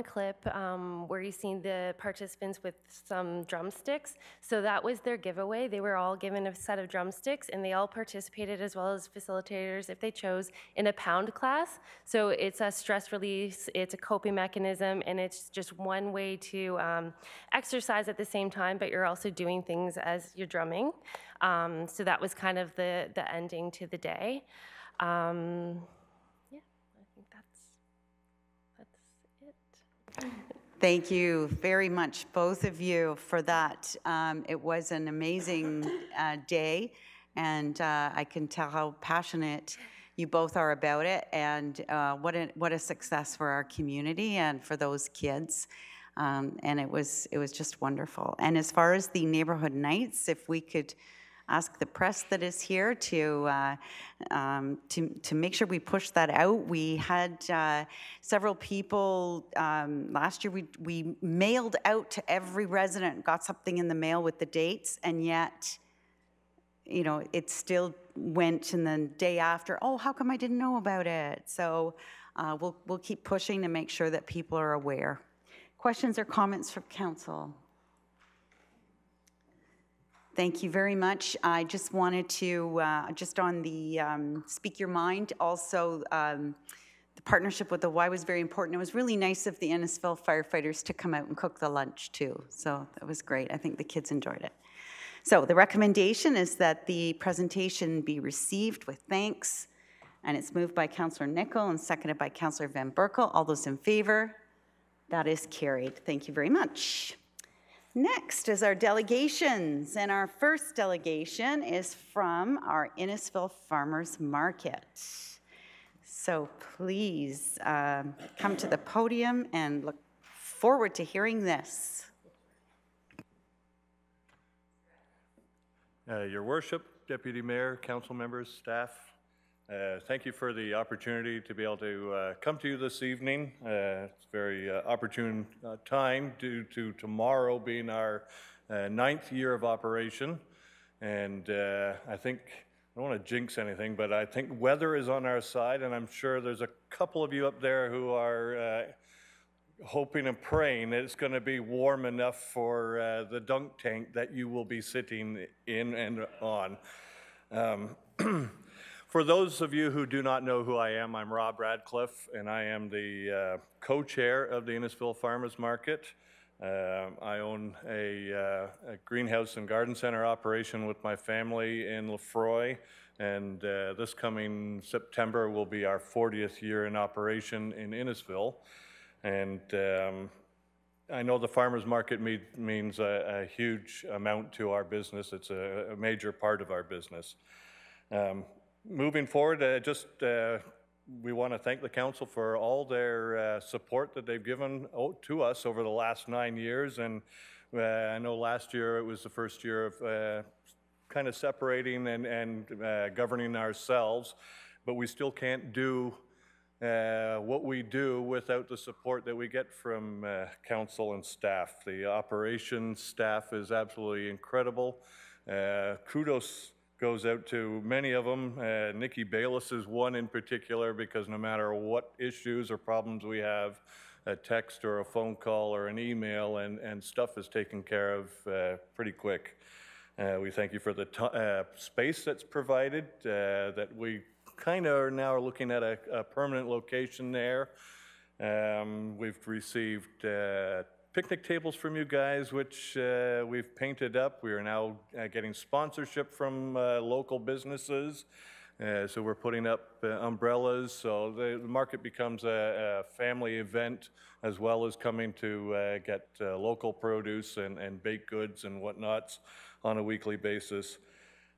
One clip um, where you seen the participants with some drumsticks, so that was their giveaway. They were all given a set of drumsticks, and they all participated as well as facilitators, if they chose, in a pound class. So it's a stress release, it's a coping mechanism, and it's just one way to um, exercise at the same time, but you're also doing things as you're drumming. Um, so that was kind of the the ending to the day. Um,
Thank you very much, both of you, for that. Um, it was an amazing uh, day, and uh, I can tell how passionate you both are about it, and uh, what a what a success for our community and for those kids. Um, and it was it was just wonderful. And as far as the neighborhood nights, if we could ask the press that is here to, uh, um, to, to make sure we push that out. We had uh, several people, um, last year we, we mailed out to every resident, got something in the mail with the dates, and yet, you know, it still went and then day after, oh, how come I didn't know about it? So uh, we'll, we'll keep pushing to make sure that people are aware. Questions or comments from council? Thank you very much. I just wanted to, uh, just on the um, Speak Your Mind, also um, the partnership with the Y was very important. It was really nice of the Innisfil firefighters to come out and cook the lunch too. So that was great. I think the kids enjoyed it. So the recommendation is that the presentation be received with thanks. And it's moved by Councillor Nicol and seconded by Councillor Van Berkel. All those in favor? That is carried. Thank you very much. Next is our delegations, and our first delegation is from our Innisfil Farmers Market. So please um, come to the podium and look forward to hearing this.
Uh, Your Worship, Deputy Mayor, council members, staff. Uh, Thank you for the opportunity to be able to uh, come to you this evening. Uh, It's a very uh, opportune uh, time due to tomorrow being our ninth year of operation. And I think, I don't want to jinx anything, but I think weather is on our side, and I'm sure there's a couple of you up there who are hoping and praying that it's going to be warm enough for the dunk tank that you will be sitting in and on. Um, for those of you who do not know who I am, I'm Rob Radcliffe, and I am the uh, co-chair of the Innisfil Farmers Market. Um I own a, uh, a greenhouse and garden center operation with my family in Lefroy, and uh, this coming September will be our 40th year in operation in Innisfil. And um, I know the farmers market me- means a, a huge amount to our business. It's a, a major part of our business. Um, moving forward, uh, just uh, we want to thank the council for all their uh, support that they've given o- to us over the last nine years. And uh, I know last year it was the first year of uh, kind of separating and, and uh, governing ourselves, but we still can't do what we do without the support that we get from council and staff. The operations staff is absolutely incredible. Kudos goes out to many of them. Uh, Nikki Bayless is one in particular because no matter what issues or problems we have, a text or a phone call or an email and, and stuff is taken care of uh, pretty quick. Uh, we thank you for the uh, space that's provided, uh, that we kind of are now looking at a, a permanent location there. Um, we've received uh, picnic tables from you guys, which uh, we've painted up. We are now uh, getting sponsorship from uh, local businesses. Uh, so we're putting up uh, umbrellas. So the, the market becomes a, a family event as well as coming to uh, get local produce and, and baked goods and whatnots on a weekly basis.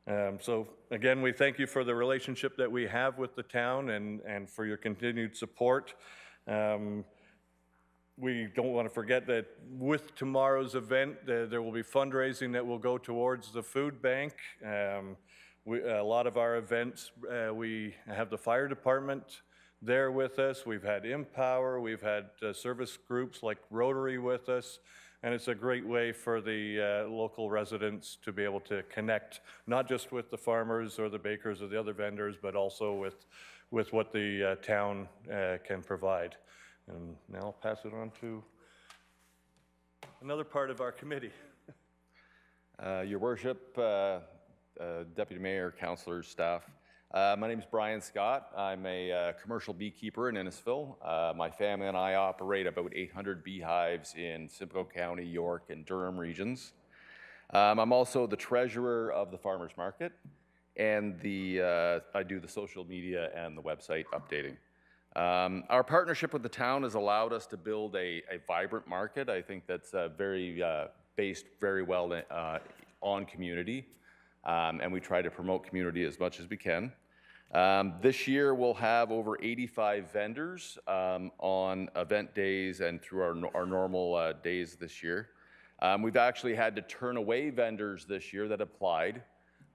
Um, so again, we thank you for the relationship that we have with the town and, and for your continued support. Um, we don't want to forget that with tomorrow's event, uh, there will be fundraising that will go towards the food bank. Um, we, a lot of our events, uh, we have the fire department there with us. We've had InnPower. We've had uh, service groups like Rotary with us. And it's a great way for the uh, local residents to be able to connect, not just with the farmers or the bakers or the other vendors, but also with, with what the uh, town uh, can provide. And now I'll pass it on to another part of our committee.
Uh, Your worship, uh, uh, deputy mayor, councilors, staff. Uh, my name is Brian Scott. I'm a uh, commercial beekeeper in Innisfil. Uh, my family and I operate about 800 beehives in Simcoe County, York, and Durham regions. Um, I'm also the treasurer of the farmers market, and the I do the social media and the website updating. Um, our partnership with the town has allowed us to build a, a vibrant market. I think that's uh, very uh, based very well uh, on community, um, and we try to promote community as much as we can. Um, this year, we'll have over 85 vendors um, on event days and through our, our normal uh, days this year. Um, we've actually had to turn away vendors this year that applied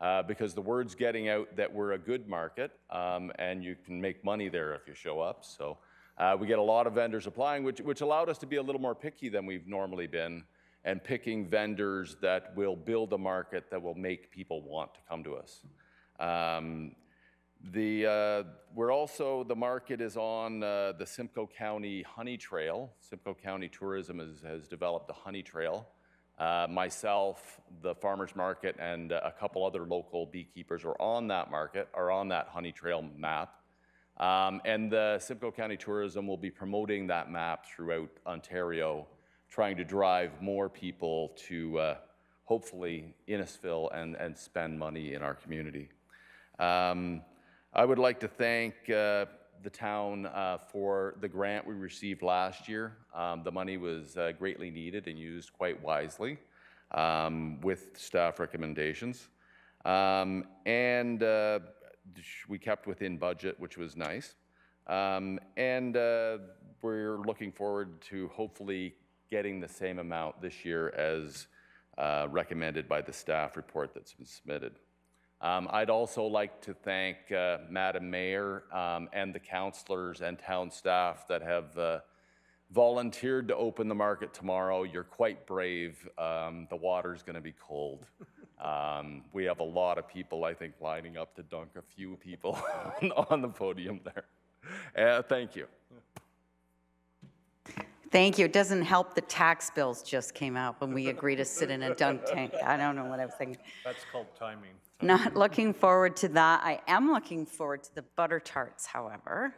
uh, because the word's getting out that we're a good market um, and you can make money there if you show up. So uh, we get a lot of vendors applying, which, which allowed us to be a little more picky than we've normally been and picking vendors that will build a market that will make people want to come to us. Um, the, uh, we're also, the market is on uh, the Simcoe County Honey Trail. Simcoe County Tourism has, has developed the honey trail. Uh, myself, the farmers market, and uh, a couple other local beekeepers are on that market, are on that honey trail map. Um, and the Simcoe County Tourism will be promoting that map throughout Ontario, trying to drive more people to uh, hopefully Innisfil and, and spend money in our community. Um, I would like to thank uh, the town uh, for the grant we received last year. Um, The money was uh, greatly needed and used quite wisely um, with staff recommendations. Um, And uh, we kept within budget, which was nice. Um, And uh, we're looking forward to hopefully getting the same amount this year as uh, recommended by the staff report that's been submitted. Um, I'd also like to thank uh, Madam Mayor um, and the councilors and town staff that have uh, volunteered to open the market tomorrow. You're quite brave. Um, the water's going to be cold. Um, we have a lot of people, I think, lining up to dunk a few people on the podium there. Uh, thank you.
Thank you. It doesn't help the tax bills just came out when we agree to sit in a dunk tank. I don't know what I was thinking.
That's called timing.
Not looking forward to that. I am looking forward to the butter tarts, however.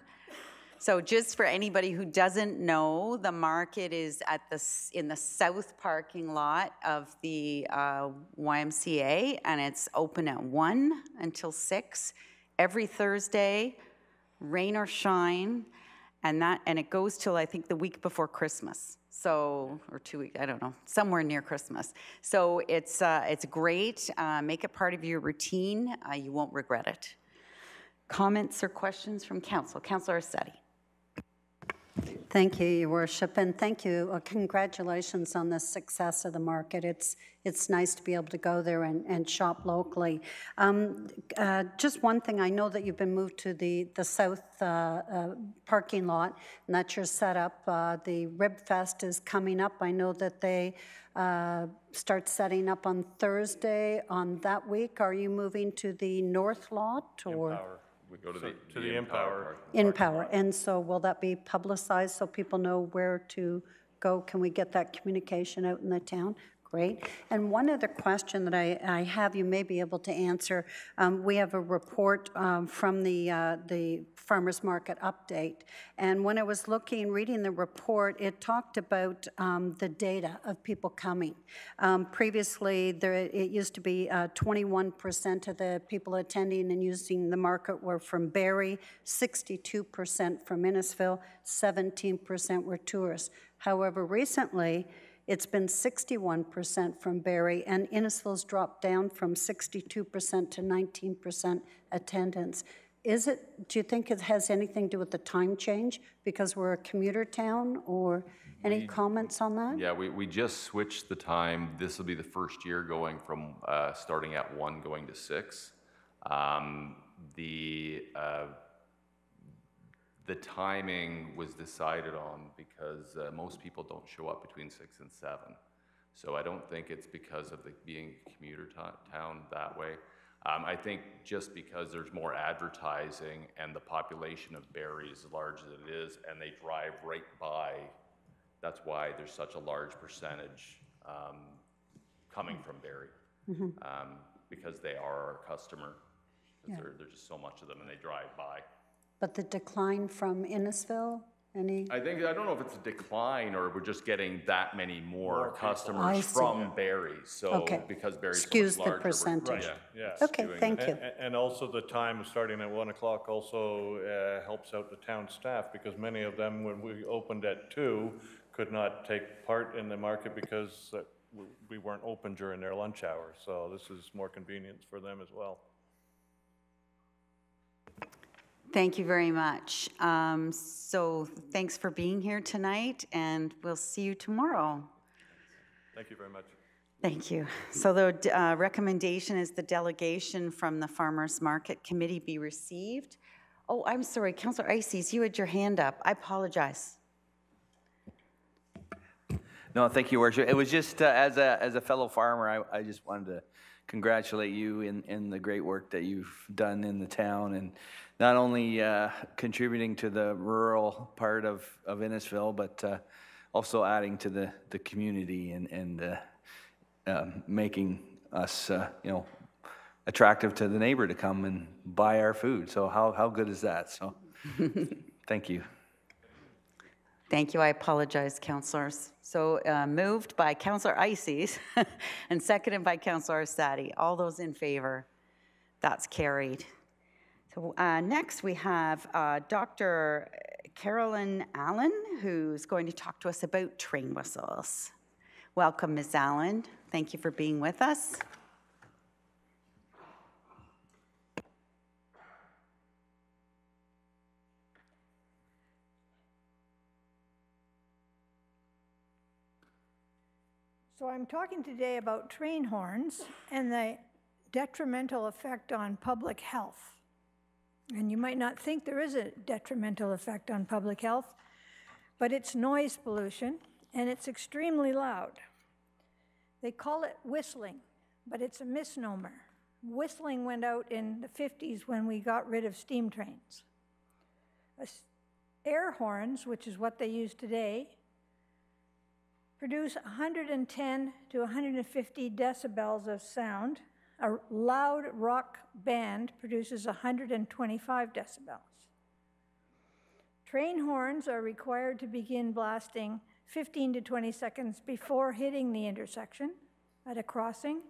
So just for anybody who doesn't know, the market is at the, in the south parking lot of the uh, YMCA, and it's open at 1 until 6 every Thursday, rain or shine, and that, and it goes till, I think, the week before Christmas. So, or two weeks, I don't know, somewhere near Christmas. So it's, uh, it's great. Uh, Make it part of your routine. Uh, You won't regret it. Comments or questions from council? Councilor Orsatti.
Thank you, Your Worship, and thank you. Uh, Congratulations on the success of the market. It's, it's nice to be able to go there and, and shop locally. Um, uh, Just one thing, I know that you've been moved to the, the south uh, uh, parking lot, and that's your setup. Uh, The Rib Fest is coming up. I know that they uh, start setting up on Thursday on that week. Are you moving to the north lot, or?
We go to the,
To the InnPower.
In power, and so will that be publicized so people know where to go? Can we get that communication out in the town? Great. And one other question that I, I have, you may be able to answer. Um, we have a report um, from the, uh, the farmer's market update. And when I was looking, reading the report, it talked about um, the data of people coming. Um, previously, there, it used to be uh, 21% of the people attending and using the market were from Barrie, 62% from Innisfil, 17% were tourists. However, recently, it's been 61% from Barrie, and Innisfil's dropped down from 62% to 19% attendance. Is it, do you think it has anything to do with the time change because we're a commuter town, or any comments on that?
Yeah, we, we just switched the time. This will be the first year going from, uh, starting at one, going to six. Um, the, uh, the timing was decided on because, uh, most people don't show up between six and seven. So I don't think it's because of the being commuter town that way. Um, I think just because there's more advertising and the population of Barrie is as large as it is, and they drive right by that's why there's such a large percentage um, coming from Barrie,
Mhm.
um, because they are our customer.
Yeah.
there- There's just so much of them and they drive by.
But the decline from Innisfil, any?
I think, I don't know if it's a decline or we're just getting that many more
More people. I
customers
see.
from Barrie. So
Okay.
because Barrie's so much
Skews the
larger. we're-
percentage.
Yeah,
Yeah.
Okay,
skewing
thank
it.
you.
A- And also the time starting at 1 o'clock also uh, helps out the town staff because many of them, when we opened at 2, could not take part in the market because uh, we- we weren't open during their lunch hour. So this is more convenience for them as well.
Thank you very much. Um, So thanks for being here tonight, and we'll see you tomorrow.
Thank you very much.
Thank you. So the uh, recommendation is the delegation from the Farmers Market Committee be received. Oh, I'm sorry, Counselor Eisses, you had your hand up. I apologize.
No, thank you, Worship. It was just, uh, as a, as a fellow farmer, I, I just wanted to congratulate you in, in the great work that you've done in the town and not only uh, contributing to the rural part of, of Innisfil, but uh, also adding to the, the community and, and uh, um, making us, uh, you know, attractive to the neighbor to come and buy our food. So how, how good is that? So, thank you.
Thank you. I apologize, counselors. So uh, moved by Counselor Eisses and seconded by Counselor Orsatti. All those in favor? That's carried. So uh, next we have uh, Dr. Carolyn Allen, who's going to talk to us about train whistles. Welcome, Ms. Allen. Thank you for being with us.
So I'm talking today about train horns, and the detrimental effect on public health. And you might not think there is a detrimental effect on public health, but it's noise pollution and it's extremely loud. They call it whistling, but it's a misnomer. Whistling went out in the 50s when we got rid of steam trains. Air horns, which is what they use today, produce 110 to 150 decibels of sound. A loud rock band produces 125 decibels. Train horns are required to begin blasting 15 to 20 seconds before hitting the intersection at a crossing,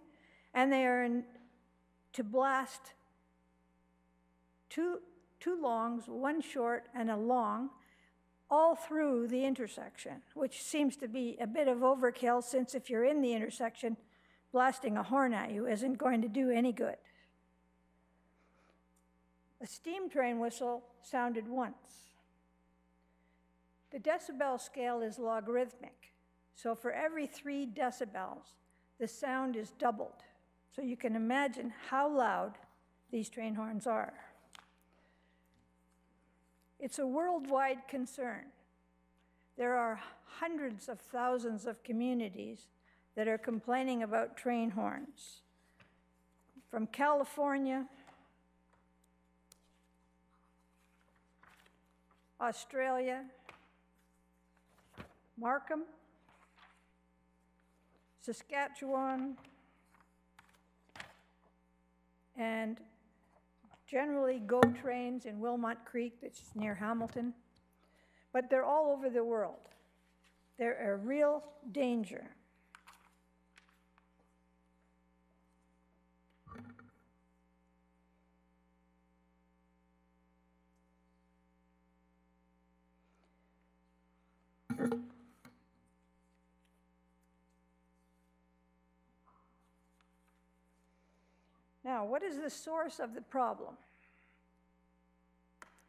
and they are in, to blast two, two longs, one short, and a long, all through the intersection, which seems to be a bit of overkill since if you're in the intersection, blasting a horn at you isn't going to do any good. A steam train whistle sounded once. The decibel scale is logarithmic, so for every three decibels, the sound is doubled. So you can imagine how loud these train horns are. It's a worldwide concern. There are hundreds of thousands of communities that are complaining about train horns. From California, Australia, Markham, Saskatchewan, and generally GO trains in Wilmot Creek, that's near Hamilton. But they're all over the world. They're a real danger. Now, what is the source of the problem?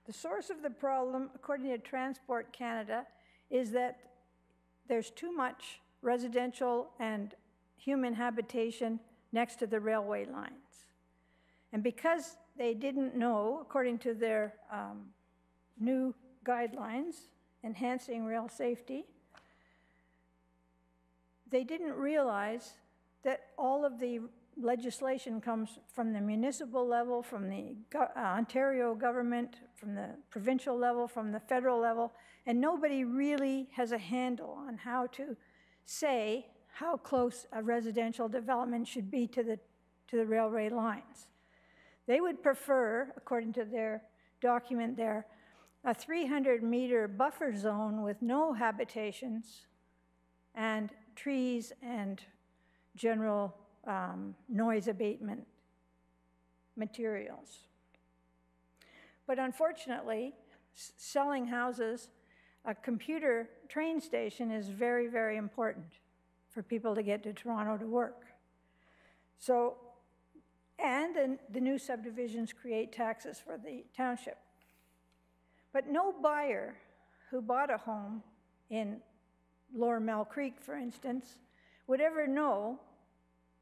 The source of the problem, according to Transport Canada, is that there's too much residential and human habitation next to the railway lines. And because they didn't know, according to their um, new guidelines, enhancing rail safety, they didn't realize that all of the legislation comes from the municipal level, from the go- uh, Ontario government, from the provincial level, from the federal level, and nobody really has a handle on how to say how close a residential development should be to the, to the railway lines. They would prefer, according to their document there, a 300 meter buffer zone with no habitations and trees and general um, noise abatement materials. But unfortunately, selling houses, a computer train station is very, very important for people to get to Toronto to work. So, and the, the new subdivisions create taxes for the township. But no buyer who bought a home in Lower Mel Creek, for instance, would ever know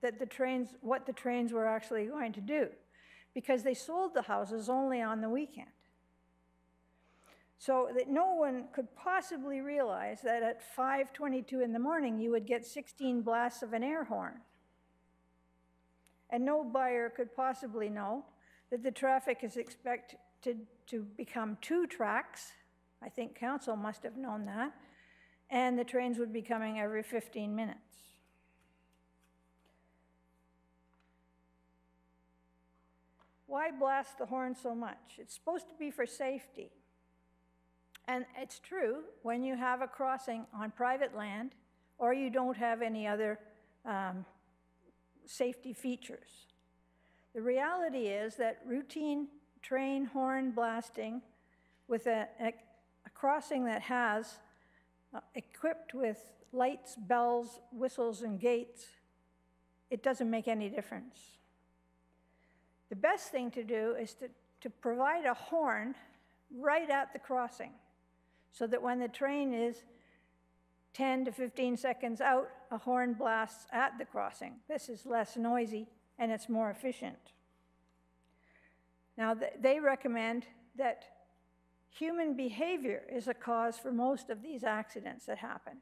that the trains, what the trains were actually going to do, because they sold the houses only on the weekend. So that no one could possibly realize that at 5:22 in the morning you would get 16 blasts of an air horn. And no buyer could possibly know that the traffic is expected to become two tracks. I think council must have known that. And the trains would be coming every 15 minutes. Why blast the horn so much? It's supposed to be for safety. And it's true when you have a crossing on private land or you don't have any other um, safety features. The reality is that routine train horn blasting with a, a, a crossing that has uh, equipped with lights, bells, whistles, and gates, it doesn't make any difference. The best thing to do is to, to provide a horn right at the crossing so that when the train is 10 to 15 seconds out, a horn blasts at the crossing. This is less noisy and it's more efficient. Now, th- they recommend that human behavior is a cause for most of these accidents that happen.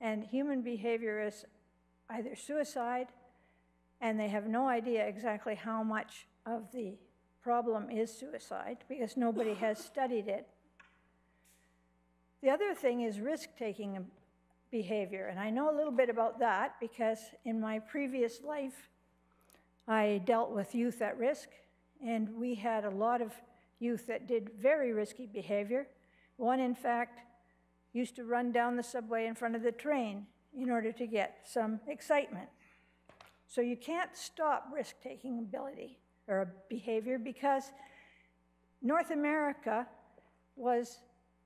And human behavior is either suicide, and they have no idea exactly how much of the problem is suicide because nobody has studied it. The other thing is risk taking behavior, and I know a little bit about that because in my previous life, I dealt with youth at risk, and we had a lot of youth that did very risky behavior. One, in fact, used to run down the subway in front of the train in order to get some excitement. So you can't stop risk taking ability or behavior because North America was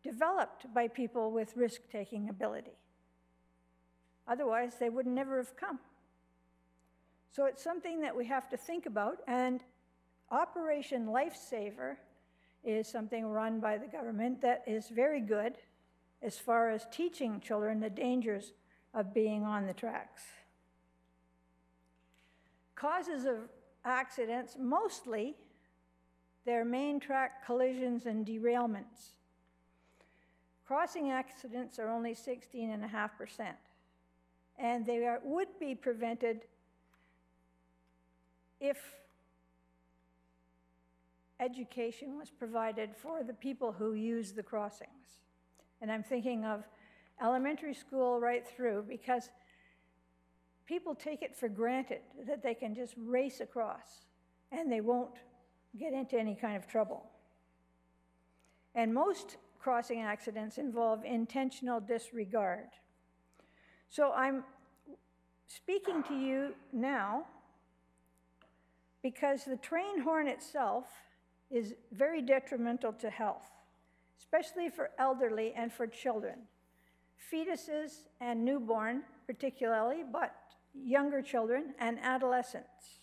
developed by people with risk taking ability. Otherwise, they would never have come. So it's something that we have to think about, and Operation Lifesaver is something run by the government that is very good as far as teaching children the dangers of being on the tracks. Causes of accidents, mostly they're main track collisions and derailments. Crossing accidents are only 16.5%, and they are, would be prevented if education was provided for the people who use the crossings. And I'm thinking of elementary school right through because people take it for granted that they can just race across and they won't get into any kind of trouble. And most crossing accidents involve intentional disregard. So I'm speaking to you now because the train horn itself is very detrimental to health, especially for elderly and for children. Fetuses and newborn, particularly, but younger children and adolescents.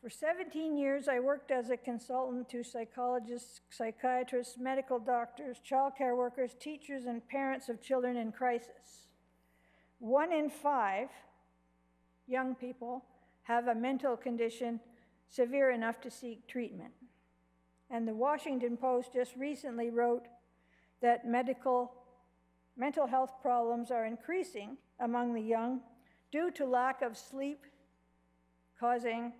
For 17 years, I worked as a consultant to psychologists, psychiatrists, medical doctors, childcare workers, teachers, and parents of children in crisis. One in five young people have a mental condition severe enough to seek treatment. And the Washington Post just recently wrote that medical, mental health problems are increasing among the young due to lack of sleep, causing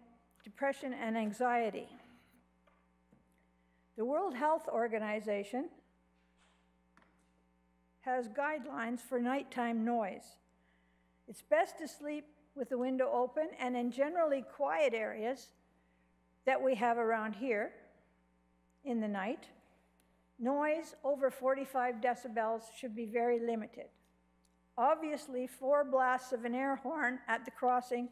depression and anxiety. The World Health Organization has guidelines for nighttime noise. It's best to sleep with the window open and in generally quiet areas that we have around here in the night. Noise over 45 decibels should be very limited. Obviously, four blasts of an air horn at the crossing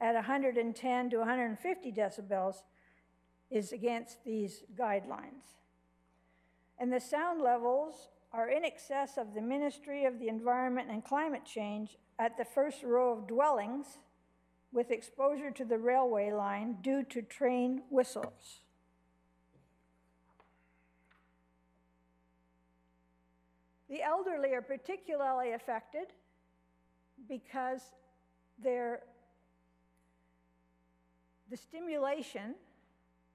at 110 to 150 decibels is against these guidelines. And the sound levels are in excess of the Ministry of the Environment and Climate Change at the first row of dwellings with exposure to the railway line due to train whistles. The elderly are particularly affected because they're the stimulation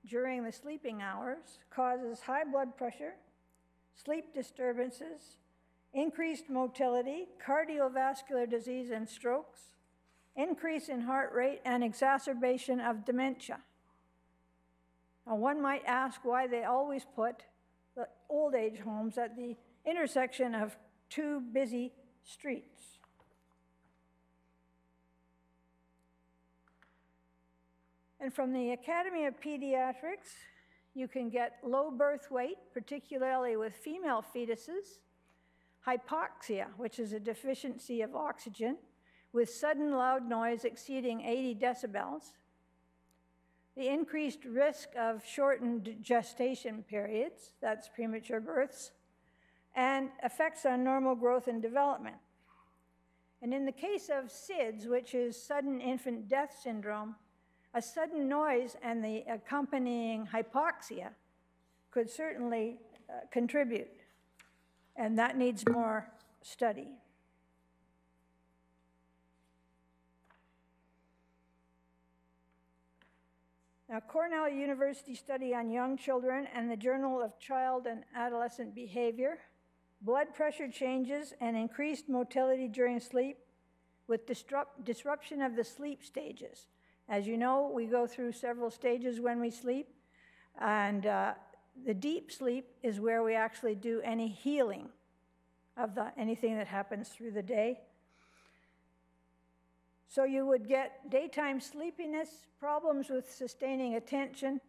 during the sleeping hours causes high blood pressure, sleep disturbances, increased motility, cardiovascular disease and strokes, increase in heart rate, and exacerbation of dementia. Now, one might ask why they always put the old age homes at the intersection of two busy streets. And from the Academy of Pediatrics, you can get low birth weight, particularly with female fetuses, hypoxia, which is a deficiency of oxygen, with sudden loud noise exceeding 80 decibels, the increased risk of shortened gestation periods, that's premature births, and effects on normal growth and development. And in the case of SIDS, which is sudden infant death syndrome, a sudden noise and the accompanying hypoxia could certainly uh, contribute. And that needs more study. Now, Cornell University study on young children and the Journal of Child and Adolescent Behavior blood pressure changes and increased motility during sleep with disrupt, disruption of the sleep stages. As you know, we go through several stages when we sleep, and uh, the deep sleep is where we actually do any healing of the, anything that happens through the day. So you would get daytime sleepiness, problems with sustaining attention,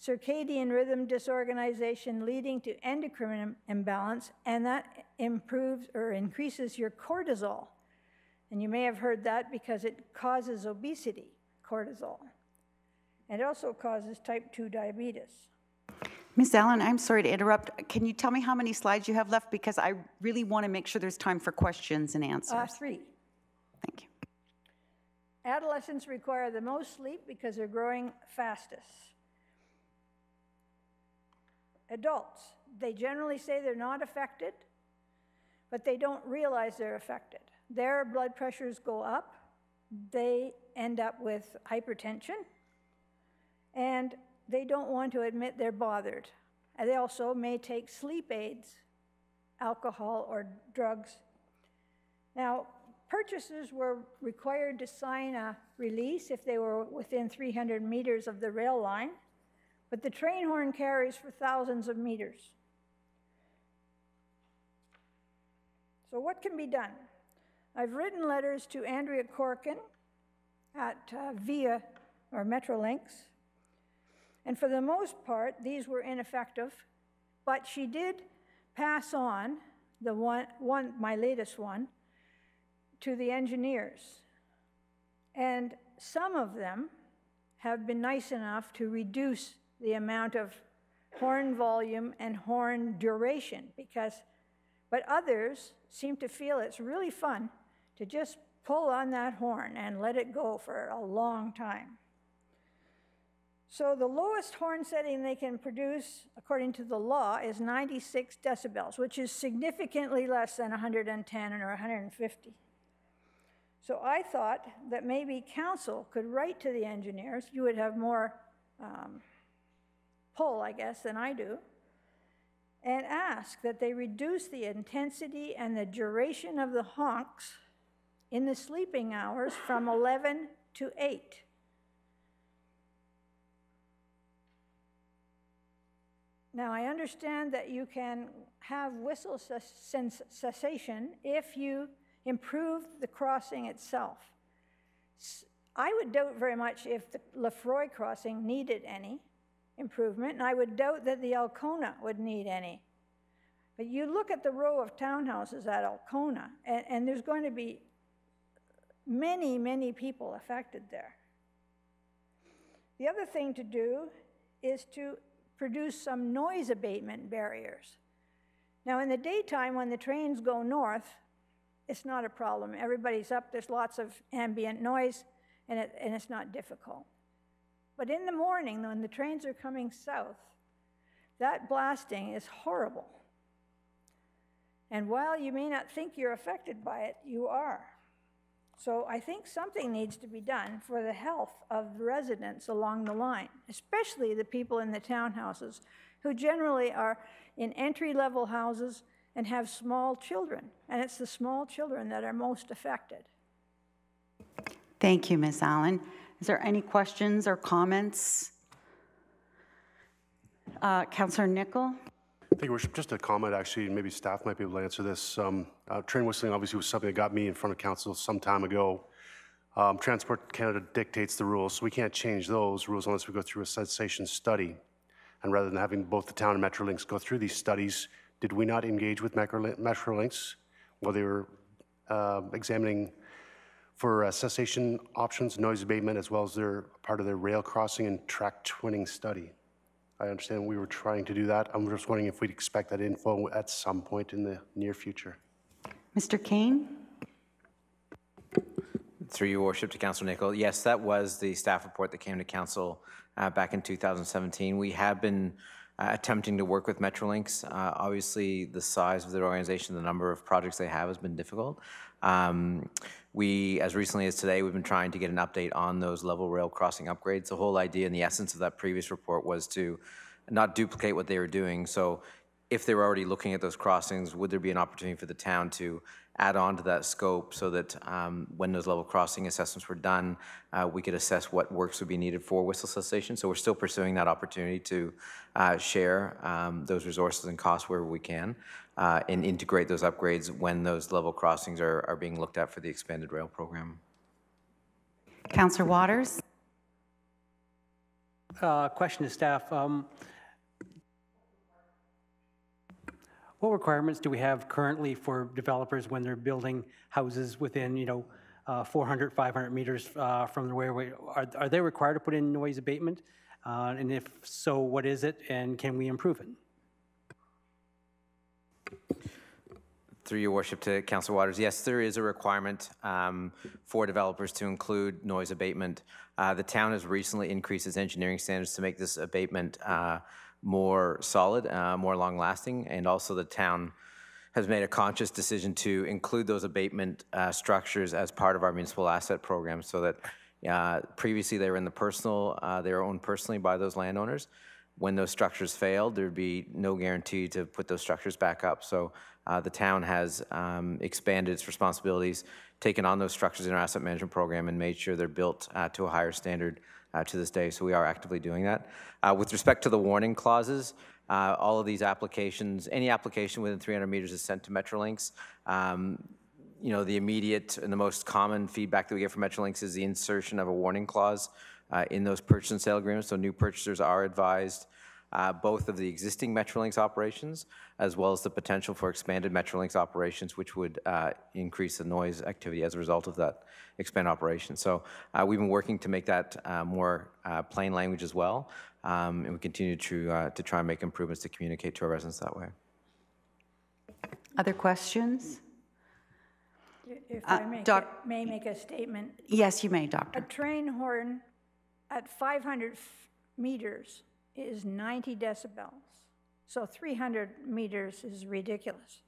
circadian rhythm disorganization leading to endocrine imbalance, and that improves or increases your cortisol. And you may have heard that because it causes obesity, cortisol. And it also causes type 2 diabetes.
Ms. Allen, I'm sorry to interrupt. Can you tell me how many slides you have left? Because I really want to make sure there's time for questions and answers.
Uh, three.
Thank you.
Adolescents require the most sleep because they're growing fastest. Adults, they generally say they're not affected, but they don't realize they're affected. Their blood pressures go up, they end up with hypertension, and they don't want to admit they're bothered. And they also may take sleep aids, alcohol, or drugs. Now, purchasers were required to sign a release if they were within 300 meters of the rail line, but the train horn carries for thousands of meters. So, what can be done? I've written letters to Andrea Corkin at uh, VIA or Metrolinx, and for the most part, these were ineffective, but she did pass on the one, one my latest one, to the engineers. And some of them have been nice enough to reduce the amount of horn volume and horn duration because, but others seem to feel it's really fun to just pull on that horn and let it go for a long time. So the lowest horn setting they can produce, according to the law, is 96 decibels, which is significantly less than 110 or 150. So I thought that maybe council could write to the engineers, you would have more um, pull, I guess, than I do, and ask that they reduce the intensity and the duration of the honks in the sleeping hours from 11 to 8. Now, I understand that you can have whistle cessation if you improve the crossing itself. I would doubt very much if the Lefroy crossing needed any improvement, and I would doubt that the Alcona would need any. But you look at the row of townhouses at Alcona, and, and there's going to be many, many people affected there. The other thing to do is to produce some noise abatement barriers. Now, in the daytime, when the trains go north, it's not a problem. Everybody's up, there's lots of ambient noise, and, it, and it's not difficult. But in the morning, when the trains are coming south, that blasting is horrible. And while you may not think you're affected by it, you are. So I think something needs to be done for the health of the residents along the line, especially the people in the townhouses who generally are in entry level houses and have small children. And it's the small children that are most affected.
Thank you, Ms. Allen. Is there any questions or comments? Uh, Councillor Nicol?
Thank you, Worship. Just a comment, actually, maybe staff might be able to answer this. Um, uh, train whistling obviously was something that got me in front of council some time ago. Um, Transport Canada dictates the rules, so we can't change those rules unless we go through a cessation study. And rather than having both the town and Metrolinx go through these studies, did we not engage with Metrolinx while they were uh, examining for uh, cessation options, noise abatement, as well as their part of their rail crossing and track twinning study? I understand we were trying to do that. I'm just wondering if we'd expect that info at some point in the near future.
Mr. Kane?
Through your worship to Councilor Nicol, yes, that was the staff report that came to council uh, back in 2017. We have been uh, attempting to work with Metrolinx. Uh, Obviously, the size of their organization, the number of projects they have has been difficult. Um, We, as recently as today, we've been trying to get an update on those level rail crossing upgrades. The whole idea and the essence of that previous report was to not duplicate what they were doing. So if they were already looking at those crossings, would there be an opportunity for the town to add on to that scope so that um, when those level crossing assessments were done, uh, we could assess what works would be needed for whistle cessation? So we're still pursuing that opportunity to uh, share um, those resources and costs wherever we can uh, and integrate those upgrades when those level crossings are, are being looked at for the expanded rail program.
Councillor Waters?
Uh, Question to staff. um, What requirements do we have currently for developers when they're building houses within, you know, uh, 400, 500 meters uh, from the railway? Are are they required to put in noise abatement? Uh, And if so, what is it, and can we improve it?
Through your worship to Council Waters, yes, there is a requirement um, for developers to include noise abatement. Uh, The town has recently increased its engineering standards to make this abatement uh, more solid, uh, more long-lasting, and also the town has made a conscious decision to include those abatement uh, structures as part of our municipal asset program so that uh, previously they were in the personal, uh, they were owned personally by those landowners. When those structures failed, there'd be no guarantee to put those structures back up. So uh, the town has um, expanded its responsibilities, taken on those structures in our asset management program, and made sure they're built uh, to a higher standard uh, to this day. So we are actively doing that. Uh, with respect to the warning clauses, uh, all of these applications, any application within 300 meters is sent to Metrolinx. Um, you know, the immediate and the most common feedback that we get from Metrolinx is the insertion of a warning clause uh, in those purchase and sale agreements. So new purchasers are advised uh, both of the existing Metrolinx operations as well as the potential for expanded Metrolinx operations, which would uh, increase the noise activity as a result of that expanded operation. So uh, we've been working to make that uh, more uh, plain language as well, um, and we continue to, uh, to try and make improvements to communicate to our residents that way.
Other questions?
If
Uh,
I may,
Doc-
may make a statement,
Yes, you may, Doctor.
a train horn at 500 f- meters is 90 decibels. So 300 meters is ridiculous.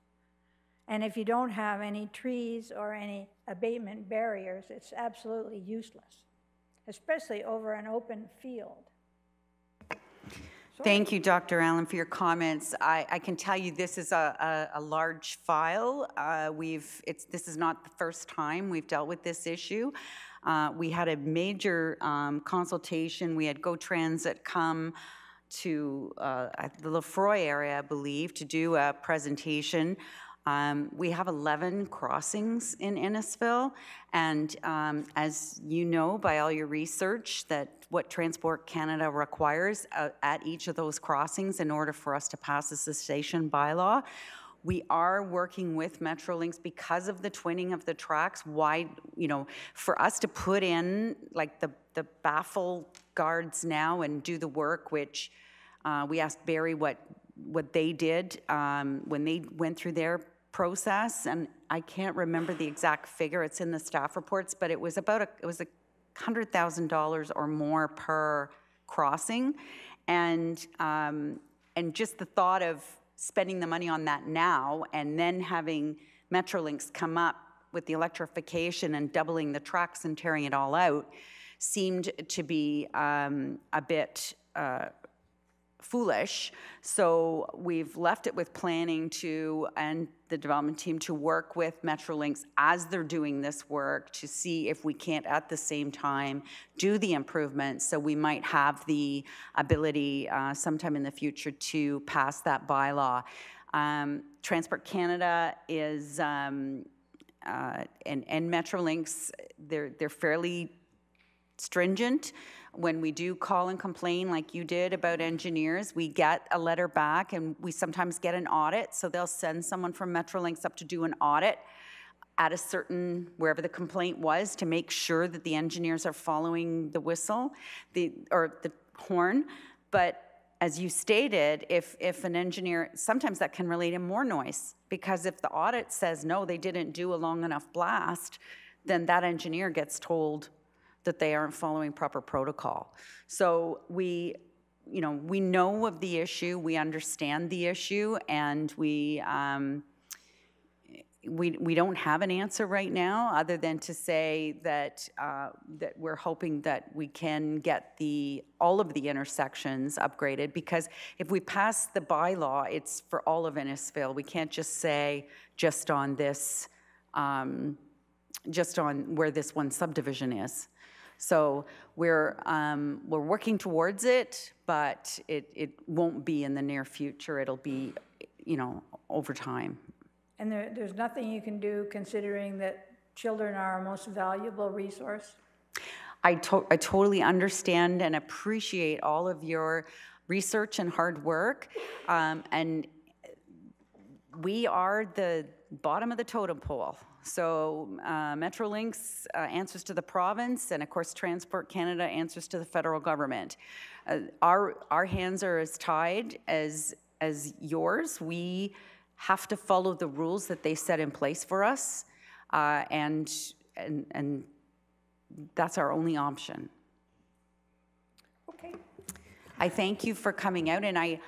And if you don't have any trees or any abatement barriers, it's absolutely useless, especially over an open field.
Thank you, Dr. Allen, for your comments. I, I can tell you this is a, a, a large file. Uh, we've, it's, this is not the first time we've dealt with this issue. Uh, we had a major um, consultation. We had Go Transit come to uh, the Lefroy area, I believe, to do a presentation. Um, we have 11 crossings in Innisfil, and um, as you know by all your research, that what Transport Canada requires uh, at each of those crossings in order for us to pass the cessation bylaw. We are working with Metrolinx because of the twinning of the tracks. Why, you know, for us to put in like the the baffle guards now and do the work, which uh, we asked Barrie what what they did um, when they went through their process, and I can't remember the exact figure. It's in the staff reports, but it was about a it was a hundred thousand dollars or more per crossing, and um, and just the thought of spending the money on that now and then having Metrolinx come up with the electrification and doubling the tracks and tearing it all out seemed to be um, a bit uh, foolish. So we've left it with planning to, and the development team to work with Metrolinx as they're doing this work to see if we can't at the same time do the improvements. So we might have the ability uh, sometime in the future to pass that bylaw. Um, Transport Canada is, um, uh, and, and Metrolinx, they're, they're fairly stringent. When we do call and complain, like you did about engineers, we get a letter back and we sometimes get an audit. So they'll send someone from Metrolinx up to do an audit at a certain, wherever the complaint was, to make sure that the engineers are following the whistle, the, or the horn. But as you stated, if, if an engineer, sometimes that can relate in more noise, because if the audit says, no, they didn't do a long enough blast, then that engineer gets told that they aren't following proper protocol. So we you know, we know of the issue, we understand the issue, and we, um, we, we don't have an answer right now, other than to say that, uh, that we're hoping that we can get the, all of the intersections upgraded, because if we pass the bylaw, it's for all of Innisfil. We can't just say, just on this, um, just on where this one subdivision is. So we're, um, we're working towards it, but it, it won't be in the near future. It'll be, you know, over time.
And there, there's nothing you can do considering that children are our most valuable resource?
I, to- I totally understand and appreciate all of your research and hard work. Um, and we are the bottom of the totem pole. So uh, Metrolinx uh, answers to the province, and of course, Transport Canada answers to the federal government. Uh, our our hands are as tied as as yours. We have to follow the rules that they set in place for us, uh, and and and that's our only option.
Okay.
I thank you for coming out, and I,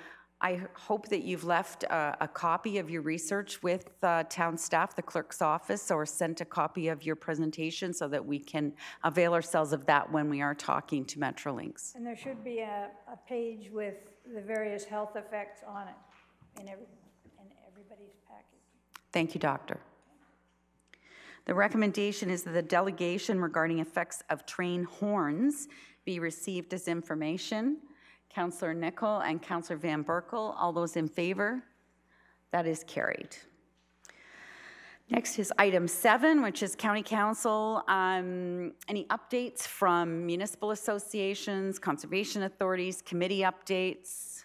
I hope that you've left a, a copy of your research with uh, town staff, the clerk's office, or sent a copy of your presentation so that we can avail ourselves of that when we are talking to Metrolinx.
And there should be a, a page with the various health effects on it in every, in everybody's package.
Thank you, Doctor. The recommendation is that the delegation regarding effects of train horns be received as information. Councillor Nicol and Councillor Van Berkel, all those in favor? That is carried. Next is item seven, which is County Council. Um, Any updates from municipal associations, conservation authorities, committee updates?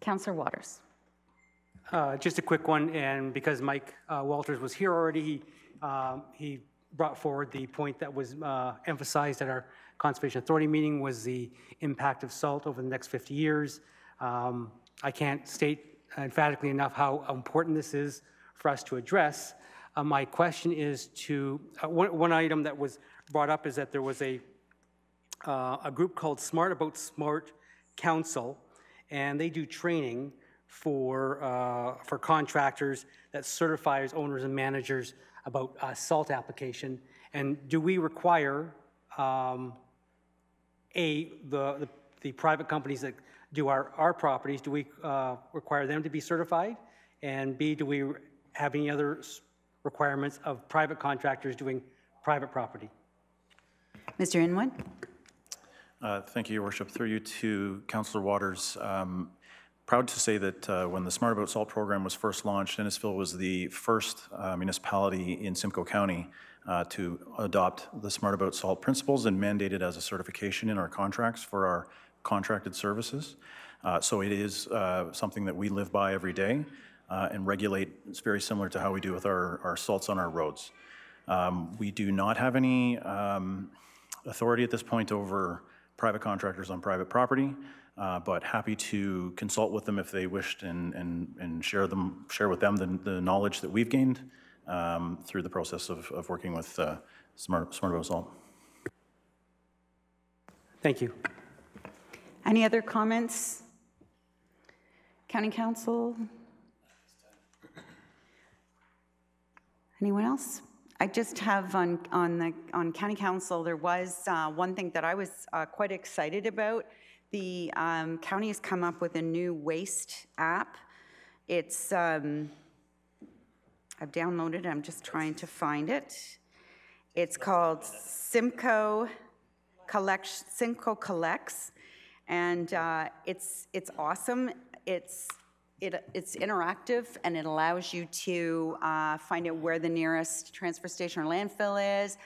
Councillor Waters.
Uh, Just a quick one, and because Mike uh, Walters was here already, he, um, he brought forward the point that was uh, emphasized at our Conservation Authority meeting was the impact of salt over the next 50 years. Um, I can't state emphatically enough how important this is for us to address. Uh, My question is to, uh, one one item that was brought up is that there was a, uh, a group called Smart About Salt Council, and they do training for, uh, for contractors that certifies owners and managers about uh, salt application. And do we require, um, A, the, the, the private companies that do our, our properties, do we uh, require them to be certified? And B, do we have any other requirements of private contractors doing private property?
Mr. Inwood?
Uh, Thank you, Your Worship. Through you to Councillor Waters. Um, Proud to say that uh, when the Smart About Salt program was first launched, Innisfil was the first uh, municipality in Simcoe County uh, to adopt the Smart About Salt principles and mandate it as a certification in our contracts for our contracted services. Uh, So it is uh, something that we live by every day uh, and regulate. It's very similar to how we do with our our salts on our roads. Um, We do not have any um, authority at this point over private contractors on private property, uh, but happy to consult with them if they wished and, and, and share them, share with them the, the knowledge that we've gained um, through the process of, of working with uh, Smart, Smart About Salt.
Thank you.
Any other comments? County Council? Anyone else? I just have on, on the, on County Council, there was uh, one thing that I was uh, quite excited about. The um, county has come up with a new waste app. It's, um, I've downloaded it, I'm just trying to find it. It's called Simcoe Collect, Simcoe Collects, and uh, it's, it's awesome. It's, it, it's interactive, and it allows you to uh, find out where the nearest transfer station or landfill is,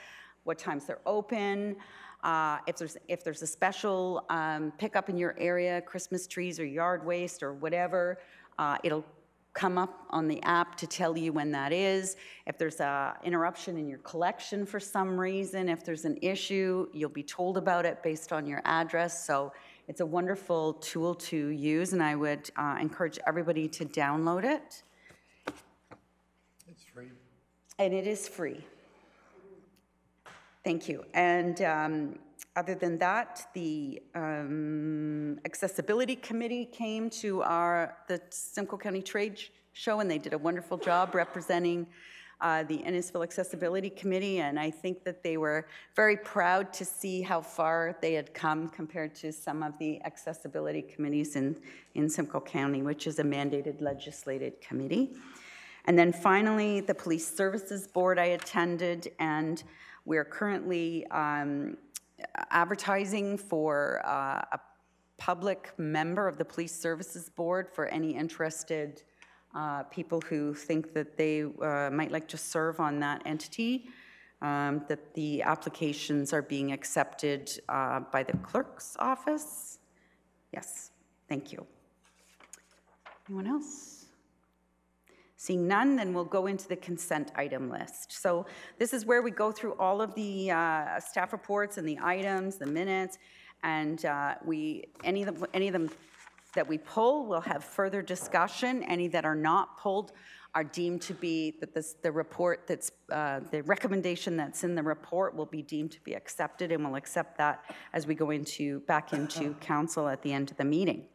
what times they're open, uh, if there's, if there's a special um, pickup in your area, Christmas trees or yard waste or whatever, uh, it'll come up on the app to tell you when that is. If there's a interruption in your collection for some reason, if there's an issue, you'll be told about it based on your address. So it's a wonderful tool to use, and I would uh, encourage everybody to download it.
It's free.
And it is free. Thank you. And um, other than that, the um, Accessibility Committee came to our, the Simcoe County Trade Show, and they did a wonderful job representing uh, the Innisfil Accessibility Committee, and I think that they were very proud to see how far they had come compared to some of the accessibility committees in, in Simcoe County, which is a mandated legislated committee. And then finally, the Police Services Board I attended, and we're currently um, advertising for uh, a public member of the Police Services Board for any interested uh, people who think that they uh, might like to serve on that entity, um, that the applications are being accepted uh, by the clerk's office. Yes, thank you. Anyone else? Seeing none, then we'll go into the consent item list. So this is where we go through all of the uh, staff reports and the items, the minutes, and uh, we any of them, any of them that we pull will have further discussion. Any that are not pulled are deemed to be that this the report that's uh, the recommendation that's in the report will be deemed to be accepted, and we'll accept that as we go into back into council at the end of the meeting.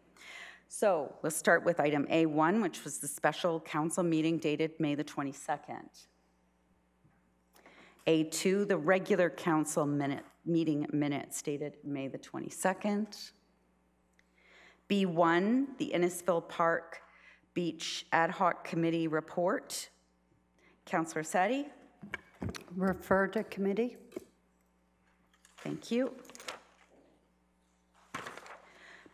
So we'll start with item A1, which was the special council meeting dated May the 22nd. A2, the regular council minute, meeting minutes dated May the 22nd. B1, the Innisfil Park Beach Ad Hoc Committee report. Councillor Orsatti?
Refer to committee.
Thank you.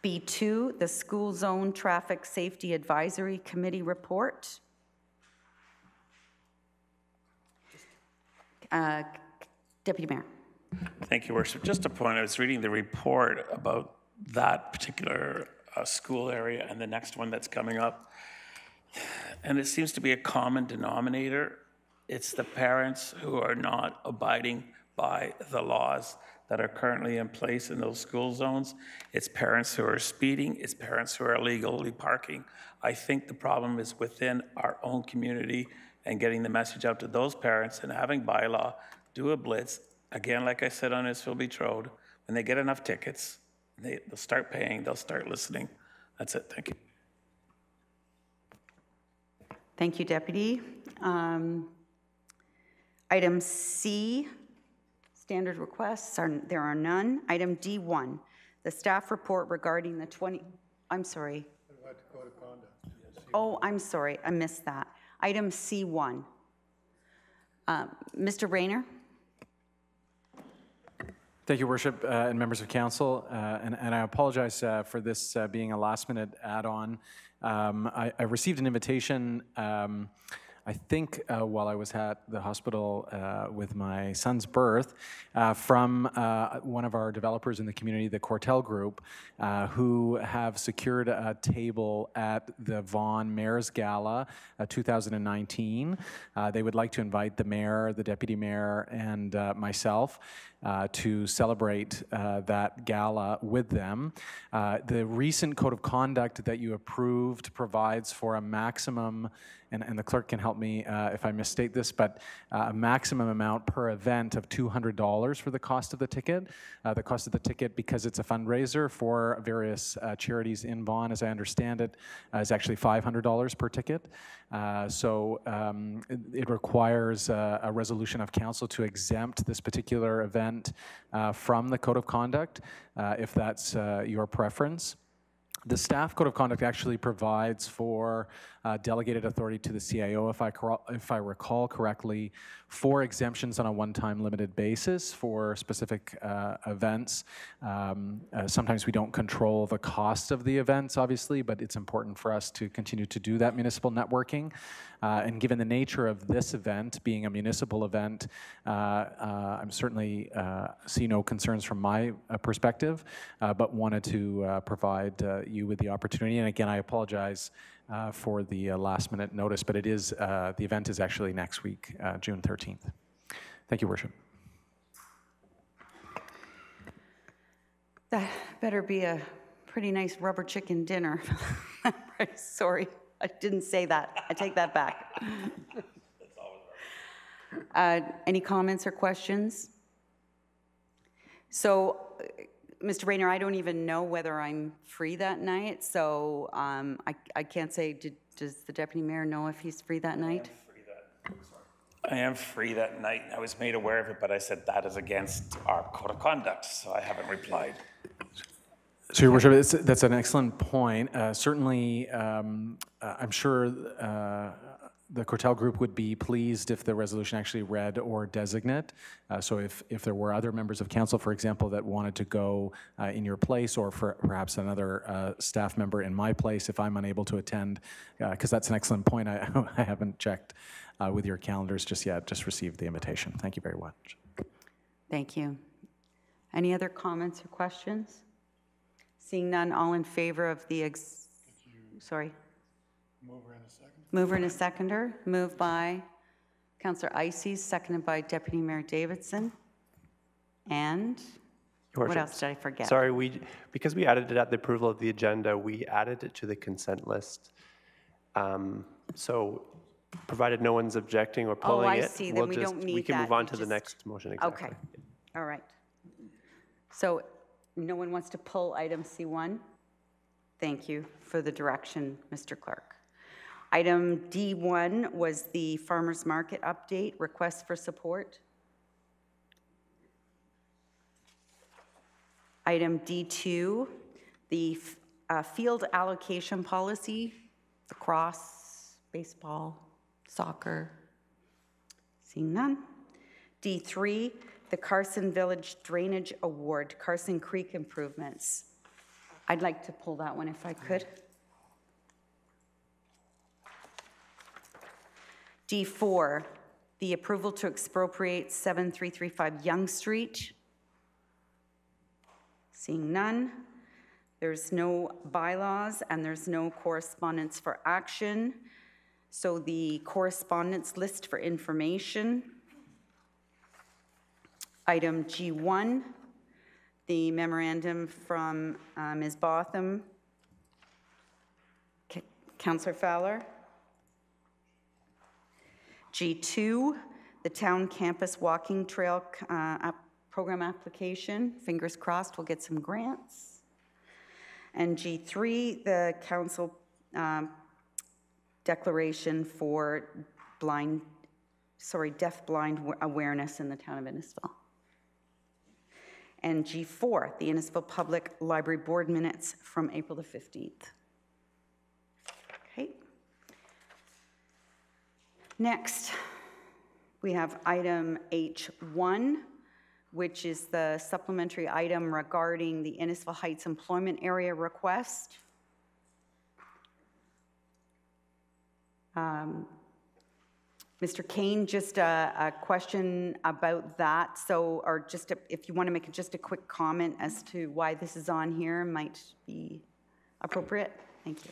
B2, the School Zone Traffic Safety Advisory Committee report. Uh, Deputy Mayor.
Thank you, Worship. Just a point, I was reading the report about that particular uh, school area and the next one that's coming up. And it seems to be a common denominator. It's the parents who are not abiding by the laws that are currently in place in those school zones. It's parents who are speeding, it's parents who are illegally parking. I think the problem is within our own community and getting the message out to those parents and having bylaw, do a blitz. Again, like I said on Innisfil Beach when they get enough tickets, they, they'll start paying, they'll start listening. That's it, thank you.
Thank you, Deputy. Um, Item C, standard requests, are there are none. Item D1, the staff report regarding the 20, I'm sorry. Oh, I'm sorry, I missed that. Item C1. Um, Mr. Reynar?
Thank you, Worship, uh, and members of council. Uh, and, and, I apologize uh, for this uh, being a last minute add on. Um, I, I, received an invitation. Um, I think uh, while I was at the hospital uh, with my son's birth, uh, from uh, one of our developers in the community, the Cortel Group, uh, who have secured a table at the Vaughan Mayor's Gala uh, 2019. they would like to invite the mayor, the deputy mayor, and myself. Uh, to celebrate uh, that gala with them. Uh, the recent code of conduct that you approved provides for a maximum and, and the clerk can help me uh, if I misstate this, but uh, a maximum amount per event of $200 for the cost of the ticket. The cost of the ticket, because it's a fundraiser for various charities in Vaughan, as I understand it, is actually $500 per ticket. Uh, so um, it, it, requires a resolution of council to exempt this particular event from the code of conduct, if that's your preference. The staff code of conduct actually provides for uh, delegated authority to the CIO, if I, if I recall correctly, for exemptions on a one-time limited basis for specific uh, events. Um, uh, sometimes we don't control the cost of the events, obviously, but it's important for us to continue to do that municipal networking. Uh, and given the nature of this event being a municipal event, uh, uh, I'm certainly see no concerns from my perspective, but wanted to provide you with the opportunity. And again, I apologize uh, for the uh, last minute notice, but it is, uh, the event is actually next week, uh, June 13th. Thank you, Worship.
That better be a pretty nice rubber chicken dinner. Sorry, I didn't say that. I take that back. Uh, any comments or questions? So, Mr. Reynar, I don't even know whether I'm free that night, so um, I I can't say, did- does the deputy mayor know if he's free that night?
I am free that night. I was made aware of it, but I said that is against our code of conduct, so I haven't replied.
So, Your Worship, it's, that's an excellent point. Uh, certainly, um, uh, I'm sure uh, the Cortel Group would be pleased if the resolution actually read or designate. Uh, so, if, if there were other members of council, for example, that wanted to go uh, in your place, or for perhaps another uh, staff member in my place, if I'm unable to attend, because that's an excellent point. I, I haven't checked uh, with your calendars just yet. Just received the invitation. Thank you very much.
Thank you. Any other comments or questions? Seeing none, all in favor of the, ex- sorry?
Mover and a second.
Mover and a seconder, moved by Councillor Eisses, seconded by Deputy Mayor Davidson. And
Your
what
Worship,
else did I forget?
Sorry, we, because we added it at the approval of the agenda, we added it to the consent list. Um, So provided no one's objecting or
Oh,
pulling
I
it.
see, then
we'll
we
just-
don't need
We can
that,
move on
we
to the
just-
next motion, exactly.
Okay, all right. So no one wants to pull item C1? Thank you for the direction, Mr. Clerk. Item D1 was the farmer's market update, request for support. Item D2, the uh, field allocation policy, lacrosse, baseball, soccer. Seeing none. D3, the Carson Village Drainage Award, Carson Creek Improvements. I'd like to pull that one if I could. D4, the approval to expropriate 7335 Yonge Street. Seeing none. There's no bylaws and there's no correspondence for action. So the correspondence list for information. Item G1, the memorandum from uh, Ms. Botham. Ca- Counselor Fowler. G2, the town campus walking trail uh, program application. Fingers crossed, we'll get some grants. And G3, the council um, declaration for blind, sorry, deaf-blind awareness in the town of Innisfil. And G4, the Innisfil Public Library Board minutes from April the 15th. Okay. Next, we have item H1, which is the supplementary item regarding the Innisfil Heights Employment Area request. Um, Mr. Kane, just a, a question about that. So, or just a, if you want to make just a quick comment as to why this is on here might be appropriate. Thank you.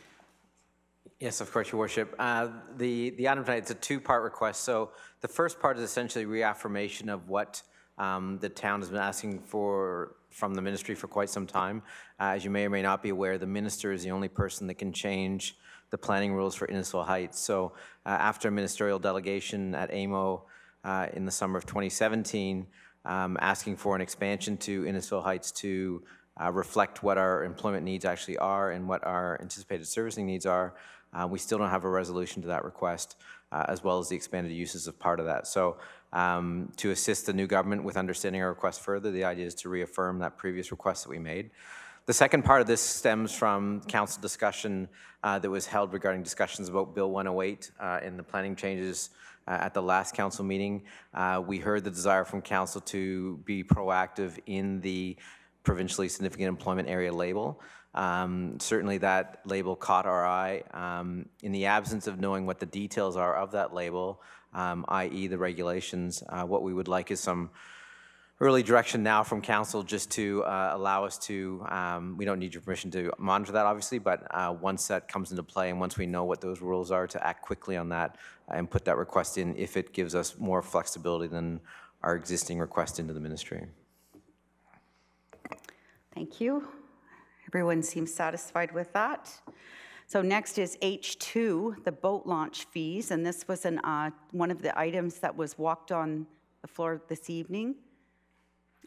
Yes, of course, Your Worship. Uh, The, the item tonight, it's a two-part request. So the first part is essentially reaffirmation of what um, the town has been asking for from the ministry for quite some time. Uh, As you may or may not be aware, the minister is the only person that can change the planning rules for Innisfil Heights. So uh, after a ministerial delegation at AMO uh, in the summer of 2017, um, asking for an expansion to Innisfil Heights to uh, reflect what our employment needs actually are and what our anticipated servicing needs are. Uh, We still don't have a resolution to that request, uh, as well as the expanded uses of part of that. So um, to assist the new government with understanding our request further, the idea is to reaffirm that previous request that we made. The second part of this stems from council discussion uh, that was held regarding discussions about Bill 108 uh, and the planning changes uh, at the last council meeting. Uh, We heard the desire from council to be proactive in the provincially significant employment area label. Um, Certainly, that label caught our eye. Um, In the absence of knowing what the details are of that label, um, i.e. the regulations, uh, what we would like is some early direction now from council just to uh, allow us to, um, we don't need your permission to monitor that, obviously, but uh, once that comes into play and once we know what those rules are, to act quickly on that and put that request in if it gives us more flexibility than our existing request into the ministry.
Thank you. Everyone seems satisfied with that. So next is H2, the boat launch fees, and this was an, uh, one of the items that was walked on the floor this evening.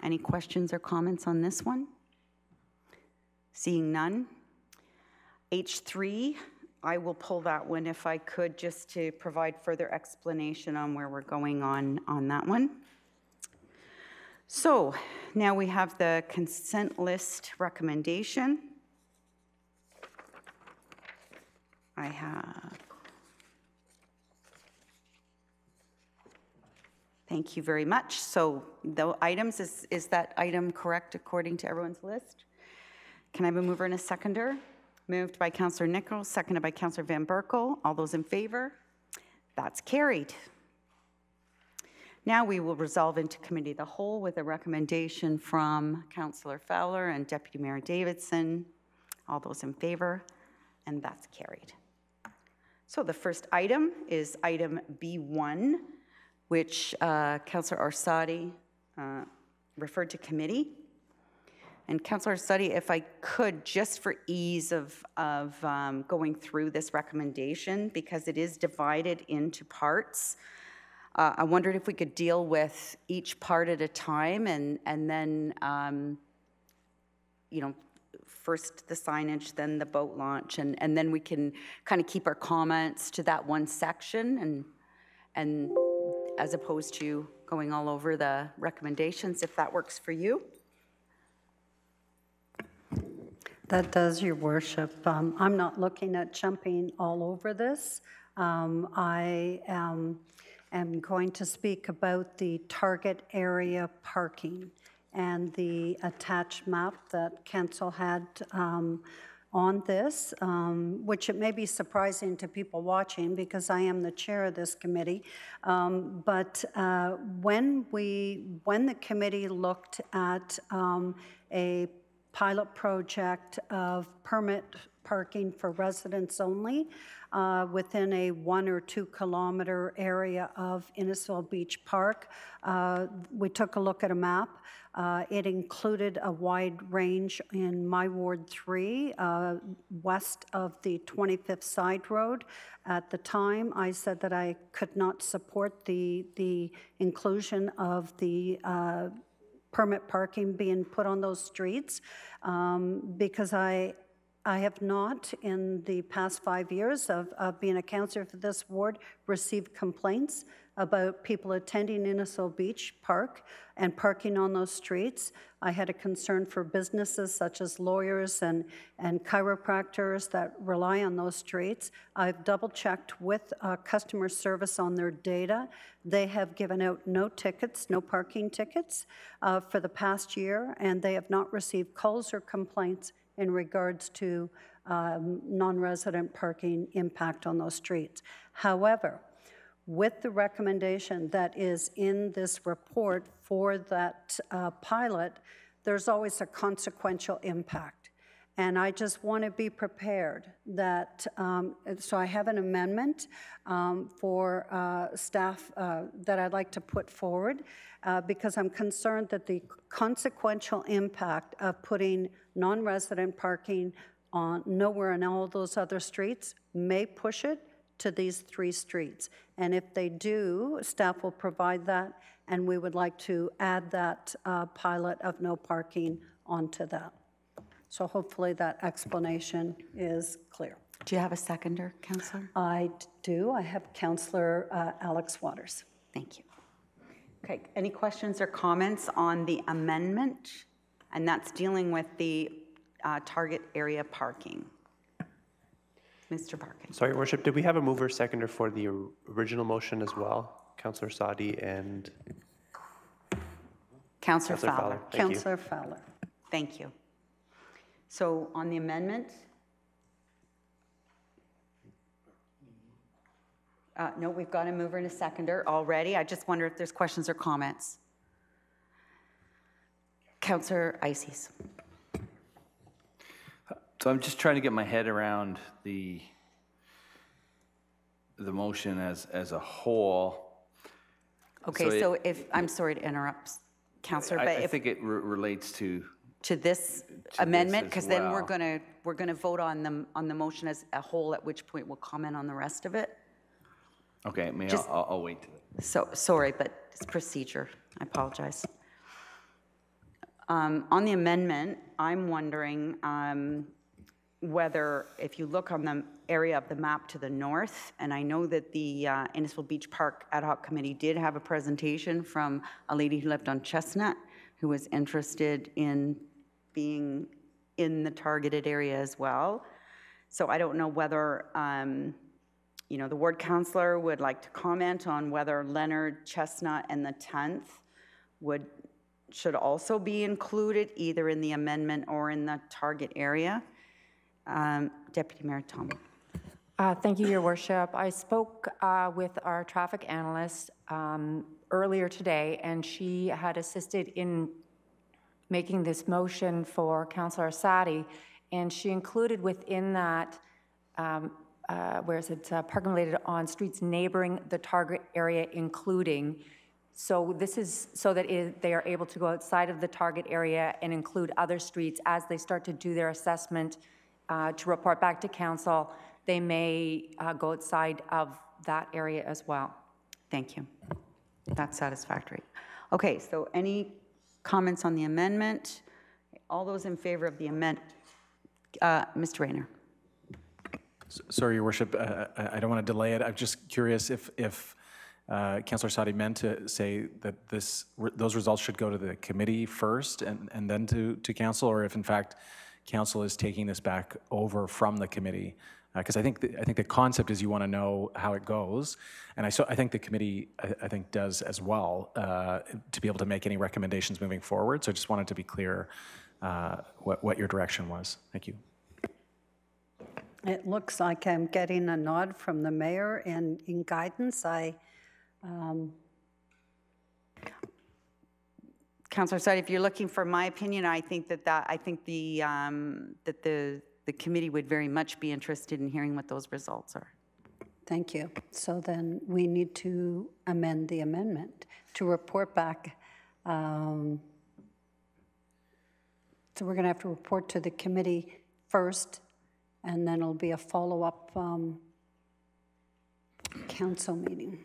Any questions or comments on this one? Seeing none. H3, I will pull that one if I could, just to provide further explanation on where we're going on, on that one. So now we have the consent list recommendation. I have. Thank you very much. So the items, is, is that item correct according to everyone's list? Can I have a mover and a seconder? Moved by Councillor Nichols, seconded by Councillor Van Berkel. All those in favor? That's carried. Now we will resolve into committee the whole with a recommendation from Councillor Fowler and Deputy Mayor Davidson. All those in favor? And that's carried. So the first item is item B1, which uh, Councillor Orsatti uh, referred to committee. And Councillor Orsatti, if I could, just for ease of, of um, going through this recommendation, because it is divided into parts, uh, I wondered if we could deal with each part at a time and, and then, um, you know, first the signage, then the boat launch, and, and then we can kind of keep our comments to that one section and, and as opposed to going all over the recommendations, if that works for you.
That does, Your Worship. Um, I'm not looking at jumping all over this. Um, I am, am going to speak about the target area parking and the attached map that Council had um, on this, um, which it may be surprising to people watching because I am the chair of this committee. Um, but uh, when we, when the committee looked at um, a pilot project of permit parking for residents only uh, within a one or two kilometer area of Innisfil Beach Park. Uh, we took a look at a map. Uh, it included a wide range in my Ward 3, uh, west of the 25th Side Road. At the time, I said that I could not support the, the inclusion of the uh, permit parking being put on those streets um, because I, I have not, in the past five years of, of being a counselor for this ward, received complaints about people attending Innisfil Beach Park and parking on those streets. I had a concern for businesses such as lawyers and, and chiropractors that rely on those streets. I've double checked with uh, customer service on their data. They have given out no tickets, no parking tickets uh, for the past year, and they have not received calls or complaints in regards to um, non-resident parking impact on those streets. However, with the recommendation that is in this report for that uh, pilot, there's always a consequential impact. And I just want to be prepared that, um, so I have an amendment um, for uh, staff uh, that I'd like to put forward uh, because I'm concerned that the consequential impact of putting non-resident parking on nowhere in all those other streets may push it to these three streets. And if they do, staff will provide that, and we would like to add that uh, pilot of no parking onto that. So hopefully that explanation is clear.
Do you have a seconder, Councillor?
I do. I have Councillor uh, Alex Waters.
Thank you. Okay, any questions or comments on the amendment? And that's dealing with the uh, target area parking. Mr. Parkin.
Sorry, Your Worship, did we have a mover seconder for the original motion as well? Councillor Orsatti and
Councillor
Councillor
Fowler.
Fowler. Thank you.
Councillor Fowler.
Thank you. So on the amendment? Uh, No, we've got a mover and a seconder already. I just wonder if there's questions or comments. Councillor Eisses.
So I'm just trying to get my head around the, the motion as, as a whole.
Okay,
it-
so if, I'm sorry to interrupt, Councillor,
I-
but
I
if,
think it re- relates to,
to this
this
amendment, because then we're going to, we're going to vote on the, on the motion as a whole, at which point we'll comment on the rest of it.
okay, may,
Just-
I'll, I'll wait.
So, sorry, but it's procedure. I apologize. Um, On the amendment, I'm wondering um, whether, if you look on the area of the map to the north, and I know that the uh, Innisfil Beach Park Ad hoc Committee did have a presentation from a lady who lived on Chestnut, who was interested in being in the targeted area as well. So I don't know whether, um, you know, the ward councillor would like to comment on whether Leonard, Chestnut, and the 10th would, should also be included either in the amendment or in the target area. Um, Deputy Mayor Tom.
Uh, Thank you, Your Worship. I spoke uh, with our traffic analyst um, earlier today, and she had assisted in making this motion for Councillor Orsatti, and she included within that, um, uh, where is it, uh, parking related on streets neighboring the target area, including. So this is so that it- they are able to go outside of the target area and include other streets as they start to do their assessment uh, to report back to council. They may uh, go outside of that area as well.
Thank you. That's satisfactory. Okay, so any comments on the amendment? All those in favor of the amendment, uh, Mr. Reynar?
S- Sorry, Your Worship, uh, I I don't want to delay it. I'm just curious if, if uh, Councillor Orsatti meant to say that this, those results should go to the committee first and, and then to, to council, or if in fact council is taking this back over from the committee? Because I think, the- I think the concept is you want to know how it goes, and I, so, I think the committee, I, I think, does as well, uh, to be able to make any recommendations moving forward. So I just wanted to be clear uh, what, what your direction was. Thank you.
It looks like I'm getting a nod from the mayor and in guidance, I, um,
Councillor Orsatti, if you're looking for my opinion, I think that that, I think the, um, that the, the committee would very much be interested in hearing what those results are.
thank you. So then we need to amend the amendment to report back. um, So we're going to have to report to the committee first, and then it'll be a follow-up um, council meeting.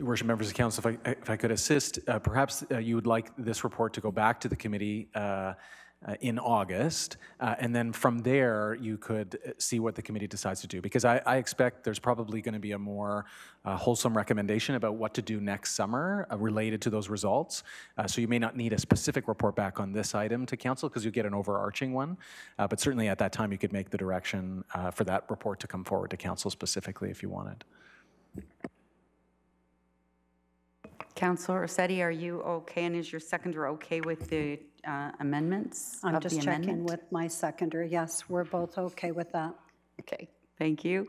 Worship, members of council, if I, if I could assist, uh, perhaps uh, you would like this report to go back to the committee uh, uh, in August, uh, and then from there, you could uh, see what the committee decides to do. Because I, I expect there's probably going to be a more wholesome recommendation about what to do next summer related to those results. So you may not need a specific report back on this item to council, because you get an overarching one. But certainly at that time, you could make the direction for that report to come forward to council specifically if you wanted.
Councillor Orsatti, are you okay, and is your seconder okay with the uh, amendments
I'm
of the
just checking
amendment?
with my seconder. Yes, we're both okay with that.
Okay, thank you.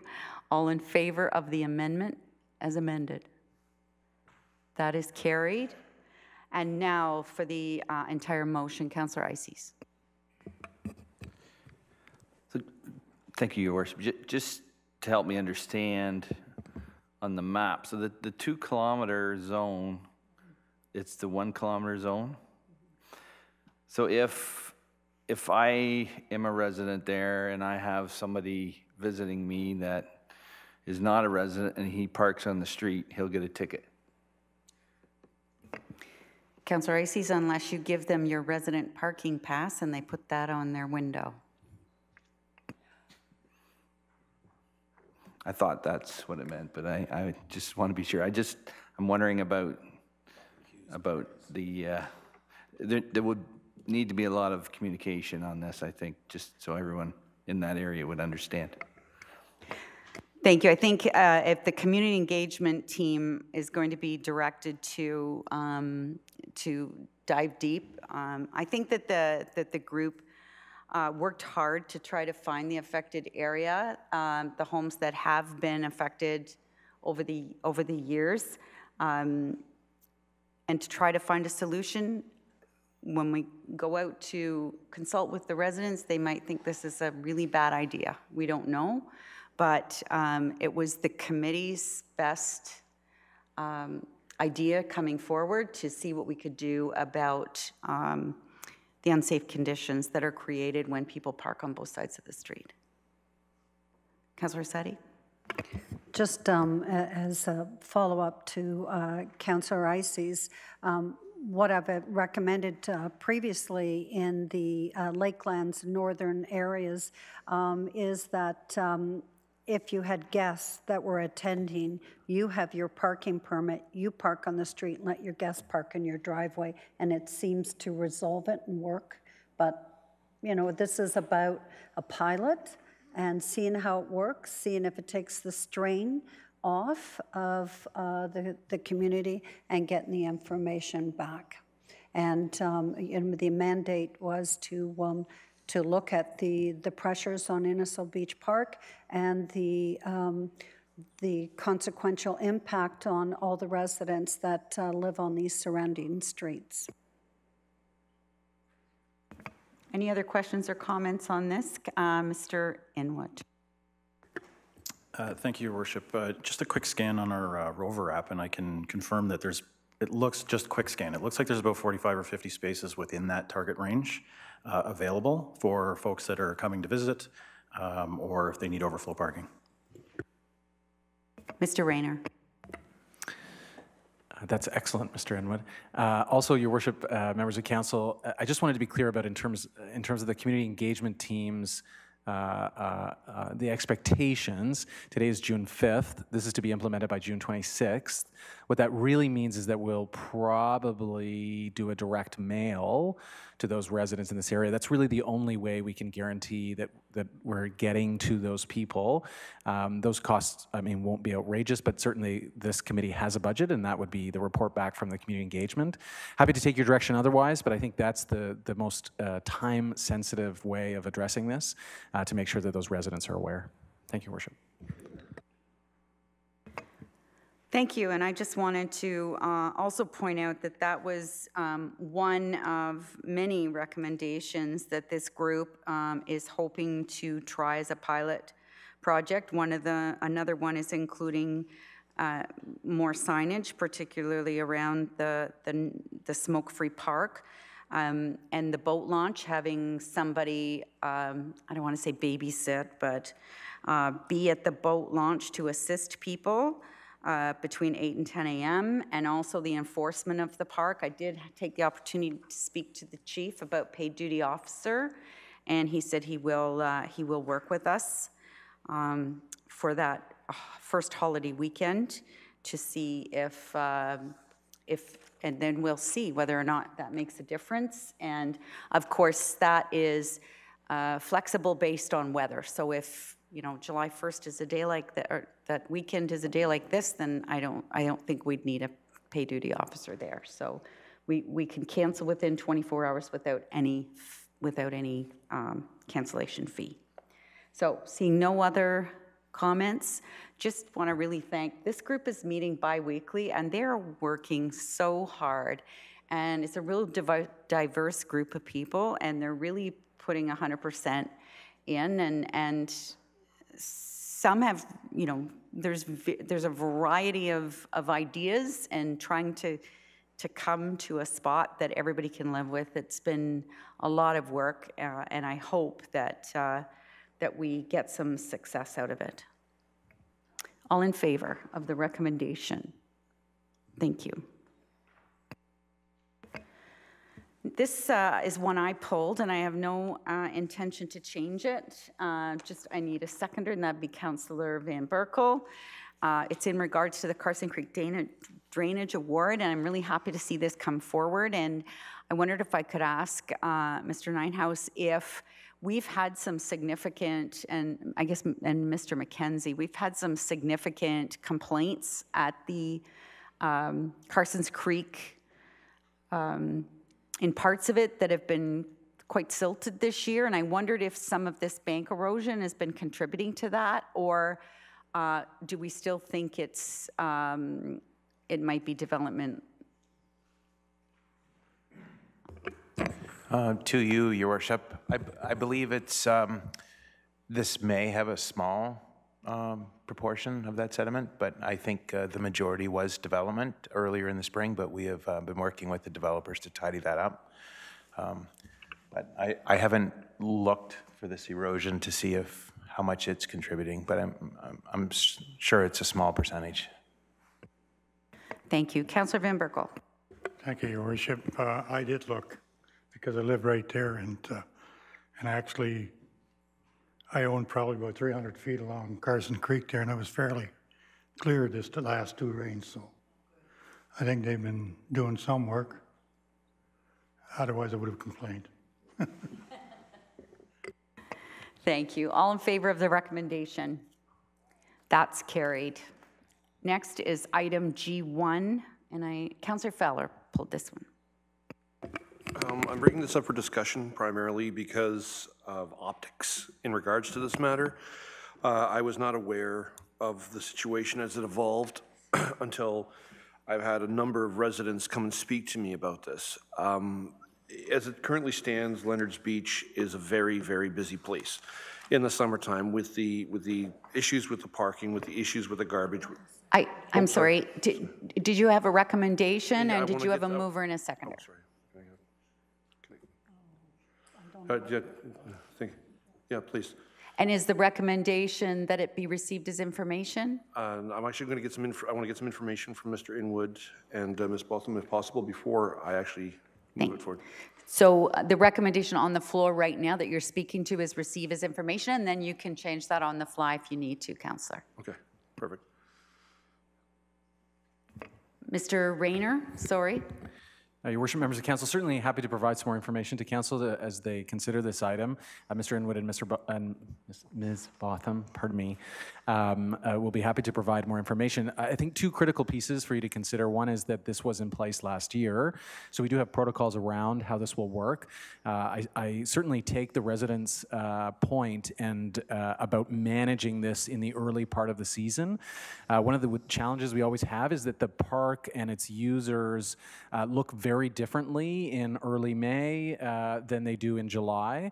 All in favor of the amendment as amended? That is carried. And now for the uh, entire motion, Councillor Eisses.
Thank you, Your Worship. Ju- Just to help me understand on the map, so the, the two kilometer zone, it's the one kilometer zone? So if, if I am a resident there and I have somebody visiting me that is not a resident and he parks on the street, he'll get a ticket?
Councillor Eisses, unless you give them your resident parking pass and they put that on their window.
I thought that's what it meant, but I, I just want to be sure. I just, I'm wondering about, about the, uh, there, there would need to be a lot of communication on this, I think, just so everyone in that area would understand.
Thank you. I think uh, if the community engagement team is going to be directed to, um, to dive deep, um, I think that the, that the group uh, worked hard to try to find the affected area, um, the homes that have been affected over the, over the years, um, and to try to find a solution. When we go out to consult with the residents, they might think this is a really bad idea. We don't know. But um, it was the committee's best um, idea coming forward to see what we could do about um, the unsafe conditions that are created when people park on both sides of the street. Councillor Orsatti?
Just um, as a follow-up to uh, Councillor Eisses, um, what I've recommended uh, previously in the uh, Lakelands northern areas um, is that um, if you had guests that were attending, you have your parking permit, you park on the street and let your guests park in your driveway, and it seems to resolve it and work. But, you know, this is about a pilot and seeing how it works, seeing if it takes the strain off of uh, the, the community and getting the information back. And, um, the mandate was to, um, to look at the, the pressures on Innisfil Beach Park and the, um, the consequential impact on all the residents that uh, live on these surrounding streets.
Any other questions or comments on this? Uh, Mr. Inwood.
Uh, Thank you, Your Worship. Uh, Just a quick scan on our uh, Rover app, and I can confirm that there's, it looks, just quick scan, it looks like there's about 45 or 50 spaces within that target range uh, available for folks that are coming to visit, um, or if they need overflow parking.
Mr. Reynar.
Uh, That's excellent, Mr. Inwood. Uh, Also, Your Worship, uh, members of council, uh, I just wanted to be clear about in terms, in terms of the community engagement teams, uh, uh, uh, the expectations. Today is June 5th. This is to be implemented by June 26th. What that really means is that we'll probably do a direct mail to those residents in this area. That's really the only way we can guarantee that, that we're getting to those people. Um, those costs, I mean, won't be outrageous, but certainly this committee has a budget, and that would be the report back from the community engagement. Happy to take your direction otherwise, but I think that's the, the most uh, time-sensitive way of addressing this uh, to make sure that those residents are aware. Thank you, Worship.
Thank you, and I just wanted to uh, also point out that that was um, one of many recommendations that this group um, is hoping to try as a pilot project. One of the, another one is including uh, more signage, particularly around the, the, the smoke-free park. Um, and the boat launch, having somebody, um, I don't want to say babysit, but uh, be at the boat launch to assist people uh, between 8 and 10 a.m., and also the enforcement of the park. I did take the opportunity to speak to the chief about paid duty officer, and he said he will, uh, he will work with us um, for that uh, first holiday weekend to see if, um, if, and then we'll see whether or not that makes a difference. And of course, that is uh, flexible based on weather. So if you know July 1st is a day like that, or that weekend is a day like this, then I don't, I don't think we'd need a pay duty officer there. So we, we can cancel within 24 hours without any, without any um, cancellation fee. So seeing no other comments, just want to really thank, this group is meeting bi-weekly and they're working so hard. And it's a real diverse group of people and they're really putting 100% in and, and some have, you know, there's, there's a variety of, of ideas and trying to, to come to a spot that everybody can live with. It's been a lot of work, uh, and I hope that, uh, that we get some success out of it. All in favor of the recommendation? Thank you. This uh, is one I pulled, and I have no uh, intention to change it. Uh, Just, I need a seconder, and that'd be Councillor Van Berkel. Uh, It's in regards to the Carson Creek Dana- Drainage Award, and I'm really happy to see this come forward. And I wondered if I could ask uh, Mr. Ninehouse if we've had some significant, and I guess, and Mr. McKenzie, we've had some significant complaints at the um, Carson's Creek um, in parts of it that have been quite silted this year, and I wondered if some of this bank erosion has been contributing to that, or uh, do we still think it's, um, it might be development?
Uh, To you, your worship, I believe it's, um, this may have a small um, proportion of that sediment, but I think uh, the majority was development earlier in the spring, but we have uh, been working with the developers to tidy that up. Um, But I I haven't looked for this erosion to see if, how much it's contributing, but I'm I'm- I'm sure it's a small percentage.
Thank you. Councillor Van Berkel.
Thank you, Your Worship. Uh, I did look because I live right there and, uh, and actually, I own probably about 300 feet along Carson Creek there and I was fairly clear this the last two rains, so I think they've been doing some work. Otherwise, I would have complained.
Thank you. All in favor of the recommendation? That's carried. Next is item G1, and I, Counselor Fowler pulled this one.
Um, I'm bringing this up for discussion primarily because of optics in regards to this matter. Uh, I was not aware of the situation as it evolved until I've had a number of residents come and speak to me about this. Um, as it currently stands, Leonard's Beach is a very, very busy place in the summertime with the with the issues with the parking, with the issues with the garbage.
I, I'm sorry, did, did you have a recommendation,
Yeah, I
and did
wanna
you have a mover and a seconder?
Uh, yeah, thank, yeah, please.
And is the recommendation that it be received as information?
Uh, I'm actually going to get some, inf- I want to get some information from Mr. Inwood and uh, Ms. Botham if possible before I actually move it forward.
So uh, the recommendation on the floor right now that you're speaking to is receive as information, and then you can change that on the fly if you need to, Counselor.
Okay, perfect.
Mr. Reynar, sorry.
Uh, Your worship, members of council, certainly happy to provide some more information to council to- as they consider this item. Uh, Mr. Inwood and Mr. Bo- and Ms. Botham, pardon me, um, uh, will be happy to provide more information. I think two critical pieces for you to consider. One is that this was in place last year, so we do have protocols around how this will work. Uh, I, I certainly take the residents' uh, point and uh, about managing this in the early part of the season. Uh, one of the challenges we always have is that the park and its users uh, look very differently in early May than they do in July.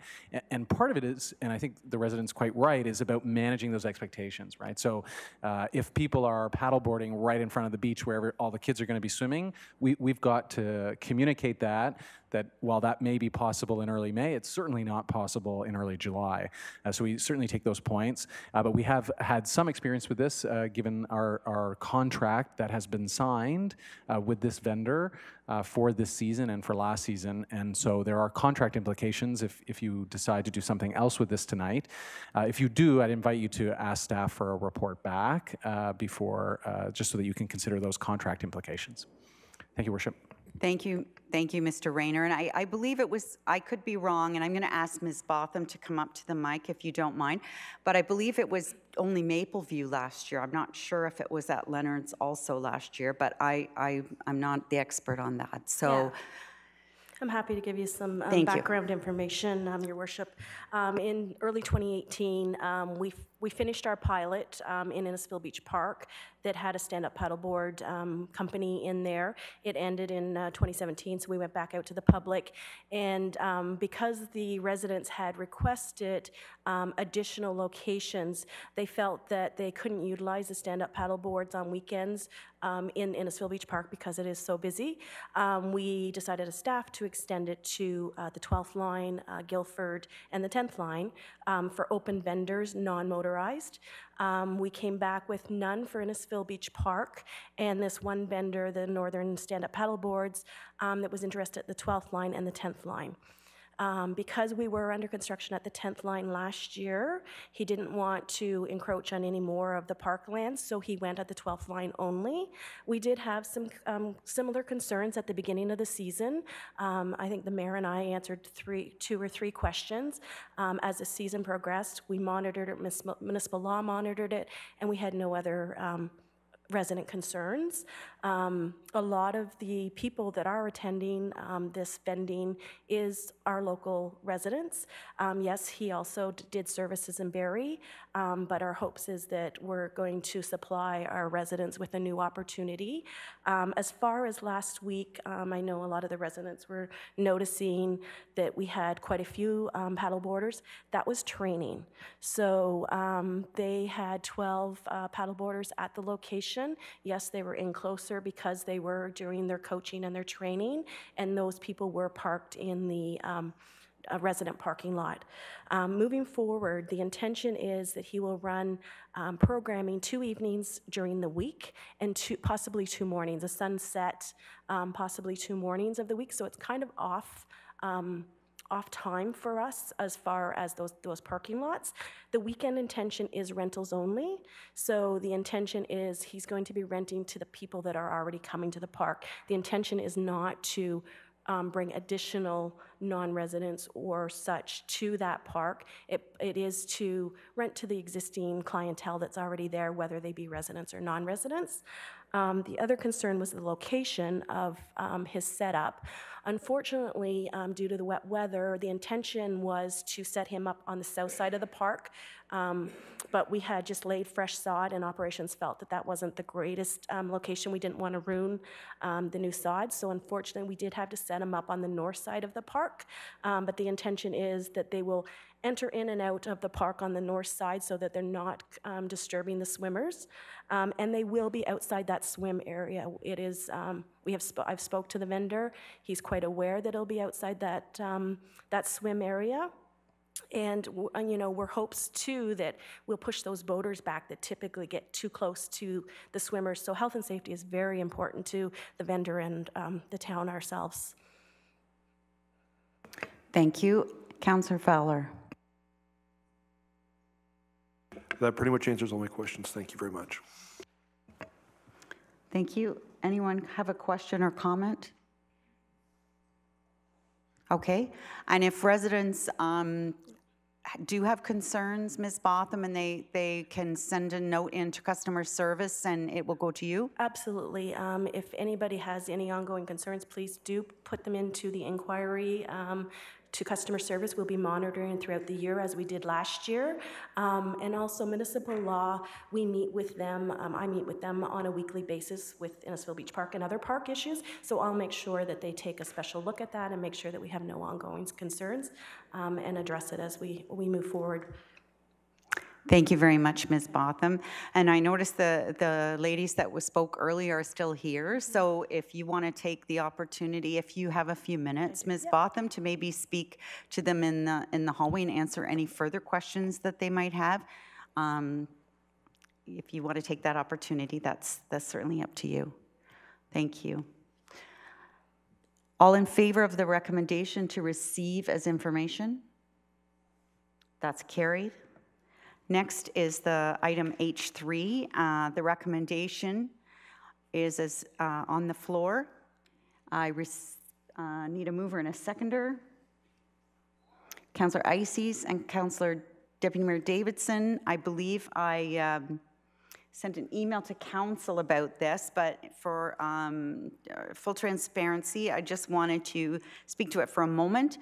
And part of it is, and I think the resident's quite right, is about managing those expectations, right? So uh, if people are paddleboarding right in front of the beach wherever all the kids are going to be swimming, we, we've got to communicate that that while that may be possible in early May, it's certainly not possible in early July. Uh, so we certainly take those points. Uh, but we have had some experience with this, uh, given our, our contract that has been signed uh, with this vendor uh, for this season and for last season. And so there are contract implications if, if you decide to do something else with this tonight. Uh, if you do, I'd invite you to ask staff for a report back before, just so that you can consider those contract implications. Thank you, Worship.
Thank you, thank you, Mr. Reynar. And I, I believe it was, I could be wrong, and I'm going to ask Ms. Botham to come up to the mic if you don't mind. But I believe it was only Mapleview last year. I'm not sure if it was at Leonard's also last year, but I, I, I'm not the expert on that. So,
I'm happy to give you some um,
Thank you.
background information, um, Your Worship. Um, In early 2018, um, we we finished our pilot um, in Innisfil Beach Park that had a stand-up paddleboard um, company in there. It ended in uh, 2017, so we went back out to the public. And um, because the residents had requested um, additional locations, they felt that they couldn't utilize the stand-up paddleboards on weekends um, in Innisfil Beach Park because it is so busy. Um, We decided as staff to extend it to uh, the 12th line, uh, Gilford, and the 10th line for open vendors, Um, We came back with none for Innisfil Beach Park, and this one vendor, the Northern Stand-Up Paddleboards, um, that was interested at the 12th line and the 10th line. Um, because we were under construction at the 10th line last year, he didn't want to encroach on any more of the parklands, so he went at the 12th line only. We did have some um, similar concerns at the beginning of the season. Um, I think the mayor and I answered three, two or three questions. Um, as the season progressed, we monitored it, municipal- law monitored it, and we had no other um, resident concerns. Um, a lot of the people that are attending um, this vending is our local residents. Um, yes, he also did services in Barrie, um, but our hopes is that we're going to supply our residents with a new opportunity. Um, as far as last week, um, I know a lot of the residents were noticing that we had quite a few um, paddleboarders. That was training. So they had 12 uh, paddleboarders at the location. Yes, they were in closer because they were during their coaching and their training, and those people were parked in the um, a resident parking lot. Um, moving forward, the intention is that he will run um, programming two evenings during the week and two, possibly two mornings, a sunset, um, possibly two mornings of the week. So it's kind of off. Um, off time for us as far as those, those parking lots. The weekend intention is rentals only. So the intention is he's going to be renting to the people that are already coming to the park. The intention is not to um, bring additional non-residents or such to that park. It, it is to rent to the existing clientele that's already there, whether they be residents or non-residents. Um, the other concern was the location of um, his setup. Unfortunately, um, due to the wet weather, the intention was to set him up on the south side of the park, um, but we had just laid fresh sod, and operations felt that that wasn't the greatest um, location. We didn't want to ruin um, the new sod, so unfortunately, we did have to set him up on the north side of the park. But the intention is that they will enter in and out of the park on the north side so that they're not um, disturbing the swimmers. Um, and they will be outside that swim area. It is, um, we have, sp- I've spoke to the vendor. He's quite aware that it'll be outside that, um, that swim area. And, you know, we're hopes too that we'll push those boaters back that typically get too close to the swimmers. So health and safety is very important to the vendor and um, the town ourselves.
Thank you. Councillor Fowler.
That pretty much answers all my questions. Thank you very much.
Thank you. Anyone have a question or comment? Okay, and if residents um, do have concerns, Ms. Botham, and they, they can send a note into customer service and it will go to you?
Absolutely. Um, If anybody has any ongoing concerns, please do put them into the inquiry um, to customer service. We'll be monitoring throughout the year as we did last year. Um, And also municipal law, we meet with them, um, I meet with them on a weekly basis with Innisfil Beach Park and other park issues. So I'll make sure that they take a special look at that and make sure that we have no ongoing concerns um, and address it as we, we move forward.
Thank you very much, Ms. Botham. And I noticed the, the ladies that was spoke earlier are still here. So if you want to take the opportunity, if you have a few minutes, Ms. Botham, to maybe speak to them in the, in the hallway and answer any further questions that they might have. Um, If you want to take that opportunity, that's, that's certainly up to you. Thank you. All in favor of the recommendation to receive as information? That's carried. Next is the item H3. Uh, The recommendation is as uh, on the floor. I uh, need a mover and a seconder. Councillor Eisses and Councillor Deputy Mayor Davidson. I believe I um, sent an email to council about this, but for um, uh, full transparency, I just wanted to speak to it for a moment.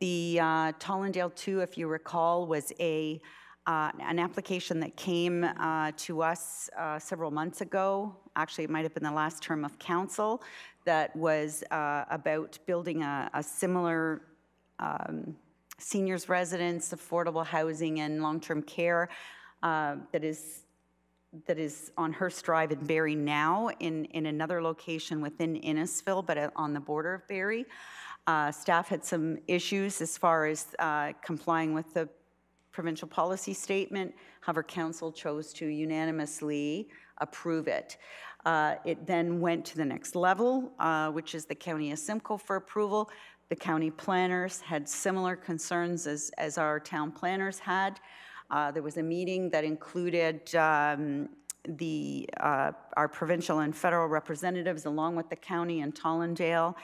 The uh, Tollendale 2, if you recall, was a uh, an application that came uh, to us uh, several months ago. Actually, it might have been the last term of council that was uh, about building a, a similar um, seniors residence, affordable housing, and long-term care uh, that is that is on Hearst Drive in Barrie now in, in another location within Innisfil, but uh, on the border of Barrie. Uh, staff had some issues as far as uh, complying with the provincial policy statement. However, council chose to unanimously approve it. Uh, It then went to the next level, uh, which is the county of Simcoe for approval. The county planners had similar concerns as, as our town planners had. Uh, There was a meeting that included um, the, uh, our provincial and federal representatives, along with the county and Tollendale.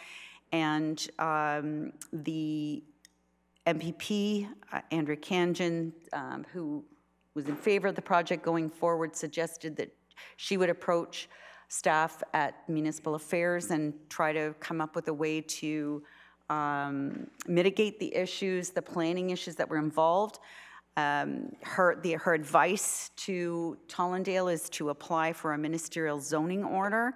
And um, the MPP, uh, Andrea Khanjin, um, who was in favor of the project going forward, suggested that she would approach staff at municipal affairs and try to come up with a way to um, mitigate the issues, the planning issues that were involved. Um, her, the, her advice to Tollendale is to apply for a ministerial zoning order.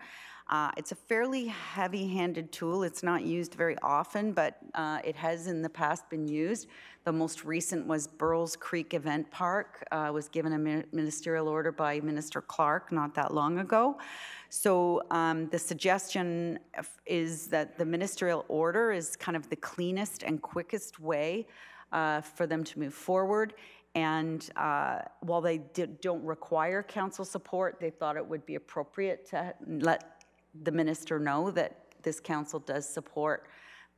Uh, It's a fairly heavy-handed tool. It's not used very often, but uh, it has in the past been used. The most recent was Burl's Creek Event Park, uh, was given a ministerial order by Minister Clark not that long ago. So um, the suggestion is that the ministerial order is kind of the cleanest and quickest way uh, for them to move forward. And uh, while they did- don't require council support, they thought it would be appropriate to let the minister know that this council does support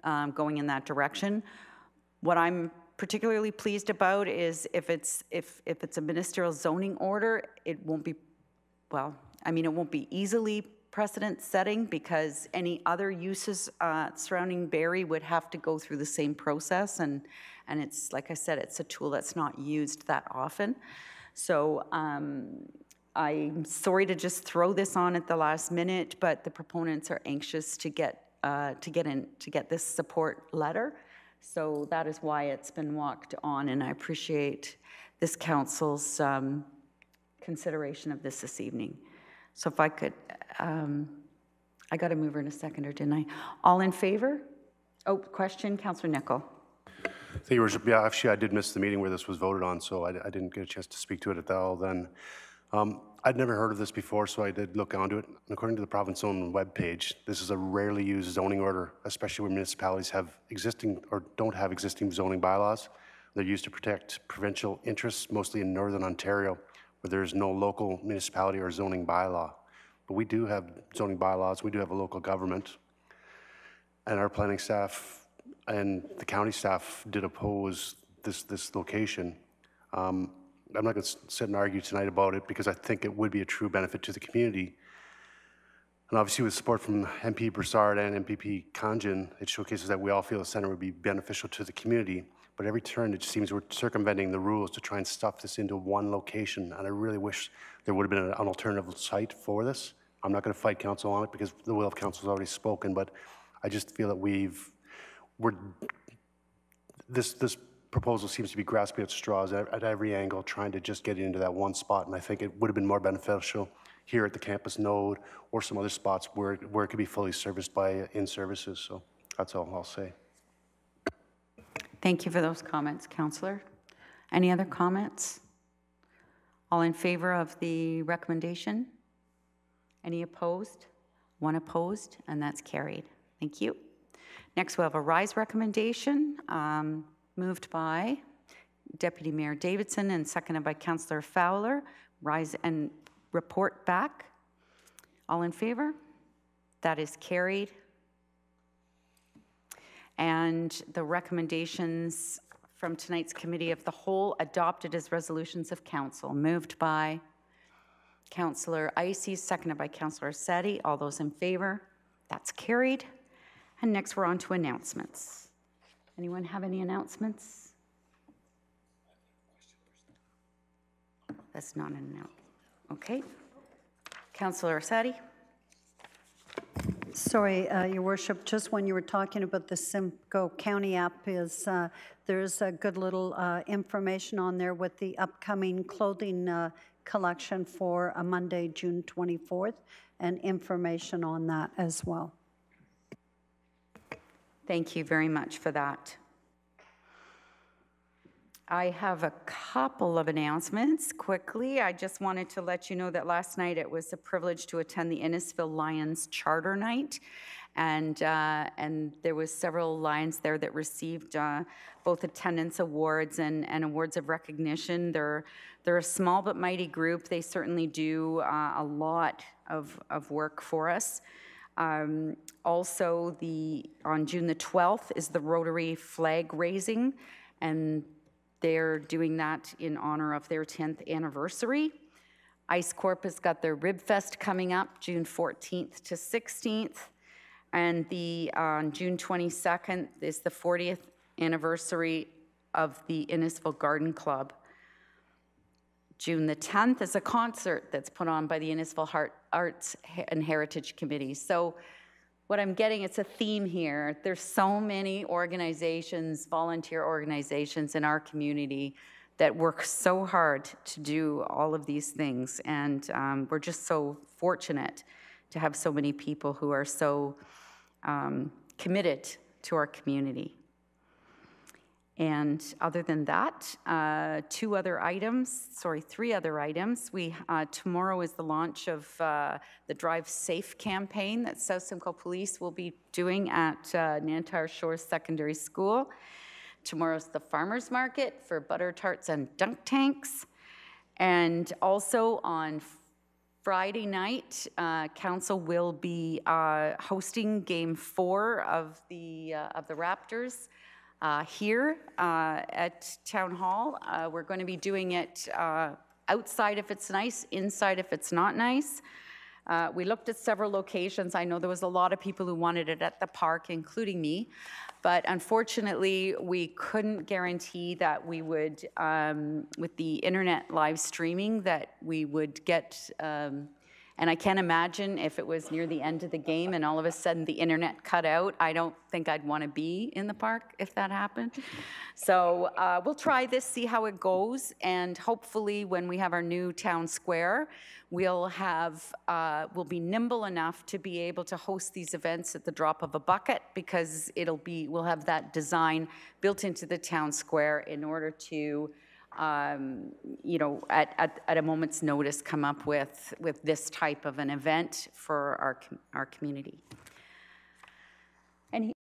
um, going in that direction. What I'm particularly pleased about is if it's, if, if it's a ministerial zoning order, it won't be, well, I mean, it won't be easily precedent-setting because any other uses uh, surrounding Barrie would have to go through the same process, and, and it's, like I said, it's a tool that's not used that often. So um, I'm sorry to just throw this on at the last minute, but the proponents are anxious to get, uh, to get in, to get this support letter. So that is why it's been walked on, and I appreciate this council's um, consideration of this this evening. So if I could, um, I got a mover and a seconder, didn't I? All in favor? Oh, question, Councillor Nicol.
Thank you, Worship. Yeah, actually, I did miss the meeting where this was voted on, so I, I didn't get a chance to speak to it at all then. Um, I'd never heard of this before, so I did look onto it. And according to the province own webpage, this is a rarely used zoning order, especially where municipalities have existing or don't have existing zoning bylaws. They're used to protect provincial interests, mostly in northern Ontario, where there's no local municipality or zoning bylaw. But we do have zoning bylaws, we do have a local government. And our planning staff and the county staff did oppose this, this location. Um, I'm not going to sit and argue tonight about it because I think it would be a true benefit to the community. And obviously with support from MP Brassard and MPP Khanjin, it showcases that we all feel the center would be beneficial to the community. But every turn, it seems we're circumventing the rules to try and stuff this into one location. And I really wish there would have been an alternative site for this. I'm not going to fight council on it because the will of council has already spoken, but I just feel that we've, we're, this, this proposal seems to be grasping at straws at, at every angle, trying to just get into that one spot. And I think it would have been more beneficial here at the campus node or some other spots where, where it could be fully serviced by InnServices. So that's all I'll say.
Thank you for those comments, Councillor. Any other comments? All in favor of the recommendation? Any opposed? One opposed, and that's carried. Thank you. Next, we have a RISE recommendation, um, moved by Deputy Mayor Davidson and seconded by Councillor Fowler. Rise and report back. All in favor? That is carried. And the recommendations from tonight's Committee of the Whole adopted as resolutions of council, moved by Councillor Eisses, seconded by Councillor Seti. All those in favor? That's carried. And next, we're on to announcements. Anyone have any announcements? That's not an announcement. Okay. Councillor Seti?
Sorry, uh, Your Worship, just when you were talking about the Simcoe County app is, uh, there's a good little uh, information on there with the upcoming clothing uh, collection for a Monday, June 24th, and information on that as well.
Thank you very much for that. I have a couple of announcements quickly. I just wanted to let you know that last night it was a privilege to attend the Innisfil Lions Charter Night. And, uh, and there was several Lions there that received uh, both attendance awards and, and awards of recognition. They're, they're a small but mighty group. They certainly do uh, a lot of, of work for us. Um, also, the, on June the 12th is the Rotary flag raising, and they're doing that in honor of their 10th anniversary. Ice Corp has got their Rib Fest coming up June 14th to 16th. And the on June 22nd is the 40th anniversary of the Innisfil Garden Club. June the 10th is a concert that's put on by the Innisfil Heart, Arts and Heritage Committee. So what I'm getting, it's a theme here. There's so many organizations, volunteer organizations in our community that work so hard to do all of these things. And um, we're just so fortunate to have so many people who are so um, committed to our community. And other than that, uh, two other items, sorry, three other items. We, uh, tomorrow is the launch of uh, the Drive Safe campaign that South Simcoe Police will be doing at uh, Shores Secondary School. Tomorrow's the farmer's market for butter tarts and dunk tanks. And also on Friday night, uh, council will be uh, hosting Game Four of the uh, of the Raptors uh, here uh, at Town Hall. Uh, we're going to be doing it uh, outside if it's nice, inside if it's not nice. Uh, we looked at several locations. I know there was a lot of people who wanted it at the park, including me. But unfortunately, we couldn't guarantee that we would, um, with the internet live streaming, that we would get. Um, and I can't imagine if it was near the end of the game and all of a sudden the internet cut out. I don't think I'd want to be in the park if that happened. So uh, we'll try this, see how it goes, and hopefully when we have our new town square, we'll have uh, we'll be nimble enough to be able to host these events at the drop of a bucket because it'll be we'll have that design built into the town square in order to um, you know, at, at, at a moment's notice, come up with, with this type of an event for our, our community. Any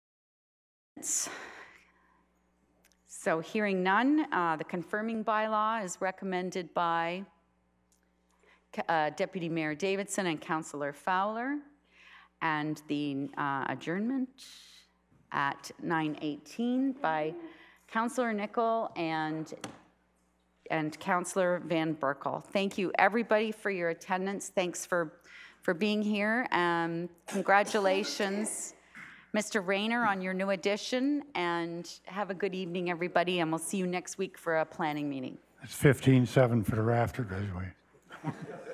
So hearing none, uh, the confirming bylaw is recommended by uh, Deputy Mayor Davidson and Councillor Fowler, and the uh, adjournment at 9:18 by Councillor Nicol and and Councillor Van Berkel. Thank you, everybody, for your attendance. Thanks for, for being here. Um, congratulations, Mr. Reynar, on your new addition, and have a good evening, everybody, and we'll see you next week for a planning meeting.
It's 15-7 for the rafter graduate.